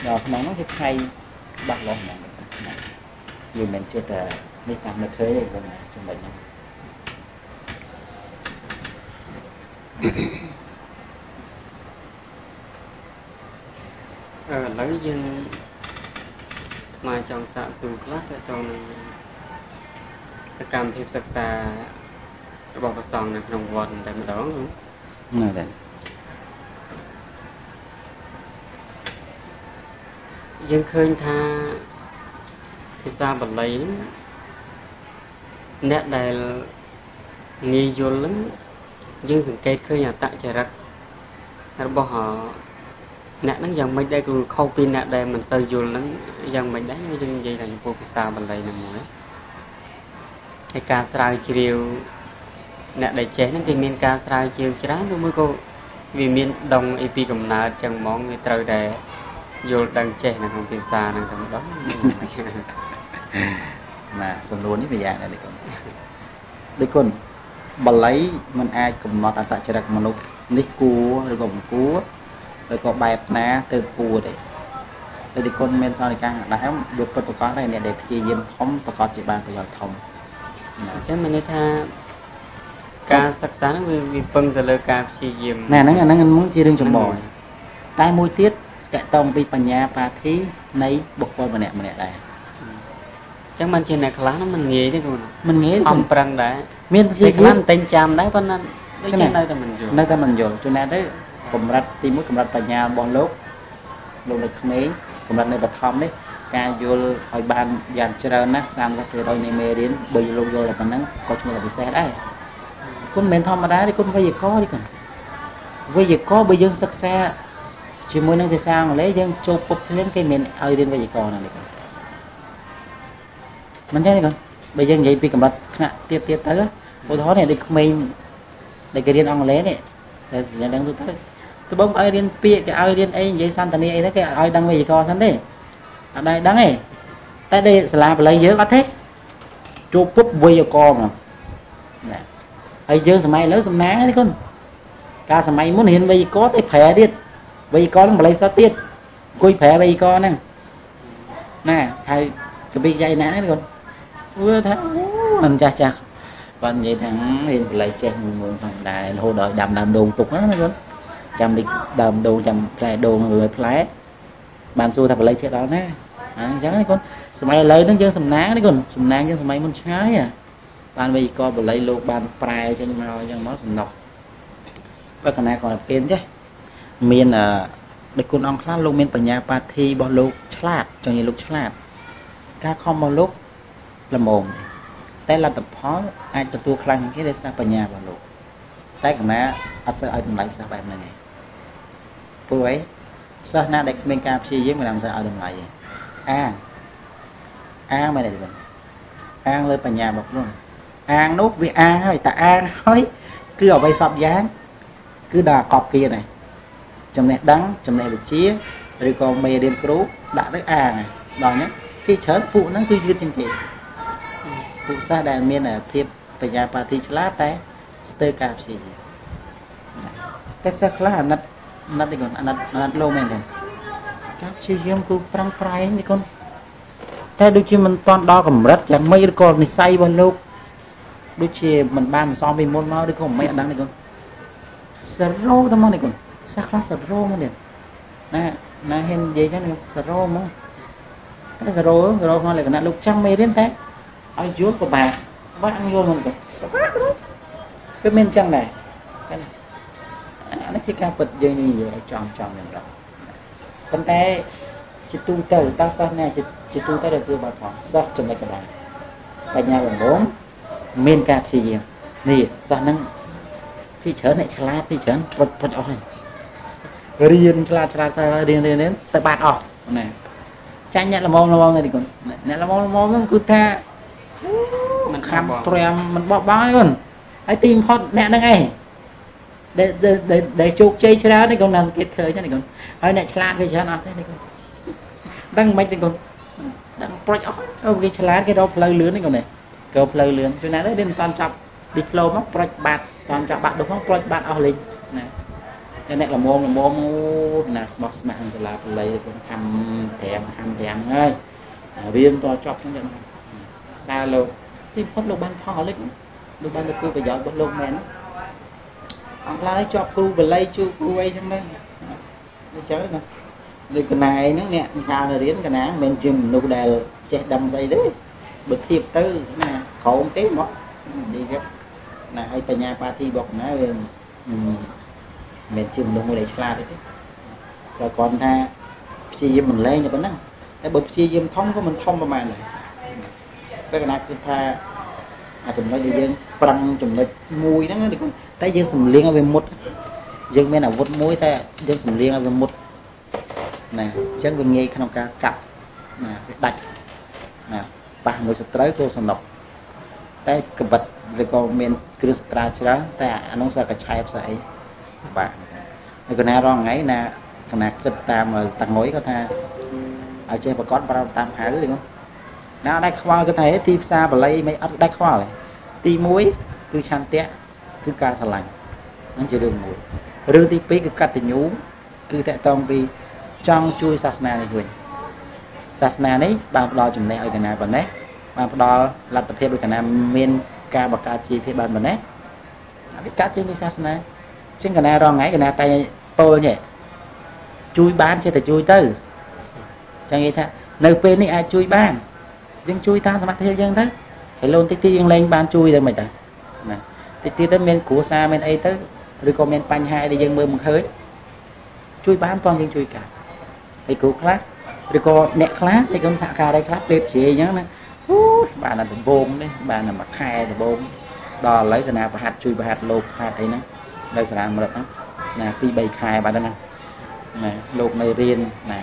ដល់ក្នុងនោះគេខៃច្បាស់លាស់ហ្មងវាមិនចេះតែនេះតាមនៅឃើញទេគាត់ណាចំណុចហ្នឹងអឺឥឡូវយើងមកចង់សាកសួរខ្លះទៅទៅនឹងសកម្មភាពសិក្សារបស់ព្រះសង្ឃនៅក្នុងវត្តតែម្ដងណាដែរ យើងឃើញថាភាសាបាលីហ្នឹងអ្នកដែលងាយយល់ហ្នឹងយើងសង្កេតឃើញអត្តចរិតរបស់អ្នកហ្នឹងយ៉ាងម៉េចដែរគ្រូខុសពីអ្នកដែលមិនសូវយល់ហ្នឹងយ៉ាងម៉េចដែរយើងនិយាយថាចំពោះភាសាបាលីហ្នឹងមួយហើយការស្រាវជ្រាវអ្នកដែលចេះហ្នឹងគេមានការស្រាវជ្រាវច្រើនឬមួយក៏វាមានដងអីពីកំណើតចឹងហ្មងវាត្រូវតែ យល់ដឹងចេះនៅក្នុងភាសាហ្នឹងតែម្ដងណាសំណួរនេះវាយ៉ាងដែរនេះគុណដូចគុណបល័យมันអាចកំណត់អត្តចរិតមនុស្សនេះគួរឬក៏មិនគួរឬក៏បែបណាទៅគួរទេតែទីគុណមានសន្និកាដែរយកពិតប្រកបដែរអ្នកដែលព្យាយាមធំប្រកបជាបានប្រយោជន៍ធំណាអញ្ចឹងមានន័យថាការសិក្សាហ្នឹងវាវាពឹងទៅលើការព្យាយាមណែហ្នឹងអាហ្នឹងហ្នឹងជារឿងចម្បងតែមួយទៀត តកតងពីបញ្ញាបាធីនៃបុគ្គលម្នាក់ម្នាក់ដែរអញ្ចឹងបានជាអ្នកខ្លះហ្នឹងមិនងាយទេគ្រូណាមិនងាយខំប្រឹងដែរមានព្យាពេលខ្លះយាមមិនតែងចាំដែរប៉ុន្តែដូចជានៅតែមិនយល់នៅតែមិនយល់ជួនណាទៅកម្រិតទី1កម្រិតបញ្ញារបស់លោកលោកនៅក្មេងកម្រិតនៅបឋមនេះការយល់ឲ្យបានយ៉ាងច្រើនណាស់30%នៃមេរៀនបើលោកយល់តែប៉ុណ្ណឹងក៏ឈ្មោះថាពិសេសដែរគុណមិនមែនធម្មតាទេគុណវេយ្យាករណ៍ទេគុណវេយ្យាករណ៍បើយើងសិក្សា ជាមួយនឹងភាសាអង់គ្លេសយើងចូលពុបភ្លាមគេមិនឲ្យរៀនវេយ្យាករណ៍ហ្នឹងទេគុណមិនចឹងទេគុណបើយើងនិយាយពីកម្រិតថ្នាក់ទៀតទៀតទៅឧទាហរណ៍នេះដូចក្មេងដែលគេរៀនអង់គ្លេសនេះតែយ៉ាងដឹងទៅទៅត្បូងឲ្យរៀនពាក្យគេឲ្យរៀនអីនិយាយសន្តានាអីទៅគេអត់ឲ្យដឹងវេយ្យាករណ៍សិនទេអត់ដែរដឹងទេតែដែលសាលាបល័យយើងអត់ទេចូលពុបវេយ្យាករណ៍ហ្មងណាហើយយើងសម័យឥឡូវសំណាងទេគុណកាលសម័យមុនរៀនវេយ្យាករណ៍ទៅប្រែទៀត វេយ្យាករណ៍នឹងបល័យសុទ្ធទៀតអង្គុយប្រែវេយ្យាករណ៍ហ្នឹងណាហើយកពីយាយណាហ្នឹងគុណវាថាអូមិនចាស់ចាស់គាត់និយាយថារៀនបល័យចេះមួយមួយធម្មតារហូតដល់ដាំដើមដូងទុកណាគុណចាំតិចដើមដូងចាំផ្លែដូងឬផ្លែបានសួរថាបល័យចេះដល់ណាអញ្ចឹងណាគុណសម័យឥឡូវហ្នឹងយើងសំណាងនេះគុណសំណាងយើងសម័យមុនឆ្ងាយហ៎បានវេយ្យាករណ៍បល័យលោកបានប្រែចេញមកអញ្ចឹងមកសំណុកបើកណាគាត់គេចេះ មានអឺដូចគុណអង្គខ្លះលោកមានបញ្ញាបាធីរបស់លោកឆ្លាតចង់និយាយលោកឆ្លាត ការខំរបស់លោកល្មមតែលទ្ធផលអាចទទួលខ្លាំងជាងគេដោយសារបញ្ញារបស់លោកតែកណាអត់សូវឲ្យតម្លៃសិស្សបែបហ្នឹងទេព្រោះអីសិស្សណាដែលគ្មានការព្យាយាមមិនដឹងសូវឲ្យតម្លៃទេអាងអាងមែនទេបងអាងលើបញ្ញារបស់ខ្លួនអាងនោះវាអាងហើយតែអាងហើយគឺអ្វីសពយ៉ាង គឺដល់អាកប់គៀនហើយ ចំណេះដឹងចំណេះវិជ្ជាឬក៏មេរៀនគ្រូដាក់ទៅអាងហើយដល់អញ្ចឹងពីច្រើនពួកហ្នឹងគឺយឺតជាងគេពួកសិស្សដែលមានភាពបញ្ញាបាទីឆ្លាតតែស្ទើរការព្យាយាមតែសិស្សខ្លះអាណិតអាណិតនេះគាត់អាណិតអាណិតលោមែនទេការព្យាយាមគឺប្រឹងប្រែងនេះគាត់តែដូចជាមិនតាន់ដល់កម្រិតយ៉ាងម៉េចឬក៏និស័យរបស់លោកដូចជាមិនបានសំពីមុនមកឬក៏មិនអត់ដឹងនេះគាត់សរោតែមកនេះគាត់ សិស្សខ្លះសរោមកនេះណាណាហ៊ាននិយាយចឹងសរោហ្មងតែសរោសរោក្នុងលក្ខណៈលោកចាំមេរៀនតែឲ្យយល់ពិបាកបាក់យល់មិនគាត់គឺមានចឹងដែរឃើញទេអានេះជាការពិតយើងនិយាយឲ្យចំចំយ៉ាងដល់ប៉ុន្តែជាទូទៅតើសិស្សណាជាជាទូទៅដែលធ្វើបាត់ផងសិស្សចំណុចកណ្ដាលបញ្ញាល្មមមានការព្យាយាមនេះសិស្សហ្នឹងពីច្រើនអ្នកឆ្លាតពីច្រើនពុតពុតអស់ហើយ រៀនឆ្លាតឆ្លាតឆ្លាតរៀនរៀនរៀនទៅបាត់អស់ណាចាញ់អ្នកល្មមល្មមនេះគុណអ្នកល្មមល្មមហ្នឹងគឺថាមិនខាំបោះត្រាំមិនបោះបង់ទេគុណហើយទីបំផុតអ្នកហ្នឹងឯងដែលដែលដែលដែលជោគជ័យច្រើននេះគុណណាសង្កេតឃើញណាគុណហើយអ្នកឆ្លាតវាច្រើនអត់ទេនេះគុណដឹងមិនទេគុណដឹងប្រូចអស់អូគេឆ្លាតគេរកផ្លូវលឿននេះគុណនេះគេរកផ្លូវលឿនជួនណាទៅវាមិនតាន់ចាប់ឌីប្លូមកប្រូចបាត់តាន់ចាប់បាត់ដូចផងប្រូចបាត់អស់លេងណា តែអ្នកល្មមល្មមអូណាស្បោះស្មាក់ក្នុងសាលាបល័យគុណខំត្រាំខំត្រាំហើយរៀនតចប់ចឹងចឹងសារលោកទីបំផុតលោកបានផលលេចលោកបានទទួលប្រយោជន៍របស់លោកមែនអង្គឡាយជាប់គ្រូបល័យជួគ្រូអីចឹងដែរអញ្ចឹងណាដូចកណាឯហ្នឹងអ្នកកាលរៀនកណាមិនមែនជាមនុស្សដែលចេះដឹងស្អីទេបើធៀបទៅណាក្រោមទេមកនិយាយចឹងណាឲ្យបញ្ញាបាទីរបស់កណាវា មិនមែនជាមនុស្សមួយដែលឆ្លាតទេទេតែគ្រាន់ថាព្យាយាមមិនលែងតែប៉ុណ្ណឹងតែបើព្យាយាមធំក៏មិនធំប្រហែលដែរពេលកណាគឺថាអាចំណុចដែលយើងប្រឹងចំណុចមួយហ្នឹងណាតែយើងសំលៀងឲ្យវាមុតយើងមានអាវុធមួយតែយើងសំលៀងឲ្យវាមុតណាអញ្ចឹងវាងាយក្នុងការកាប់ណាវាដាច់ណាប៉ះមួយសត្រូវក៏សំណុកតែកបិតឬក៏មានគ្រឿងស្ត្រាច្រើនតែអានោះសើកឆែបស្អី បាទហើយកណារងថ្ងៃណាកណាគិតតាមតាំងមួយគាត់ថាឲ្យចេះប្រកបប្រើតាមហៅទេគាត់ណាអត់ដែរខ្វល់គាត់ថាទីផ្សារបល័យមិនអត់ដែរខ្វល់ទេទី1គឺឆន្ទៈគឺការស្រឡាញ់ហ្នឹងជារឿងមួយរឿងទី2គឺកតញ្ញូគឺតកតងពីចង់ជួយសាសនានេះវិញសាសនានេះបានផ្ដល់ចំណេះឲ្យកណាប៉ុណ្ណេះបានផ្ដល់លទ្ធភាពឲ្យកណាមាន ការបង្កើតជីវភាពបានប៉ុណ្ណេះអត់កាត់ចេញពីសាសនា ជាងកណារងថ្ងៃកណាតែពោលញ៉េជួយបានចេះតែជួយទៅចឹងនិយាយថានៅពេលនេះអាចជួយបានយើងជួយតាមសមត្ថភាពយើងទៅហើយលូនតិចតិចយើងលែងបានជួយទៅមិនទៅណាតិចតិចទៅមានគ្រួសារមានអីទៅឬក៏មានបញ្ហាអីដែលយើងមើលមិនឃើញជួយបានតោះយើងជួយកាត់ហើយគ្រូខ្លះឬក៏អ្នកខ្លះទីក្រុមសហការីខ្លះពេបជ្រាយអញ្ចឹងណាអូយបានតែដំបងនេះបានតែមួយខែដំបងដល់ឥឡូវកណាប្រហាត់ជួយប្រហាត់លោកប្រហាត់អីហ្នឹង នៅសាលាមរតហ្នឹងណា2 3ខែបានហ្នឹងណាលោកនៅរៀនណា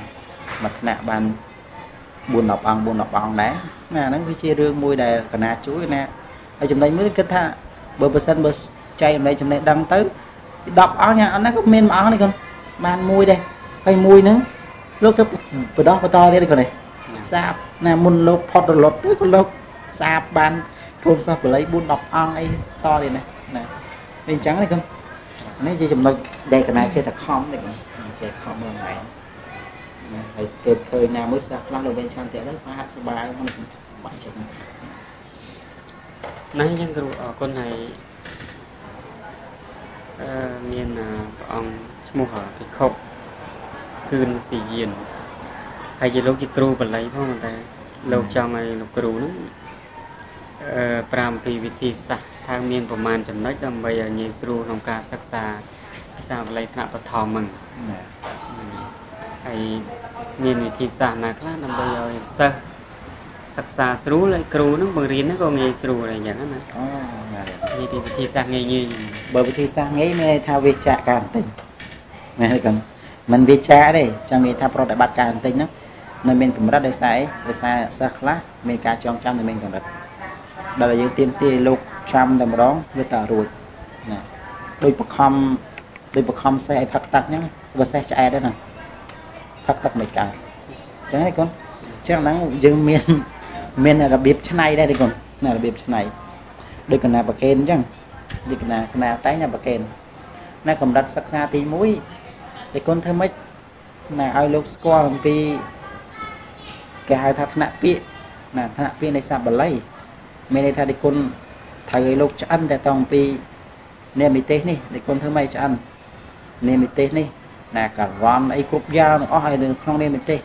មួយថ្នាក់បាន4 10អង្គ4 10អង្គដែរណាហ្នឹងវាជារឿងមួយដែលកណាជួយណាហើយចំណុចមួយគិតថាបើបើសិនបើចែកចំណេះចំណេះដឹងទៅ10អង្គញ៉ាអត់ណាក៏មានមួយអង្គនេះគាត់បានមួយដែរហើយមួយហ្នឹងលោកទៅបដោះបន្តទៀតគាត់នេះសាបណាមុនលោកផុតរលត់ទៅក៏លោកសាបបានធូបសាសបល័យ4 10អង្គអីតទៀតណាណាអញ្ចឹងនេះគាត់ នេះជាចំណុចដែលកណាចេះតែខំនេះគាត់ចេះខំមើលហ្នឹងណាហើយគេឃើញណាមួយសាសខ្លះលោកវិញឆានទៀតទៅប្រហាត់សុបាយហ្នឹងសុបាយចិត្តណាស់ណាអញ្ចឹងគ្រូអរគុណហើយអឺមានព្រះអង្គឈ្មោះភិក្ខុគឺនស៊ីយានហើយជាលោកជាគ្រូបល័យផងតែលោកចង់ឲ្យលោកគ្រូហ្នឹងអឺប្រាំពីវិធីសាស្ត្រ ថាមានប្រមាណចំណុចដើម្បីឲ្យងាយស្រួលក្នុងការសិក្សាភាសាបល័យថ្នាក់បឋមហ្នឹងហើយមានវិធីសាស្ត្រណាខ្លះដើម្បីឲ្យសិស្សសិក្សាស្រួលហើយគ្រូនឹងបង្រៀនហ្នឹងក៏ងាយស្រួលដែរអញ្ចឹងណាអូនេះពីវិធីសាស្ត្រងាយងាយបើវិធីសាស្ត្រងាយមានន័យថាវាចាក់ការបន្តិចមែនទេកុំមិនវាចាក់ទេចង់និយាយថាប្រតិបត្តិការបន្តិចហ្នឹងនៅមានកម្រិតដោយសារដោយសារសិស្សខ្លះមានការចងចាំនៅមានកម្រិតដល់យើងទៀមទាលោក ចាំតែម្ដងវាតរួចណាដោយបខំដោយបខំសេះឲ្យផឹកទឹកអញ្ចឹងវាសេះឆ្អែតដែរណាផឹកទឹកមិនកើតអញ្ចឹងឯងកូនអញ្ចឹងហ្នឹងយើងមានមានរបៀបឆ្នៃដែរទេកូនណារបៀបឆ្នៃដូចកណាប្រកេនអញ្ចឹងដូចកណាកណាតែងណាប្រកេនណាកម្រិតសិក្សាទី1តែកូនធ្វើម៉េចណាឲ្យលោកស្គាល់អំពីគេហៅថាថ្នាក់ពាក្យណាថ្នាក់ពាក្យនៃសាបល័យមានន័យថាទីគុណ ត្រូវឲ្យលោកឆ្អិនតែតងពីនេមិទេសនេះទីគុណធ្វើម៉េចឆ្អិននេមិទេសនេះណាការ៉នអីគ្រប់យ៉ាងទាំងអស់ហើយនៅក្នុងនេមិទេស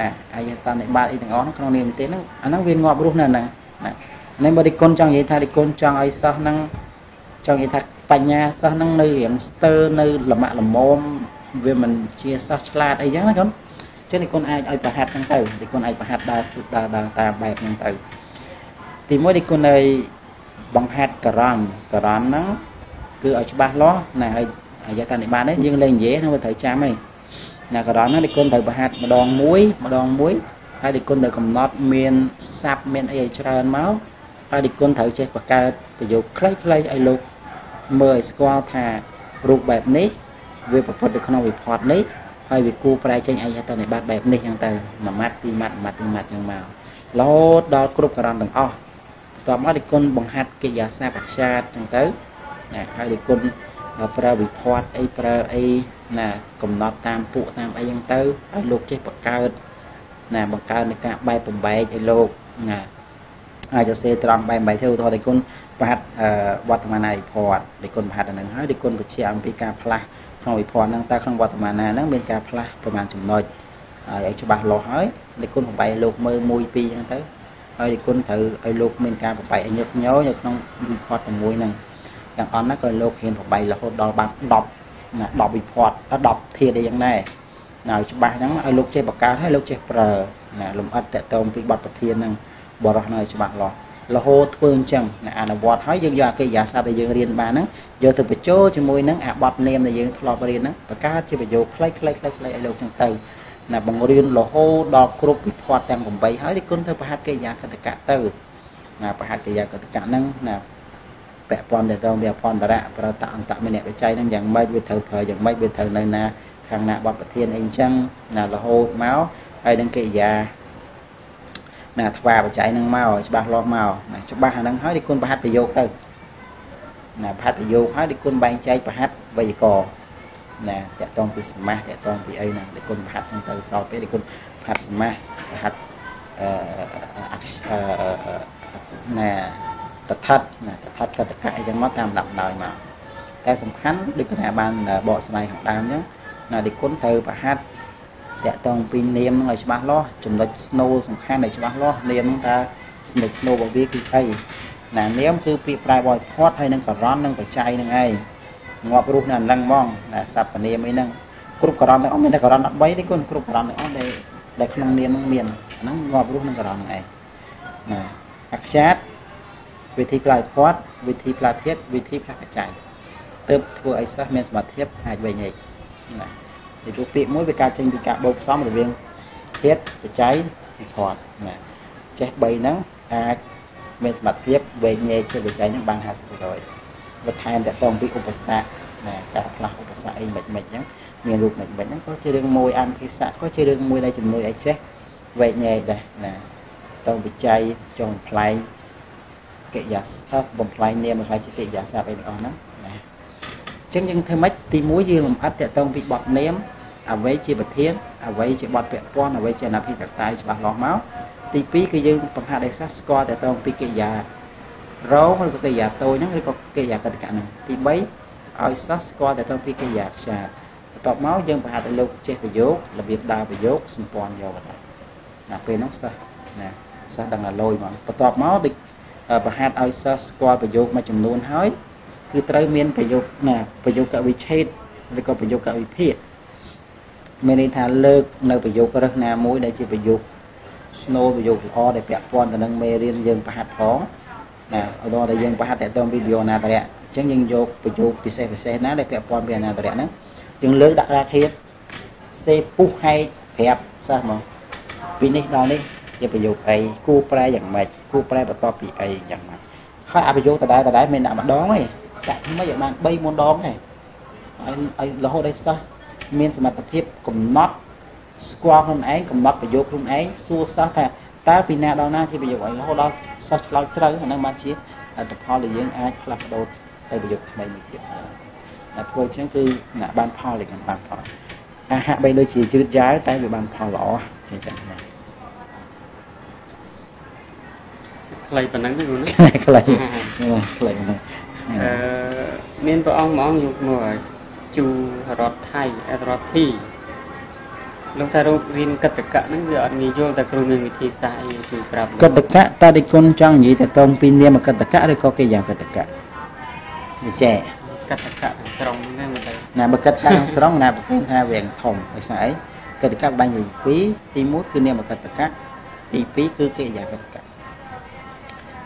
ណាអាយតនិបាតអីទាំងអស់ក្នុងនាមទេហ្នឹងអាហ្នឹងវាងាប់រស់ណាស់ណាណានេះបើទីគុណចង់និយាយថាទីគុណចង់ឲ្យសិស្សហ្នឹងចង់និយាយថាបញ្ញាសិស្សហ្នឹងនៅរៀងស្ទើរនៅលមាក់លមមវាមិនជាសិស្សឆ្លាតអីចឹងណាកូនចឹងទីគុណអាចឲ្យប្រហាត់ហ្នឹងទៅទីគុណអាចប្រហាត់ដើរដើរដើរតាមបែបហ្នឹងទៅទីមួយទីគុណឲ្យ បង្ហាត់ករ៉ាន់ករ៉ាន់ហ្នឹងគឺឲ្យច្បាស់លាស់ណាហើយអាយតនិបាតនេះយើងលេងនិយាយហ្នឹងវាត្រូវចាំហីណាករណហ្នឹងនិគុណត្រូវប្រហាត់ម្ដងមួយម្ដងមួយហើយនិគុណត្រូវកំណត់មានស័ព្ទមានអីឲ្យច្រើនមកហើយនិគុណត្រូវចេះបង្កើតប្រយោគខ្លីៗឲ្យលោកមើលឲ្យស្គាល់ថារូបបែបនេះវាប្រពុតនៅក្នុងវិផតនេះហើយវាគូប្រែចេញអយតនបត្តិបែបនេះចឹងទៅមួយម៉ាត់ពីរម៉ាត់ម៉ាត់ពីរម៉ាត់ចឹងមករហូតដល់គ្រប់ករណទាំងអស់ បន្ទាប់មកនិគុណបង្ហាត់កិរិយាសព្ទអក្សរចឹងទៅណាហើយនិគុណប្រើវិផតអីប្រើអីណាកំណត់តាមពួកតាមអីហ្នឹងទៅឲ្យលោកចេះបង្កើតណាបង្កើតនៃការបែបបំបែកឲ្យលោកណាអាចសរសេរត្រង់បែបបំបែកធ្វើឧទាហរណ៍តែគុណប្រហាត់វត្តមានាវិផតដែលគុណប្រហាត់ហ្នឹងហើយដែលគុណបញ្ជាក់អំពីការផ្លាស់ក្នុងវិផតហ្នឹងតើក្នុងវត្តមានាហ្នឹងមានការផ្លាស់ប្រមាណចំណុចឲ្យច្បាស់លាស់ហើយដែលគុណបំបែកលោកមើល1 2ហ្នឹងទៅ ហើយគុណត្រូវឲ្យលោកមានការបំបែកឲ្យញឹកញយនៅក្នុងវិផតតែមួយហ្នឹងទាំងអស់ហ្នឹងក៏លោកហ៊ានបំបែករហូតដល់បាន10ណា10វិផត10ធាតុអីយ៉ាងដែរណាឲ្យច្បាស់ហ្នឹងឲ្យលោកចេះបង្កើតឲ្យលោកចេះប្រើណាលំអិតតកតងពីបទប្រធានហ្នឹងបរោះនៅច្បាស់លាស់រហូតធ្វើអញ្ចឹងណាអនុវត្តហើយយើងយកអកិរិយាសព្ទដែលយើងរៀនបានហ្នឹងយកទៅបញ្ចូលជាមួយនឹងអាបទនាមដែលយើងធ្លាប់រៀនហ្នឹងបង្កើតជាប្រយោគខ្លីៗខ្លីៗឲ្យលោកចឹងទៅ ណាបង្រៀនរហូតដល់គ្រប់វិផតទាំង8ហើយនេះគុណទៅប្រហាត់កិរិយាកតកៈទៅណាប្រហាត់កិរិយាកតកៈហ្នឹងណាពាក់ព័ន្ធទៅទៅវាផន្តរៈប្រតអន្តមនៈបច្ច័យហ្នឹងយ៉ាងម៉េចវាត្រូវប្រើយ៉ាងម៉េចវាត្រូវនៅណាខាងណាបទប្រធានអីអញ្ចឹងណារហូតមកហើយនឹងកិរិយាណាថ្វាបច្ច័យហ្នឹងមកច្បាស់លាស់មកណាច្បាស់អាហ្នឹងហើយទីគុណប្រហាត់ប្រយោគទៅណាប្រហាត់ប្រយោគហើយទីគុណបែងចែកប្រហាត់វេយ្យាករណ៍ ណាតកតងពីសមាសតកតងពីអីណាទីគុណប្រហាត់ហ្នឹងទៅសល់ពេលទីគុណប្រហាត់សមាសប្រហាត់អឺណាតថិតណាតថិតកតកៈអីចឹងមកតាមដាប់ដោយមកតែសំខាន់ដូចគណៈបានបកស្រាយខាងដើមអញ្ចឹងណានិគុណត្រូវប្រហាត់តកតងពីនាមនឹងឲ្យច្បាស់លាស់ចំណុចស្នូលសំខាន់ឲ្យច្បាស់លាស់នាមនឹងថាចំណុចស្នូលរបស់វាគឺអីណានាមគឺពាក្យប្រែបរិផាត់ហើយនឹងករណនឹងបច្ច័យនឹងឯង ងាប់រស់នៅហ្នឹងហ្មងណាសព្វនាមអីហ្នឹងគ្រប់ករណទាំងអស់មានតែករណ13ទេគុណគ្រប់ករណទាំងអស់ដែលដែលក្នុងនាមហ្នឹងមានអាហ្នឹងងាប់រស់នឹងករណហ្នឹងឯងណាអក្ចាតវិធីផ្លាយផាត់វិធីផ្លាធៀបវិធីផ្លាបច្ច័យទើបធ្វើឲ្យសិស្សមានសមត្ថភាពអាចវែងញែកណាពីព្រោះពាក្យមួយវាកើតចេញពីការបូកផ្សំរវាងធៀបបច្ច័យវិផាត់ណាចេះ3ហ្នឹងអាចមានសមត្ថភាពវែងញែកជាបច្ច័យហ្នឹងបាន50% បន្ថែមតកតងពីឧបសគ្គណាការផ្លាស់ឧបសគ្គអីមិនមិនអញ្ចឹងមានរូបមិនមិនហ្នឹងក៏ជារឿងមួយអភិស័កក៏ជារឿងមួយដែលជំនួយឲ្យចេះវែកញែកដែរណាតងវិច័យចង់ផ្លែងកិរិយាសព្ទបំផ្លាញនាមឲ្យជាកិរិយាសព្ទអីទាំងអស់ហ្នឹងណាអញ្ចឹងយើងធ្វើម៉េចទី1យើងលំអិតតកតងពីបទនាមអ្វីជាប្រធានអ្វីជាបទពាក់ព័ន្ធអ្វីជាអនាភិតតាយច្បាស់លាស់មកទី2គឺយើងបង្ហាត់ឲ្យសិស្សស្គាល់តកតងពីកិរិយា រងឬក៏កិរិយាតូចហ្នឹងឬក៏កិរិយាកតកៈហ្នឹងទី3ឲ្យសិស្សស្គាល់តកតងពីកិរិយាខ្យាតបន្ទាប់មកយើងបង្ហាត់ឲ្យលោកចេះប្រយោគរបៀបដើរប្រយោគសម្ព័ន្ធយកទៅណាពេលហ្នឹងសិស្សណាសិស្សដឹងតែលយមកបន្ទាប់មកដូចប្រហាត់ឲ្យសិស្សស្គាល់ប្រយោគមួយចំនួនហើយគឺត្រូវមានប្រយោគណាប្រយោគកវិឆេទឬក៏ប្រយោគកវិភាគមានន័យថាលើកនៅប្រយោគរឹសណាមួយដែលជាប្រយោគស្នូលប្រយោគល្អដែលពាក់ព័ន្ធទៅនឹងមេរៀនយើងប្រហាត់ផង ណាឧទាហរណ៍ដែលយើងប្រហាត់តទៅពីវិយោណាតរៈអញ្ចឹងយើងយកប្រយោគពិសេសពិសេសណាដែលពាក់ព័ន្ធពីអនាតរៈហ្នឹងយើងលើកដាក់រាឃាតសេពុះហែកប្រាប់សិស្សមកពីនេះដល់នេះជាប្រយោគអីគូប្រែយ៉ាងម៉េចគូប្រែបន្ទាប់ពីអីយ៉ាងម៉េចហើយអាប្រយោគដដែលដដែលមិនដាក់ម្ដងទេដាក់ថ្មីឲ្យបាន3 4ដងទេហើយឲ្យរហូតដល់សិស្សមានសមត្ថភាពកំណត់ស្គាល់ខ្លួនឯងកំណត់ប្រយោគខ្លួនឯងសួរសិស្សថា តើពីណាដល់ណាជាប្រយោគអីរហូតដល់សិស្សឆ្លើយត្រូវអានឹងបានជាអត្តផលដែលយើងអាចផ្លាស់ប្ដូរទៅប្រយោគថ្មីមួយទៀតតែធ្វើអញ្ចឹងគឺអ្នកបានផលឯកបានផលអាហាក់បីដូចជាជឿតយ៉ាវតែវាបានផលល្អអញ្ចឹងណាខ្លីប៉ុណ្ណឹងទេគ្រូណាខ្លីខ្លីណាអឺមានព្រះអង្គហ្មងយកមកជូរដ្ឋថៃអត់រដ្ឋធី លោកថារូបរៀនកតកៈហ្នឹងវាអត់ងាយយល់តែគ្រូមានវិធីសាស្ត្រអីជួយប្រាប់កតកៈតើដេគុណចង់និយាយទៅតងពីនាមកតកៈឬក៏គេយ៉ាងកតកៈវិចេកតកៈត្រង់ហ្នឹងមែនទេណាបើកតកៈត្រង់ណាប្រគិនថាវាធំដោយសារអីកតកៈបាញ់ទី2ទី1គឺនាមកតកៈទី2គឺគេយ៉ាងកតកៈ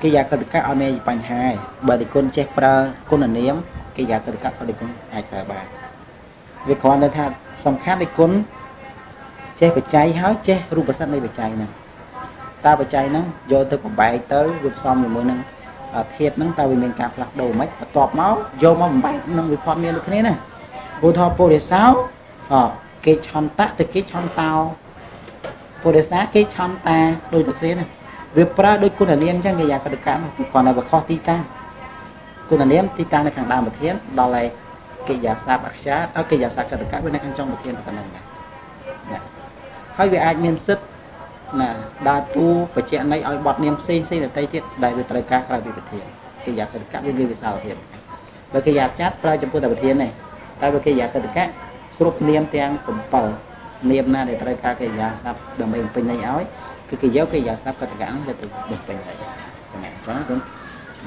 កិរិយាកតកៈអត់មានបញ្ហាទេបើតិគុណចេះប្រើគុណនាមកិរិយាកតកៈក៏តិគុណអាចប្រើបានវាគ្រាន់តែថាសំខាន់តិគុណ ចេះបច្ច័យហើយចេះរូបសិទ្ធនៃបច្ច័យហ្នឹងតើបច្ច័យហ្នឹងយកទៅបំបែកទៅវាផ្សំជាមួយនឹងធាតុហ្នឹងតើវាមានការផ្លាស់ប្ដូរមិនបន្ទាប់មកយកមកបំបែកនឹងវិផតមានដូចគ្នាណាឧទាហរណ៍ពុរិសោអគេឆន្តៈទៅគេឆន្តោពុរិសាគេឆន្តាដូចតែគ្នាណាវាប្រើដូចគុណនាមអញ្ចឹងគេយ៉ាងកតកម្មគឺគ្រាន់តែវាខុសទីតាំងគុណនាមទីតាំងនៅខាងដើមប្រធានដល់ឯកិរិយាសព្ទអក្សរដល់កិរិយាសព្ទកតកម្មវានៅខាងចុងប្រធានប៉ុណ្ណឹងដែរណា ហើយវាអាចមានសិទ្ធណាដើរតួបច្ចៈនៃឲ្យបត់នាមផ្សេងផ្សេងដទៃទៀតដែលវាត្រូវការក្រៅពីប្រធានកិរិយាកតកម្មវាមានវិសាលភាពបើកិរិយាចាត់ប្រើចំពោះតែប្រធានទេតែបើកិរិយាកតកៈគ្រប់នាមទាំង7នាមណាដែលត្រូវការកិរិយាសព្ទដើម្បីបំពេញន័យឲ្យគឺគេយកកិរិយាសព្ទកតកៈហ្នឹងយកទៅបំពេញហើយចំណែកអញ្ចឹងគឺ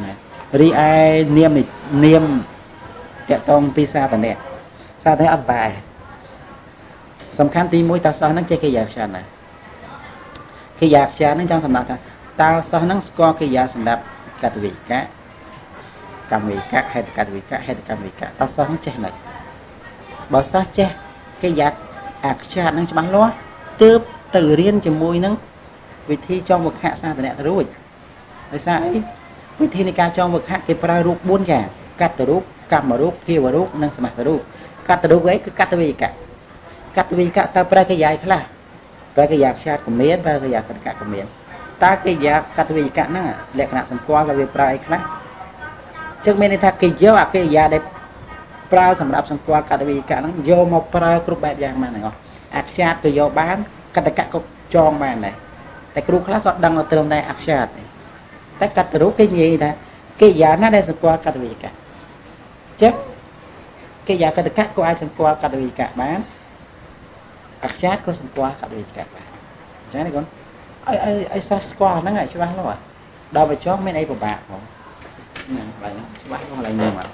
ណារីឯនាមនាមតកតងពីសាតនៈសាតនៈអត់បែ សំខាន់ទី1តើសិស្សហ្នឹងចេះកិរិយាខ្យាណាកិរិយាខ្យាហ្នឹងចង់សម្ដៅថាតើសិស្សហ្នឹងស្គាល់កិរិយាសម្រាប់កតវិកៈកម្មវិកៈហេតុកតវិកៈហេតុកម្មវិកៈតើសិស្សហ្នឹងចេះនៅបើសិស្សចេះកិរិយាអក្សរហ្នឹងច្បាស់លាស់ទើបទៅរៀនជាមួយនឹងវិធីចងវឹកហសាធនៈទៅរួចដោយសារអីវិធីនៃការចងវឹកហគេប្រើរូប4យ៉ាងកត្តរូបកម្មរូបភាវរូបនិងសមាសរូបកត្តរូបឯងគឺកត្តវិកៈ កត្តវិកៈតើប្រើកិរិយាខ្លះប្រើកិរិយាខ្យាតកមានប្រើកិរិយាកតកកមានតើកិរិយាកត្តវិកៈហ្នឹងលក្ខណៈសម្គាល់ថាវាប្រើអីខ្លះចឹងមានន័យថាគេយកអកិរិយាដែលប្រើសម្រាប់សម្គាល់កត្តវិកៈហ្នឹងយកមកប្រើគ្រប់បែបយ៉ាងបានទាំងអស់អខ្យាតក៏យកបានកតកៈក៏ចងបានដែរតែគ្រូខ្លះក៏ដឹងត្រឹមតែអក្សរតែកត្តរូបគេនិយាយថាកិរិយាណាដែលសម្គាល់កតវិកៈចឹងកិរិយាកតកៈក៏អាចសម្គាល់កតវិកៈបាន អខ្យាតក៏សម្គាល់កតវិកៈបានអញ្ចឹងណាកូនឲ្យឲ្យឲ្យសិស្សស្គាល់ហ្នឹងឲ្យច្បាស់លាស់ដល់បញ្ចុះមានអីពិបាកផងណាឡើយច្បាស់ផងឡើយនឹងមក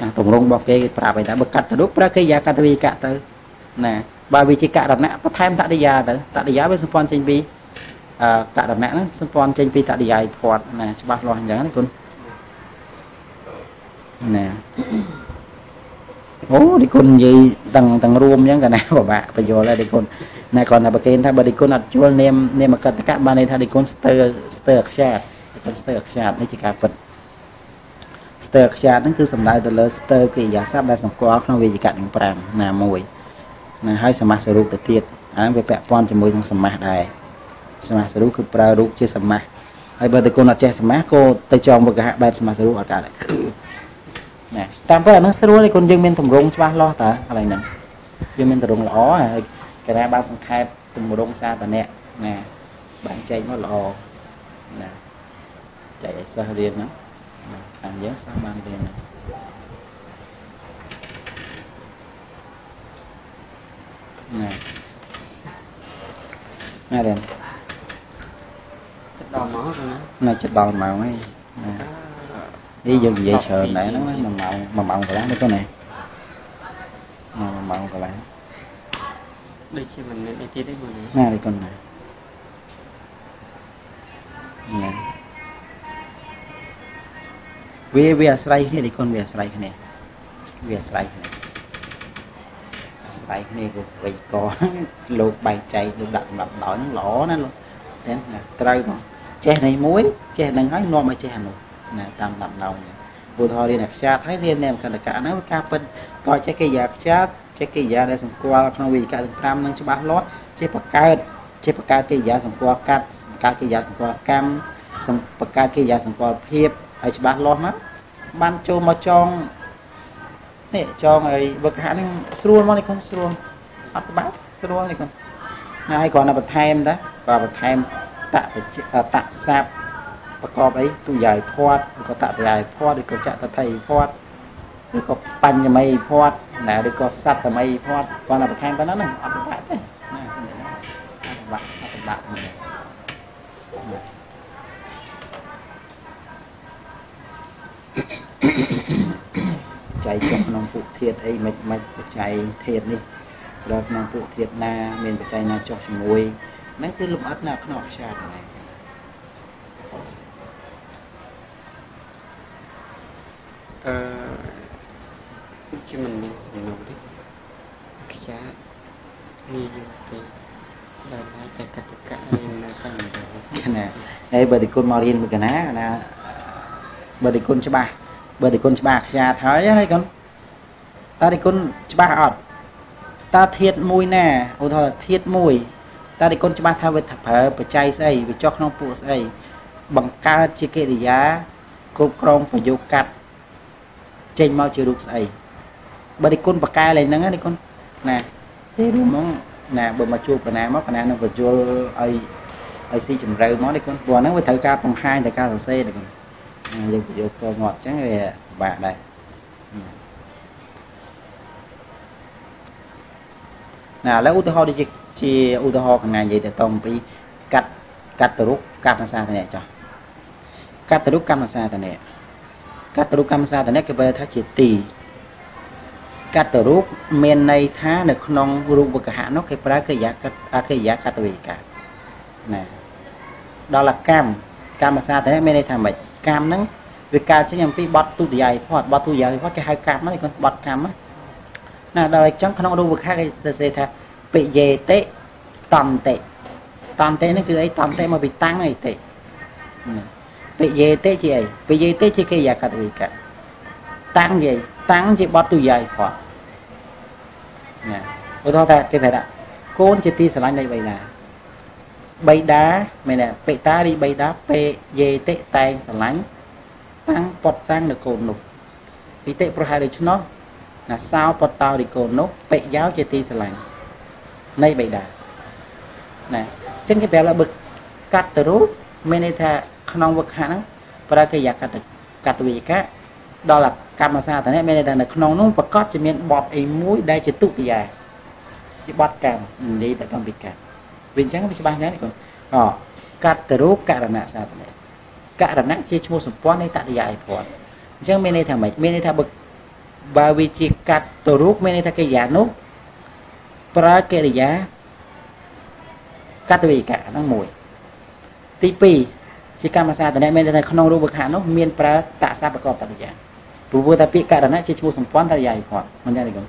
ណាតម្រងរបស់គេគេប្រាប់ឲ្យថាបើកាត់ទៅរូបប្រើកិរិយាកតវិកៈទៅណាបើវាជាករណៈបន្ថែមតតិយាទៅតតិយាវាសម្ព័ន្ធចេញពីអឺករណៈហ្នឹងសម្ព័ន្ធចេញពីតតិយាយភ័តណាច្បាស់លាស់អញ្ចឹងណាគុណណា អូឌីគុណនិយាយទាំងទាំងរួមអញ្ចឹងក៏ណាពិបាកបញ្យល់ដែរឌីគុណណាគ្រាន់តែប្រកេនថាបើឌីគុណអត់ជួលនាមនាមកតកៈបានន័យថាឌីគុណស្ទើស្ទើអខ្យាតឌីគុណស្ទើអខ្យាតនេះជាការពិតស្ទើអខ្យាតហ្នឹងគឺសំដៅទៅលើស្ទើកិរិយាសព្ទដែលសម្គាល់ក្នុងវេយ្យាករណ៍ទាំង5ណាមួយណាហើយសមាសរូបទៅទៀតអាហ្នឹងវាពាក់ព័ន្ធជាមួយនឹងសមាសដែរសមាសរូបគឺប្រើរូបជាសមាសហើយបើតែគុណអត់ចេះសមាសក៏ទៅចងវកហៈបែបសមាសរូបអត់កើតដែរ ណាតាមពិតអាហ្នឹងស្រួលឯគុណយើងមានតម្រងច្បាស់លាស់តើកន្លែងហ្នឹងយើងមានតម្រងល្អហើយកណាបានសង្ខេបតម្រងសាតនៈណាបែងចែកមកល្អណាចែកឲ្យសិស្សរៀនហ្នឹងខាងយើងសិស្សបានរៀនហ្នឹងណាណាដែរចិត្តដល់មកណាណាចិត្តដល់ម៉ោងហើយណា នេះយើងនិយាយច្រើនដែរហ្នឹងណាមួយម៉ោងមួយម៉ោងកន្លះនេះទៅណាមួយម៉ោងកន្លះដូចជាមិនមានអីទៀតទេមកណាណានេះកូនណាណាវាវាអាស្រ័យគ្នានេះកូនវាអាស្រ័យគ្នាវាអាស្រ័យគ្នាអាស្រ័យគ្នាគឺវៃកលោកបែងចែកលោកដាក់សម្រាប់ដោយហ្នឹងល្អណាលោកឃើញណាត្រូវមកចេះនេះមួយចេះនឹងហើយនាំឲ្យចេះអានោះ ណាតាមដាំដងឧទាហរណ៍រៀនអក្សរហើយរៀននៅកណ្ដកៈហ្នឹងវាការពិតតើចេះកិរិយាអក្សរចេះកិរិយាដែលសម្គាល់ក្នុងវិជ្ជាទាំង5ហ្នឹងច្បាស់លាស់ចេះបង្កើតចេះបង្កើតកិរិយាសម្គាល់កាត់បង្កើតកិរិយាសម្គាល់កម្មសម្បង្កើតកិរិយាសម្គាល់ភាពឲ្យច្បាស់លាស់មកបានចូលមកចងនេះចងឲ្យវឹកហៈហ្នឹងស្រួលមកនេះកូនស្រួលអត់ពិបាកស្រួលនេះកូនណាហើយគ្រាន់តែបន្ថែមតាបើបន្ថែមតបច្ចតស័ព្ទ ប្រកបអីទុយាយភ័តឬក៏តតយាយភ័តឬក៏ចតថៃភ័តឬក៏បញ្ញម័យភ័តណាឬក៏សត្តម័យភ័តគ្រាន់តែបន្ថែមប៉ុណ្ណឹងអត់ពិបាកទេណាចឹងណាអត់ពិបាកអត់ពិបាកទេចៃចុះក្នុងពុធាតអីមិនមិនបច្ច័យធាតនេះត្រូវក្នុងពុធាតណា មានបច្ច័យណាចុះជាមួយហ្នឹងគឺលំអិតនៅក្នុងអក្សរហ្នឹង អឺជាមិនមានសំណុំទេខ្យាតងាយយល់ទេដល់ហើយតែកតកៈរៀននៅតាមដងណាហើយបើតិគុណមករៀនមួយកណាណាបើតិគុណច្បាស់បើតិគុណច្បាស់ខ្យាតហើយហើយកូនតើតិគុណច្បាស់អត់តើធាតមួយណាឧទាហរណ៍ធាតមួយតើតិគុណច្បាស់ថាវាថាប្រើបច្ច័យស្អីវាចុះក្នុងពួកស្អីបង្កើតជាកិរិយាគ្រប់គ្រងប្រយោគកាត់ ចេញមកជារូបស្អីបើតិគុណបកកែឡើងហ្នឹងណាតិគុណណាទេរួមហ្មងណាបើមកជួបកណាមកកណានឹងបញ្យល់ឲ្យឲ្យស៊ីជម្រៅមកនេះគុណព្រោះហ្នឹងវាត្រូវការបង្ហាញត្រូវការសរសេរនេះគុណយើងប្រយោគតងាត់អញ្ចឹងវាពិបាកដែរណាឥឡូវឧទាហរណ៍ដូចជាជាឧទាហរណ៍កណានិយាយទៅតអំពីកាត់កាត់តរុកកម្មសាធនៈចោះកាត់តរុកកម្មសាធនៈ កាត់តរុកកម្មសាធនៈគេបែរថាជាទីកាត់តរុកមានន័យថានៅក្នុងរូបវកហៈនោះគេប្រើកិរិយាកាត់អកិរិយាកតវិកាណាដល់កម្មកម្មសាតែមានន័យថាម៉េចកម្មហ្នឹងវាកើតចេញអំពីបទទុតិយភពបទទុតិយភពគេហៅកម្មហ្នឹងគាត់បទកម្មណាណាដល់អញ្ចឹងក្នុងរូបខៈគេសរសេរថាពិយេតិតន្តិតន្តិហ្នឹងគឺអីតន្តិមកពីតាំងអីតិ ពិយេតិជាអីពិយេតិជាកិរិយាកតវិកៈតាំងជាអីតាំងជាបទទុតិយភពណាឧទាហរណ៍ថាគេប្រាប់ថាកូនជាទីស្រឡាញ់នៃបៃតាបៃតាមែនទេបេតារីបៃតាពេយេតិតែងស្រឡាញ់តាំងពតតាំងនៅកូននោះពីតិប្រហែលដូច្នោះណាសោពតតោរីកូននោះបេយោជាទីស្រឡាញ់នៃបៃតាណាអញ្ចឹងគេប្រាប់ថាបើកាត់ទៅរូបមានន័យថា ក្នុងវឹកហៈហ្នឹងប្រើកិរិយាកតកតវិកៈដល់កម្មសាតនៈមានន័យថានៅក្នុងនោះប្រកាសជាមានបទអីមួយដែលជាទុតិយាជាបទកម្មនិយាយតែកំពីកម្មវាអញ្ចឹងវាច្បាស់អញ្ចឹងកូនអកតរូបករណសាតនៈករណៈជាឈ្មោះសម្ព័ន្ធនៃតតិយាអីភ័ណ្ឌអញ្ចឹងមានន័យថាម៉េចមានន័យថាបើបើវាជាកតរូបមានន័យថាកិរិយានោះប្រើកិរិយាកតវិកៈហ្នឹងមួយទី2 ជាកម្មសាតនៈមានន័យថាក្នុងរូបខៈនោះមានប្រើតសៈប្រកបតតិយាព្រោះថាពាក្យករណៈជាឈ្មោះសម្ព័ន្ធតតិយាអីភ័ណ្ឌមិនយ៉ាងនេះកូន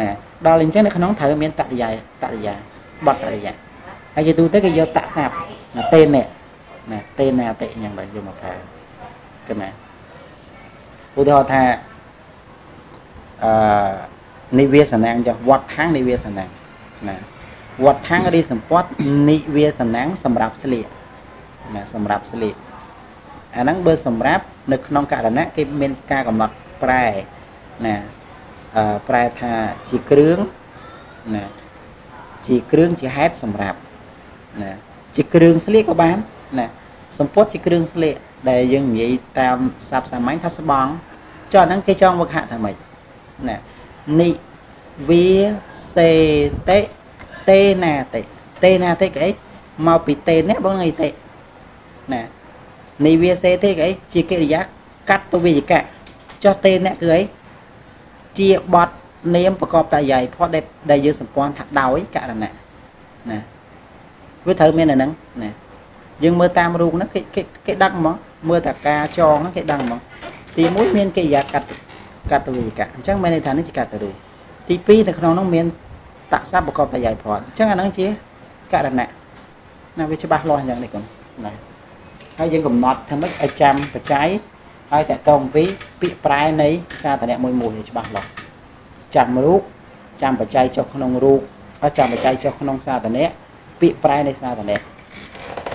ណាដល់អញ្ចឹងនៅក្នុងត្រូវមានតតិយាតតិយាបតតតិយាហើយជាទូទៅគេយកតស័ព្ទណាតេននេះណាតេណាតិយ៉ាងដែរយកមកប្រើកណាឧទាហរណ៍ថាអឺនិវាសនាងចុះវត្តខាងនិវាសនាងណាវត្តខាងរីសម្ពត់និវាសនាងសម្រាប់ស្លៀក ណាសម្រាប់ស្លៀកអាហ្នឹងបើសម្រាប់នៅក្នុងករណៈគេមានការកំណត់ប្រែណាអឺប្រែថាជាគ្រឿងណាជាគ្រឿងជាហេតុសម្រាប់ណាជាគ្រឿងស្លៀកក៏បានណាសម្ពុតជាគ្រឿងស្លៀកដែលយើងនិយាយតាមស័ព្ទសាមញ្ញថាស្បង់ចុះអាហ្នឹងគេចង់វឹកហាក់ថាម៉េចណានិវាសេតិតេណាតិតេណាតិគឺអីមកពីតេនេះបងអីតិ ណានិវាសេតិគឺអីជាកិរិយាកតវិយកៈចុះតេនេះគឺអីជាបត់នាមប្រកបតយាយផតដែលយើងសម្ព័ន្ធថាដោយករណៈណាវាត្រូវមានអាហ្នឹងណាយើងមើលតាមរូបហ្នឹងគេគេគេដឹងហ្មងមើលតែការចងហ្នឹងគេដឹងហ្មងទី1មានកិរិយាកតកតវិយកៈអញ្ចឹងមានន័យថានេះជាកតរូបទី2នៅក្នុងនោះមានតស័ព្ទប្រកបតយាយផតអញ្ចឹងអាហ្នឹងជាករណៈណាវាច្បាស់លាស់អញ្ចឹងនេះកូនណា ហើយយើងកំណត់ថាម៉េចឲ្យចាំបច្ច័យហើយតកតងពីពាក្យប្រែនៃសាតនៈមួយមួយច្បាស់លាស់ចាំរូបចាំបច្ច័យចុះក្នុងរូបហើយចាំបច្ច័យចុះក្នុងសាតនៈពាក្យប្រែនៃសាតនៈ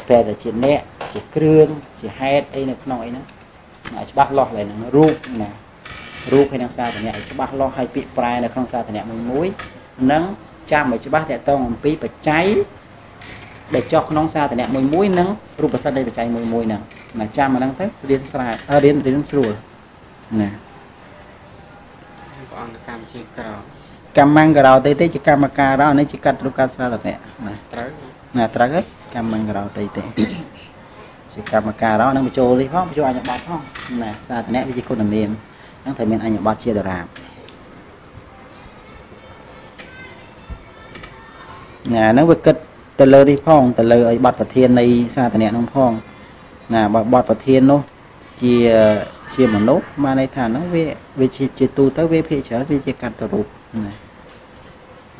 ប្រែតែជាអ្នកជាគ្រឿងជាហេតុអីនៅក្នុងអីហ្នឹងឲ្យច្បាស់លាស់ឡើយហ្នឹងរូបណារូបហើយនឹងសាតនៈឲ្យច្បាស់លាស់ហើយពាក្យប្រែនៅក្នុងសាតនៈមួយមួយនឹងចាំឲ្យច្បាស់តកតងអំពីបច្ច័យ ដែលចុះក្នុងសាតនៈមួយមួយនិងរូបសិទ្ធនៃបច្ច័យមួយមួយហ្នឹងណាចាំអាហ្នឹងទៅរៀនស្រាវរៀនរៀនស្រួលណាព្រះអង្គកម្មជាក្រកម្មង្ករោតេទេជាកម្មការោនេះជាកាត់រុកាសាតនៈណាត្រូវណាត្រូវហើយកម្មង្ករោតេទេជាកម្មការោនឹងបញ្ចូលនេះផងបញ្ចូលអញ្ញបតផងណាសាតនៈវាជាគុណនាមហ្នឹងត្រូវមានអញ្ញបតជាដរាបណាហ្នឹងវាគិត ទៅលើនេះផងទៅលើឲ្យបတ်ប្រធាននៃសាធនៈនោះផងណាបើបတ်ប្រធាននោះជាជាមនុស្សបានន័យថាហ្នឹងវាវាជាជាទូទៅវាភាគច្រើនវាជាកត្តរូបណា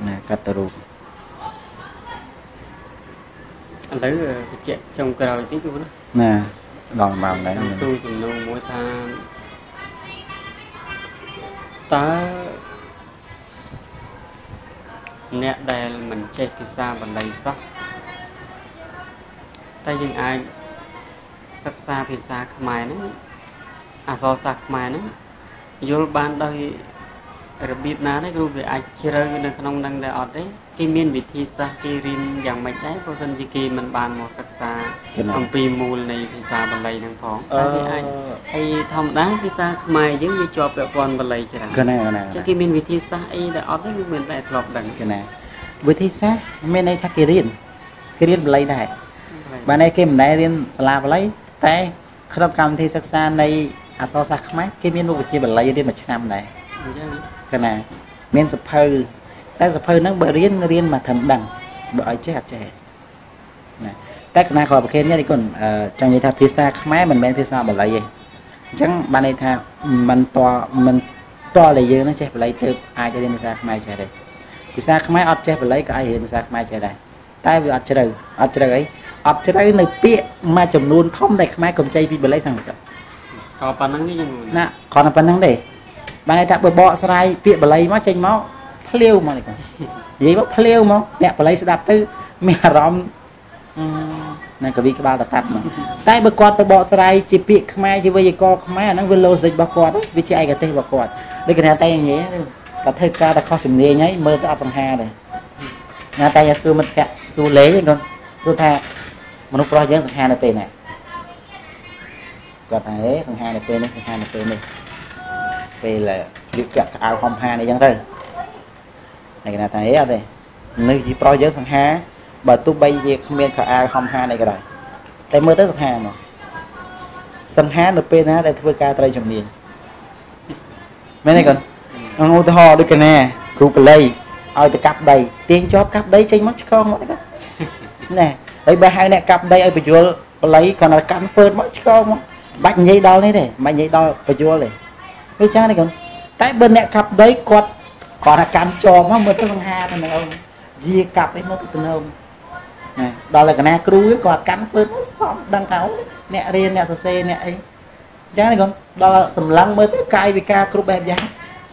ណាកត្តរូបឥឡូវបញ្ជាក់ចុងក្រោយតិចទូណាណាដល់ម៉ោងដែរចង់សួរសំណួរមួយថាតើ អ្នកដែលមិនចេះភាសាបាលីសោះតែយើងអាចសិក្សាភាសាខ្មែរហ្នឹងអក្សរសាស្ត្រខ្មែរហ្នឹងយល់បានដោយរបៀបណាដែរគ្រូវាអាចជ្រៅនៅក្នុងនឹងដែរអត់ទេ គេមានវិធីសាស្ត្រគេរៀនយ៉ាងម៉េចដែរបើសិនជាគេមិនបានមកសិក្សាអំពីមូលនៃភាសាបាលីហ្នឹងផងតែគេអាចអីធម្មតាភាសាខ្មែរយើងវាជាប់ពាក់ព័ន្ធបាលីច្រើនកណាកណាចឹងគេមានវិធីសាស្ត្រអីដែលអត់ទេវាមិនតែធ្លាប់ដឹងកណាវិធីសាស្ត្រមានន័យថាគេរៀនគេរៀនបាលីដែរបានន័យគេមិនដែលរៀនសាលាបាលីតែក្នុងកម្មវិធីសិក្សានៃអក្សរសាស្ត្រខ្មែរគេមានមុខវិជ្ជាបាលីរៀនមួយឆ្នាំដែរអញ្ចឹងកណាមានសភៅ តែសភៅហ្នឹងបើរៀនរៀនមកត្រឹមដឹងបើឲ្យចេះអត់ចេះណាតែកណាក៏ប្រខេននេះគុណចង់និយាយថាភាសាខ្មែរមិនមែនភាសាបាលីទេអញ្ចឹងបានន័យថាมันតมันតតែយើងនឹងចេះបាលីទៅអាចរៀនភាសាខ្មែរចេះដែរភាសាខ្មែរអត់ចេះបាលីក៏អាចរៀនភាសាខ្មែរចេះដែរតែវាអត់ជ្រៅអត់ជ្រៅអីអត់ជ្រៅនៅពាក្យមួយចំនួនធំដែលខ្មែរកំចៃពីបាលីសង្កត់ក៏ប៉ុណ្្នឹងទេចឹងណាគ្រាន់តែប៉ុណ្្នឹងទេបានន័យថាបើបកស្រាយពាក្យបាលីមកចេញមក ភ្លាវមកនេះនិយាយមកភ្លាវមកអ្នកបាលីស្ដាប់ទៅមានអារម្មណ៍នឹងកវីក្បាលតតាត់មកតែបើគាត់ទៅបកស្រាយជាពាក្យខ្មែរជាវេយ្យាករណ៍ខ្មែរអាហ្នឹងវា logic របស់គាត់វាជាឯកទេសរបស់គាត់ដូចគេថាតែនិយាយតែធ្វើការតែខុសជំនាញហើយមើលទៅអត់សង្ហាទេណាតែសួរមិត្តភក្តិសួរលេងគាត់សួរថាមនុស្សប្រុសយើងសង្ហានៅពេលណាគាត់ថាហេសង្ហានៅពេលនេះសង្ហានៅពេលនេះពេលយុគៈក្អៅហំហានអីចឹងទៅ ហើយគេថាហេអត់ទេនៅជីប្រុសយើងសង្ហាបើទោះបីជាគ្មានខោអាវហំហានអីក៏ដោយតែមើលទៅសង្ហាមកសង្ហានៅពេលណាដែលធ្វើការត្រូវជំនាញមែនទេកូនឧទាហរណ៍ដូចកណាគ្រូបល័យឲ្យទៅកាប់ដីទាញជាប់កាប់ដីចេញមកឆ្កងមកទេណែហើយបើហៅអ្នកកាប់ដីឲ្យបញ្យលបល័យគាត់ទៅកាន់ហ្វឺតមកឆ្កងមកបាច់និយាយដល់នេះទេបាច់និយាយដល់បញ្យលទេវាចាស់នេះកូនតែបើអ្នកកាប់ដីគាត់ គាត់ថាកាន់ជាប់មកមើលទៅសង្ហាទៅនឹងអូនយាកាប់អីមកទៅទៅណាដល់លក្ខណៈគ្រូគាត់កាន់ហ្វឺតសំដឹងថាអ្នករៀនអ្នកសរសេរអ្នកអីចឹងនេះកូនដល់សម្លឹងមើលទៅកាយវិការគ្រប់បែបយ៉ាង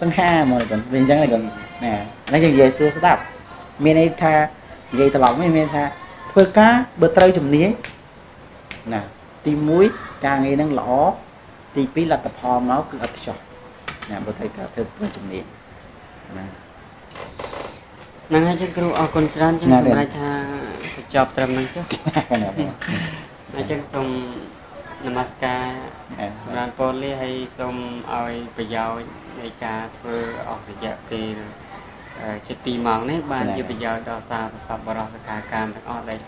សង្ហាមកកូនវាអញ្ចឹងនេះកូនណានេះយើងនិយាយសួរស្ដាប់មានន័យថានិយាយត្រឡប់មិនមានថាធ្វើការបើត្រូវជំនាញណាទី1ការងារហ្នឹងល្អទី2លទ្ធផលមកគឺអត់ខ្ចោះណាបើត្រូវការធ្វើត្រូវជំនាញណា ហ្នឹងហើយចឹងគ្រូអរគុណច្រើនចឹងណាសម្រាប់ថាបញ្ចប់ត្រឹមហ្នឹងចុះណាបងអញ្ចឹងសូមនមស្ការណាសម្រាប់ពលលាហើយសូមឲ្យប្រយោជន៍នៃការធ្វើអស់រយៈពេលអឺជិត2ម៉ោងនេះបានជាប្រយោជន៍ដល់សាប្រសពបរិសកាកម្មទាំងអស់ដែល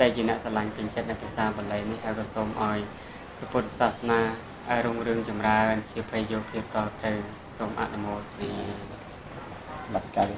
ដែលជាអ្នកស្រឡាញ់ពេញចិត្តនៅភាសាបាលីនេះហើយក៏សូមឲ្យព្រះពុទ្ធសាសនាឲ្យរុងរឿងចម្រើន ជាប្រយោជន៍ភាពតទៅសូមអនុមោទនា Mascaro.